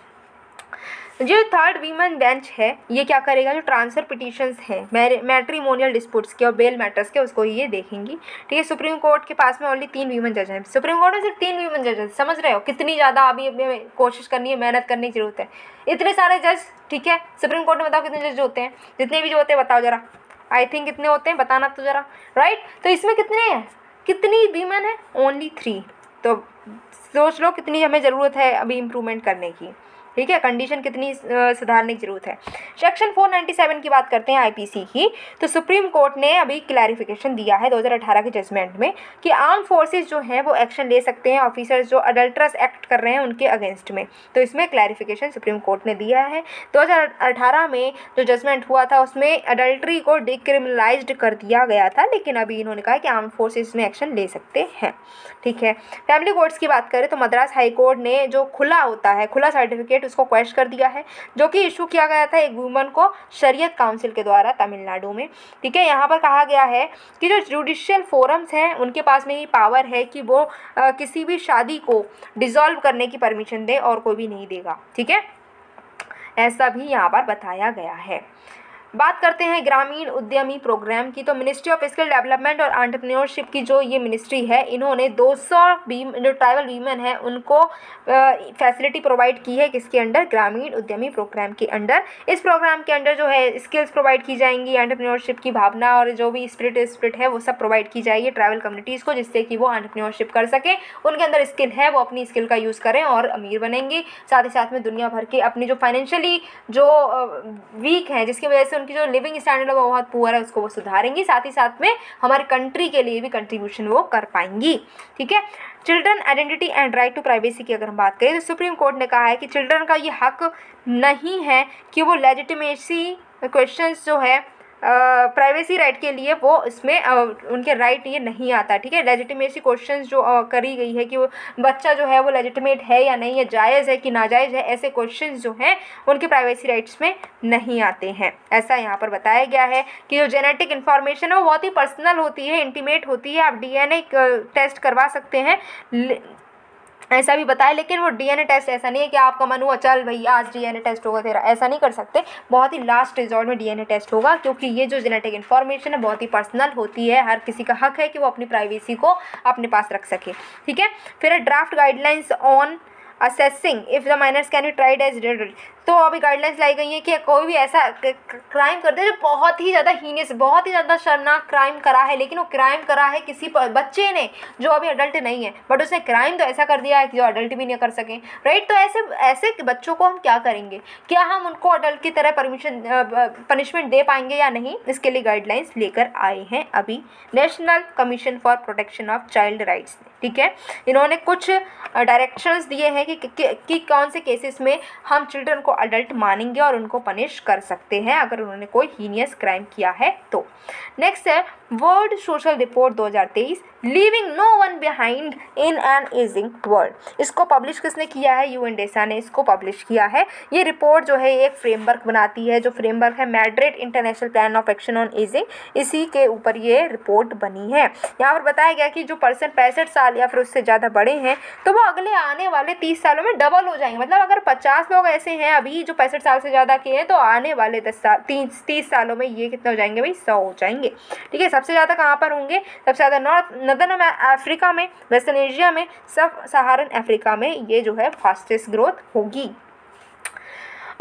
जो थर्ड वीमन बेंच है, ये क्या करेगा? जो ट्रांसफ़र पिटिशंस हैं मैट्रीमोनियल डिस्प्यूट्स के और बेल मैटर्स के, उसको ये देखेंगी। ठीक है, सुप्रीम कोर्ट के पास में ओनली तीन वीमन जज हैं। सुप्रीम कोर्ट में सिर्फ़ तीन वीमन जज हैं समझ रहे हो? कितनी ज़्यादा अभी कोशिश करनी है, मेहनत करने की ज़रूरत है। इतने सारे जज ठीक है? सुप्रीम कोर्ट में बताओ कितने जज होते हैं? जितने भी जो होते हैं, बताओ ज़रा। आई थिंक कितने होते हैं, बताना तो ज़रा। राइट तो इसमें कितने हैं? कितनी वीमन है? ओनली थ्री तो सोच लो कितनी हमें ज़रूरत है अभी इम्प्रूवमेंट करने की। ठीक है? कंडीशन कितनी सुधारने की ज़रूरत है। सेक्शन 497 की बात करते हैं आईपीसी की। तो सुप्रीम कोर्ट ने अभी क्लैरिफिकेशन दिया है 2018 के जजमेंट में कि आर्म फोर्सेस जो हैं वो एक्शन ले सकते हैं। ऑफिसर्स जो अडल्ट्रस एक्ट कर रहे हैं उनके अगेंस्ट में। तो इसमें क्लैरिफिकेशन सुप्रीम कोर्ट ने दिया है। दो हज़ार अठारह में जो जजमेंट हुआ था, उसमें अडल्ट्री को डिक्रिमिनलाइज कर दिया गया था, लेकिन अभी इन्होंने कहा कि आर्म फोर्सेज में एक्शन ले सकते हैं। ठीक है? फैमिली कोर्ट्स की बात करें तो मद्रास हाई कोर्ट ने जो खुला होता है, खुला सर्टिफिकेट सर्टिफिकेट उसको क्वेश्चन कर दिया है जो कि इशू किया गया था एक वुमन को शरीयत काउंसिल के द्वारा तमिलनाडु में। ठीक है यहाँ पर कहा गया है कि जो जुडिशियल फोरम्स हैं उनके पास में ही पावर है कि वो आ, किसी भी शादी को डिज़ोल्व करने की परमिशन दे और कोई भी नहीं देगा। ठीक है? ऐसा भी यहाँ पर बताया गया है। बात करते हैं ग्रामीण उद्यमी प्रोग्राम की। तो मिनिस्ट्री ऑफ़ स्किल डेवलपमेंट और एंटरप्रेन्योरशिप की जो ये मिनिस्ट्री है, इन्होंने 200 सौ जो ट्राइबल वीमेन हैं, उनको फैसिलिटी प्रोवाइड की है किसके अंडर? ग्रामीण उद्यमी प्रोग्राम के अंडर। इस प्रोग्राम के अंडर जो है स्किल्स प्रोवाइड की जाएँगी एंटरप्रेन्योरशिप की भावना और जो भी स्प्रिट स्प्रिट है, वो सब प्रोवाइड की जाएगी ट्राइबल कम्युनिटीज़ को, जिससे कि वो एंटरप्रेन्योरशिप कर सकें। उनके अंदर स्किल है, वो अपनी स्किल का यूज़ करें और अमीर बनेंगी। साथ ही साथ में दुनिया भर के अपनी जो फाइनेंशियली जो वीक हैं, जिसकी वजह से उनकी जो लिविंग स्टैंडर्ड है, वो बहुत पुअर है, उसको वो सुधारेंगी, साथ ही साथ में हमारी कंट्री के लिए भी कंट्रीब्यूशन वो कर पाएँगी। ठीक है? Children identity and right to privacy की अगर हम बात करें तो सुप्रीम कोर्ट ने कहा है कि चिल्ड्रन का ये हक नहीं है कि वो लेजिटिमेसी क्वेश्चंस जो है प्राइवेसी राइट के लिए वो इसमें उनके राइट ये नहीं आता, ठीक है? लेजिटिमेसी क्वेश्चन जो करी गई है कि वो बच्चा जो है वो लेजिटिमेट है या नहीं है जायज़ है कि नाजायज़ है, ऐसे क्वेश्चन जो हैं, उनके प्राइवेसी राइट्स में नहीं आते हैं। ऐसा यहाँ पर बताया गया है कि जो जेनेटिक इन्फॉर्मेशन है वो बहुत ही पर्सनल होती है इंटीमेट होती है, आप डीएनए टेस्ट करवा सकते हैं। ऐसा भी बताया, लेकिन वो डीएनए टेस्ट ऐसा नहीं है कि आपका मन हुआ, चल भैया आज डीएनए टेस्ट होगा तेरा, ऐसा नहीं कर सकते। बहुत ही लास्ट रिजॉर्ट में डीएनए टेस्ट होगा, क्योंकि ये जो जेनेटिक इन्फॉर्मेशन है, बहुत ही पर्सनल होती है। हर किसी का हक है कि वो अपनी प्राइवेसी को अपने पास रख सके, ठीक है? फिर draft guidelines on assessing if the minors can be tried as तो अभी गाइडलाइंस लाई गई हैं कि कोई भी ऐसा क्राइम कर दे जो बहुत ही ज़्यादा हीनियस बहुत ही ज़्यादा शर्मनाक क्राइम करा है लेकिन वो क्राइम करा है किसी पर बच्चे ने जो अभी अडल्ट नहीं है बट उसने क्राइम तो ऐसा कर दिया है कि जो अडल्ट भी नहीं कर सकें राइट तो ऐसे ऐसे बच्चों को हम क्या करेंगे? क्या हम उनको अडल्ट की तरह परमिशन पनिशमेंट दे पाएँगे या नहीं? इसके लिए गाइडलाइंस लेकर आए हैं अभी national commission for protection of child rights ठीक है? इन्होंने कुछ डायरेक्शंस दिए हैं कि, कौन से केसेस में हम चिल्ड्रन को अडल्ट मानेंगे और उनको पनिश कर सकते हैं, अगर उन्होंने कोई हीनियस क्राइम किया है तो। नेक्स्ट है world social report 2023 leaving no one behind in an ageing world इसको पब्लिश किसने किया है? यू डेसा ने इसको पब्लिश किया है। ये रिपोर्ट जो है एक फ्रेमवर्क बनाती है, जो फ्रेमवर्क है Madrid international plan of action on ageing इसी के ऊपर ये रिपोर्ट बनी है। यहाँ पर बताया गया कि जो पर्सन पैंसठ साल या फिर उससे ज़्यादा बड़े हैं तो वो अगले आने वाले तीस सालों में डबल हो जाएँगे। मतलब अगर पचास लोग ऐसे हैं अभी जो पैंसठ साल से ज़्यादा के हैं तो आने वाले दस साल तीस तीस सालों में ये कितने हो जाएँगे भाई? सौ हो जाएँगे। ठीक है, सबसे ज़्यादा कहाँ पर होंगे? सबसे ज़्यादा नॉर्थ नदर्न अफ्रीका में, वेस्टर्न एशिया में, सब सहारन अफ्रीका में ये जो है फास्टेस्ट ग्रोथ होगी।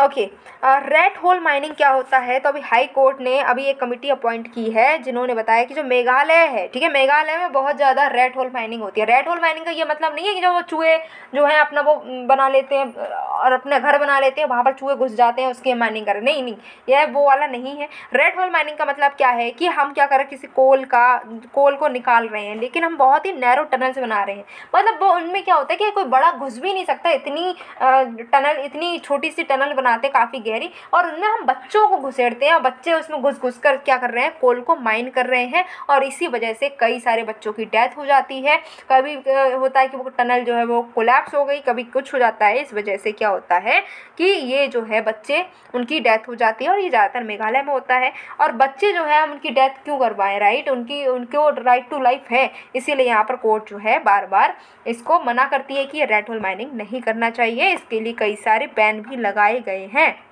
ओके रेड होल माइनिंग क्या होता है? तो अभी हाई कोर्ट ने अभी एक कमेटी अपॉइंट की है, जिन्होंने बताया कि जो मेघालय है, ठीक है, मेघालय में बहुत ज़्यादा रेड होल माइनिंग होती है। रेड होल माइनिंग का ये मतलब नहीं है कि जो वो चूहे जो है अपना वो बना लेते हैं और अपने घर बना लेते हैं, वहाँ पर चूहे घुस जाते हैं, उसकी माइनिंग करें नहीं नहीं, यह वो वाला नहीं है। रेड होल माइनिंग का मतलब क्या है कि हम क्या करें, किसी कोल का, कोल को निकाल रहे हैं, लेकिन हम बहुत ही नैरो टनल से बना रहे हैं। मतलब वो उनमें क्या होता है कि कोई बड़ा घुस भी नहीं सकता, इतनी टनल इतनी छोटी सी टनल बनाते काफ़ी गहरी और उनमें हम बच्चों को घुसेड़ते हैं और बच्चे उसमें घुस घुस कर क्या कर रहे हैं? कोल को माइन कर रहे हैं और इसी वजह से कई सारे बच्चों की डेथ हो जाती है। कभी होता है कि वो टनल जो है वो कोलैप्स हो गई, कभी कुछ हो जाता है। इस वजह से क्या होता है कि ये जो है बच्चे, उनकी डेथ हो जाती है और ये ज़्यादातर मेघालय में होता है। और बच्चे जो है, हम उनकी डेथ क्यों करवाएँ, राइट? उनकी, उनको राइट टू लाइफ है, इसीलिए यहाँ पर कोर्ट जो है बार बार इसको मना करती है कि ये रेड होल माइनिंग नहीं करना चाहिए। इसके लिए कई सारे बैन भी लगाए गए हैं।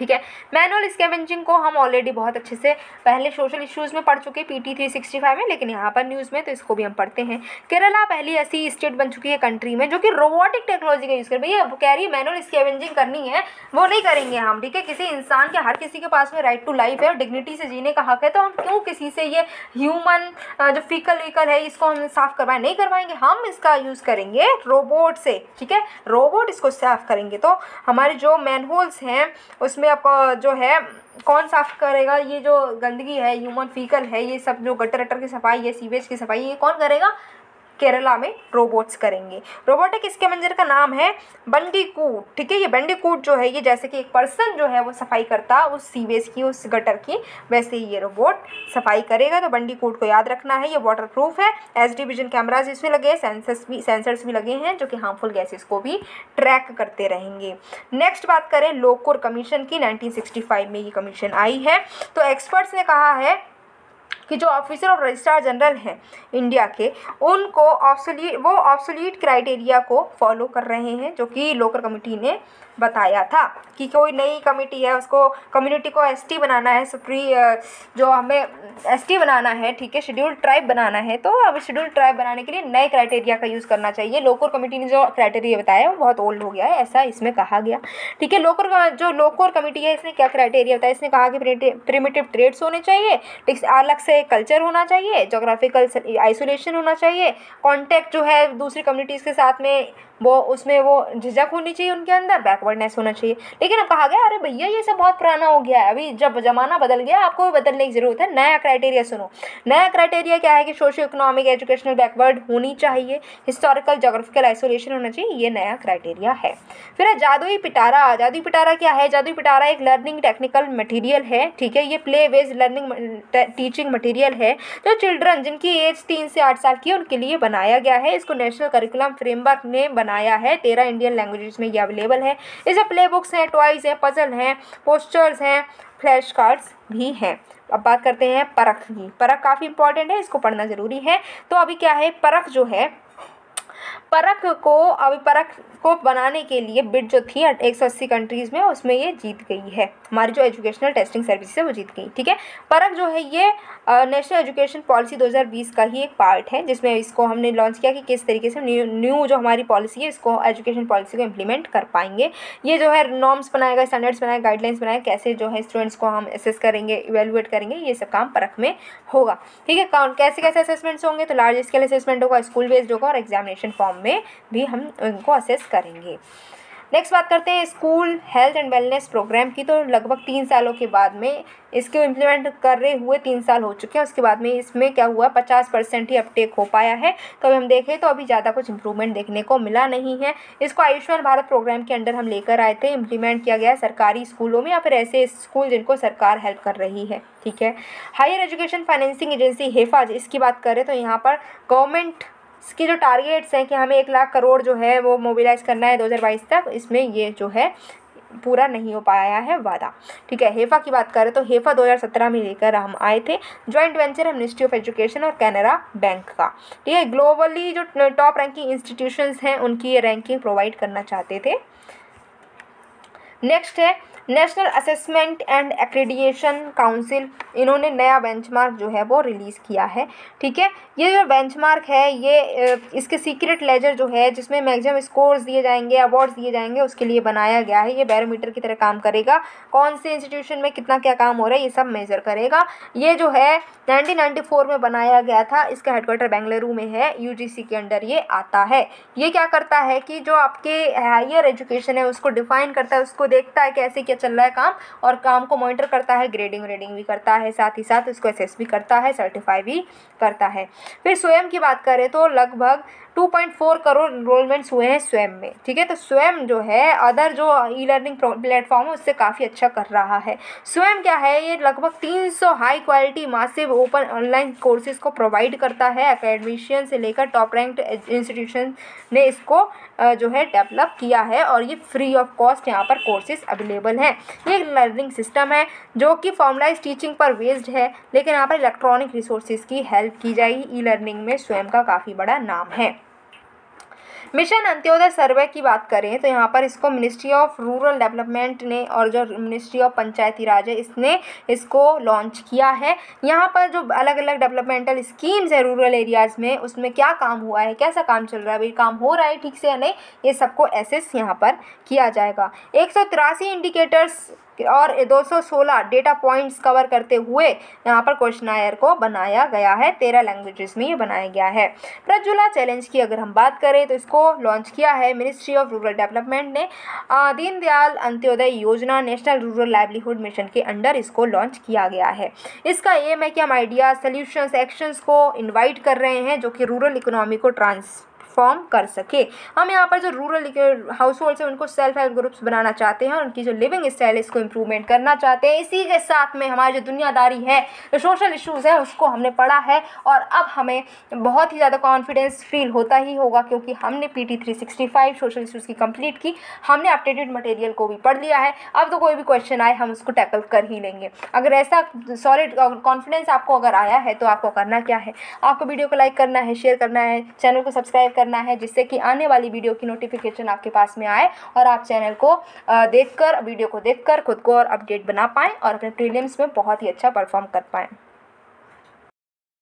ठीक है? मैनुअल स्कैवेंजिंग को हम ऑलरेडी बहुत अच्छे से पहले सोशल इश्यूज़ में पढ़ चुके P T three sixty five में, लेकिन यहाँ पर न्यूज़ में तो इसको भी हम पढ़ते हैं। केरला पहली ऐसी स्टेट बन चुकी है कंट्री में, जो कि रोबोटिक टेक्नोलॉजी का यूज़ कर भैया कह रही मैनुअल स्कैवेंजिंग करनी है, वो नहीं करेंगे हम, ठीक है? किसी इंसान के, हर किसी के पास में राइट टू लाइफ है और डिग्निटी से जीने का हक है तो हम क्यों किसी से ये ह्यूमन जो फिकल विकल है, इसको हम साफ़ करवाएँ? नहीं करवाएँगे, हम इसका यूज़ करेंगे रोबोट से, ठीक है? रोबोट इसको साफ़ करेंगे। तो हमारे जो मैनहोल्स हैं, उसमें आपको जो है, कौन साफ़ करेगा? ये जो गंदगी है ह्यूमन फीकल है, ये सब जो गटर अटर की सफ़ाई है सीवेज की सफ़ाई ये कौन करेगा? केरला में रोबोट्स करेंगे। रोबोटिक स्कैवेंजर का नाम है बंडीकूट ठीक है? ये बंडीकूट जो है, ये जैसे कि एक पर्सन जो है, वो सफ़ाई करता, उस सीवेज की, उस गटर की, वैसे ही ये रोबोट सफ़ाई करेगा। तो बंडीकूट को याद रखना है, ये वाटर प्रूफ है। एच डी विजन कैमराज इसमें लगे हैं सेंसर्स भी सेंसर्स भी लगे हैं, जो कि हार्मफुल गैसेस को भी ट्रैक करते रहेंगे। नेक्स्ट बात करें लोकोर कमीशन की नाइनटीन में ये कमीशन आई है। तो एक्सपर्ट्स ने कहा है कि जो ऑफिसर और रजिस्ट्रार जनरल हैं इंडिया के, उनको ऑब्सोलीट वो ऑब्सोलीट क्राइटेरिया को फॉलो कर रहे हैं, जो कि लोकर कमेटी ने बताया था कि कोई नई कमेटी है, उसको कम्युनिटी को एसटी बनाना है, सुप्री जो हमें एसटी बनाना है, ठीक है शेड्यूल ट्राइब बनाना है तो अब शेड्यूल ट्राइब बनाने के लिए नए क्राइटेरिया का यूज़ करना चाहिए। लोकोर कमेटी ने जो क्राइटेरिया बताया, वो बहुत ओल्ड हो गया है, ऐसा इसमें कहा गया। ठीक है लोकोर जो लोकोर कमेटी है, इसने क्या क्राइटेरिया बताया? इसने कहा कि प्रिमेटिव ट्रेड्स होने चाहिए अलग से कल्चर होना चाहिए जोग्राफिकल आइसोलेशन होना चाहिए कॉन्टैक्ट जो है दूसरी कम्युनिटीज़ के साथ में, वो, उसमें वो झिझक होनी चाहिए उनके अंदर बैकवर्डनेस होना चाहिए। लेकिन अब कहा गया, अरे भैया, ये सब बहुत पुराना हो गया है। अभी जब ज़माना बदल गया, आपको भी बदलने की ज़रूरत है। नया क्राइटेरिया सुनो। नया क्राइटेरिया क्या है कि सोशो इकोनॉमिक एजुकेशनल बैकवर्ड होनी चाहिए। हिस्टोरिकल जोग्राफिकल आइसोलेशन होना चाहिए। ये नया क्राइटेरिया है। फिर जादुई पिटारा। जादुई पिटारा क्या है? जादुई पिटारा एक लर्निंग टेक्निकल मटीरियल है, ठीक है? ये play based learning teaching material है, जो चिल्ड्रन जिनकी एज तीन से आठ साल की है, उनके लिए बनाया गया है। इसको नेशनल करिकुलम फ्रेमवर्क ने बनाया है। तेरह इंडियन लैंग्वेजेस में ये अवेलेबल है। इसे प्ले बुक्स हैं टॉयज़ हैं पजल हैं पोस्टर्स हैं फ्लैश कार्ड्स भी हैं। अब बात करते हैं परख की। परख काफ़ी इंपॉर्टेंट है, इसको पढ़ना ज़रूरी है। तो अभी क्या है? परख जो है परख को, अभी परख को बनाने के लिए बिड जो थी एक सौ अस्सी कंट्रीज़ में, उसमें ये जीत गई है। हमारी जो एजुकेशनल टेस्टिंग सर्विस है, वो जीत गई, ठीक है? परख जो है ये नेशनल एजुकेशन पॉलिसी 2020 का ही एक पार्ट है, जिसमें इसको हमने लॉन्च किया कि किस तरीके से न्यू न्यू जो हमारी पॉलिसी है, इसको एजुकेशन पॉलिसी को इम्प्लीमेंट कर पाएँगे। ये जो है नॉर्म्स बनाएगा स्टैंडर्ड्स बनाएगा गाइडलाइंस बनाएगा, कैसे जो है स्टूडेंट्स को हम असेस करेंगे इवेलुएट करेंगे, ये सब काम परख में होगा, ठीक है? कैसे कैसे असेसमेंट्स होंगे? तो लार्ज स्केल असेसमेंट होगा स्कूल बेस्ड होगा और एग्जामिनेशन फॉर्म में भी हम उनको असेस करेंगे। नेक्स्ट बात करते हैं school health and wellness programme की। तो लगभग तीन सालों के बाद में इसको इम्प्लीमेंट कर रहे हुए तीन साल हो चुके हैं। उसके बाद में इसमें क्या हुआ? पचास परसेंट ही अपटेक हो पाया है। तो अभी हम देखें तो अभी ज़्यादा कुछ इंप्रूवमेंट देखने को मिला नहीं है। इसको आयुष्मान भारत प्रोग्राम के अंडर हम लेकर आए थे। इम्प्लीमेंट किया गया सरकारी स्कूलों में या फिर ऐसे स्कूल जिनको सरकार हेल्प कर रही है। ठीक है? हायर एजुकेशन फाइनेंसिंग एजेंसी हेफाज इसकी बात करें तो यहाँ पर गवर्नमेंट इसके जो टारगेट्स हैं कि हमें एक लाख करोड़ जो है वो मोबिलाइज़ करना है 2022 तक, इसमें ये जो है पूरा नहीं हो पाया है वादा। ठीक है, हेफा की बात करें तो हेफा 2017 में लेकर हम आए थे जॉइंट वेंचर है मिनिस्ट्री ऑफ़ एजुकेशन और कैनरा बैंक का। ठीक है ग्लोबली जो टॉप रैंकिंग इंस्टीट्यूशंस हैं, उनकी ये रैंकिंग प्रोवाइड करना चाहते थे। नेक्स्ट है national assessment and accreditation council, इन्होंने नया बेंचमार्क जो है वो रिलीज़ किया है। ठीक है? ये जो बेंचमार्क है, ये इसके सीक्रेट लेजर जो है, जिसमें मैक्सिमम स्कोर्स दिए जाएँगे, अवार्ड्स दिए जाएँगे, उसके लिए बनाया गया है। ये बैरोमीटर की तरह काम करेगा। कौन से इंस्टीट्यूशन में कितना क्या काम हो रहा है, ये सब मेज़र करेगा। ये जो है, नाइनटीन में बनाया गया था, इसका हेडक्वार्टर बेंगलुरु में है यूजीसी के अंडर ये आता है। ये क्या करता है कि जो आपके हायर एजुकेशन है, उसको डिफाइन करता है, उसको देखता है कैसे क्या चल रहा है काम और काम को मॉनिटर करता है ग्रेडिंग व्रेडिंग भी करता है, साथ ही साथ उसको एसेस भी करता है सर्टिफाई भी करता है। फिर स्वयं की बात करें तो लगभग 2.4 करोड़ इनरोलमेंट्स हुए हैं स्वयं में, ठीक है? तो स्वयं जो है अदर जो ई लर्निंग प्लेटफॉर्म है, उससे काफ़ी अच्छा कर रहा है। स्वयं क्या है? ये लगभग 300 high quality massive open online courses को प्रोवाइड करता है। अकेडमिशियन से लेकर टॉप रैंक्ड इंस्टीट्यूशन ने इसको जो है डेवलप किया है और ये फ्री ऑफ़ कॉस्ट यहाँ पर कोर्सेज अवेलेबल हैं। ये एक लर्निंग सिस्टम है, जो कि फॉर्मलाइज टीचिंग पर बेस्ड है, लेकिन यहाँ पर इलेक्ट्रॉनिक रिसोर्सेज की हेल्प की जाएगी। ई लर्निंग में स्वयं का काफ़ी बड़ा नाम है। मिशन अंत्योदय सर्वे की बात करें तो यहाँ पर इसको मिनिस्ट्री ऑफ़ रूरल डेवलपमेंट ने और जो मिनिस्ट्री ऑफ़ पंचायती राज है, इसने इसको लॉन्च किया है। यहाँ पर जो अलग अलग डेवलपमेंटल स्कीम्स है रूरल एरियाज़ में, उसमें क्या काम हुआ है, कैसा काम चल रहा है भाई काम हो रहा है ठीक से या नहीं, ये सबको एसेस यहाँ पर किया जाएगा। एक सौ तिरासी इंडिकेटर्स और 216 डेटा पॉइंट्स कवर करते हुए यहाँ पर क्वेश्चनायर को बनाया गया है, तेरह लैंग्वेजेस में ये बनाया गया है। प्रज्वला चैलेंज की अगर हम बात करें तो इसको लॉन्च किया है मिनिस्ट्री ऑफ़ रूरल डेवलपमेंट ने। Deendayal Antyodaya Yojana national rural livelihood mission के अंडर इसको लॉन्च किया गया है। इसका एम है कि हम आइडिया सोल्यूशन एक्शंस को इन्वाइट कर रहे हैं, जो कि रूरल इकोनॉमी को ट्रांस फॉर्म कर सके। हम यहाँ पर जो रूरल हाउस होल्ड है, उनको सेल्फ हेल्प ग्रुप्स बनाना चाहते हैं उनकी जो लिविंग स्टाइल है, इसको इम्प्रूवमेंट करना चाहते हैं। इसी के साथ में हमारी जो दुनियादारी है, जो सोशल इशूज़ हैं, उसको हमने पढ़ा है और अब हमें बहुत ही ज़्यादा कॉन्फिडेंस फील होता ही होगा क्योंकि हमने P T three sixty five social issues की कंप्लीट की, हमने अपडेटेड मटेरियल को भी पढ़ लिया है। अब तो कोई भी क्वेश्चन आए, हम उसको टैकल कर ही लेंगे। अगर ऐसा सॉलिड कॉन्फिडेंस आपको अगर आया है तो आपको करना क्या है? आपको वीडियो को लाइक करना है शेयर करना है चैनल को सब्सक्राइब करना है जिससे कि आने वाली वीडियो की नोटिफिकेशन आपके पास में आए और आप चैनल को देखकर, वीडियो को देखकर खुद को और अपडेट बना पाएँ और अपने प्रीलियम्स में बहुत ही अच्छा परफॉर्म कर पाएँ।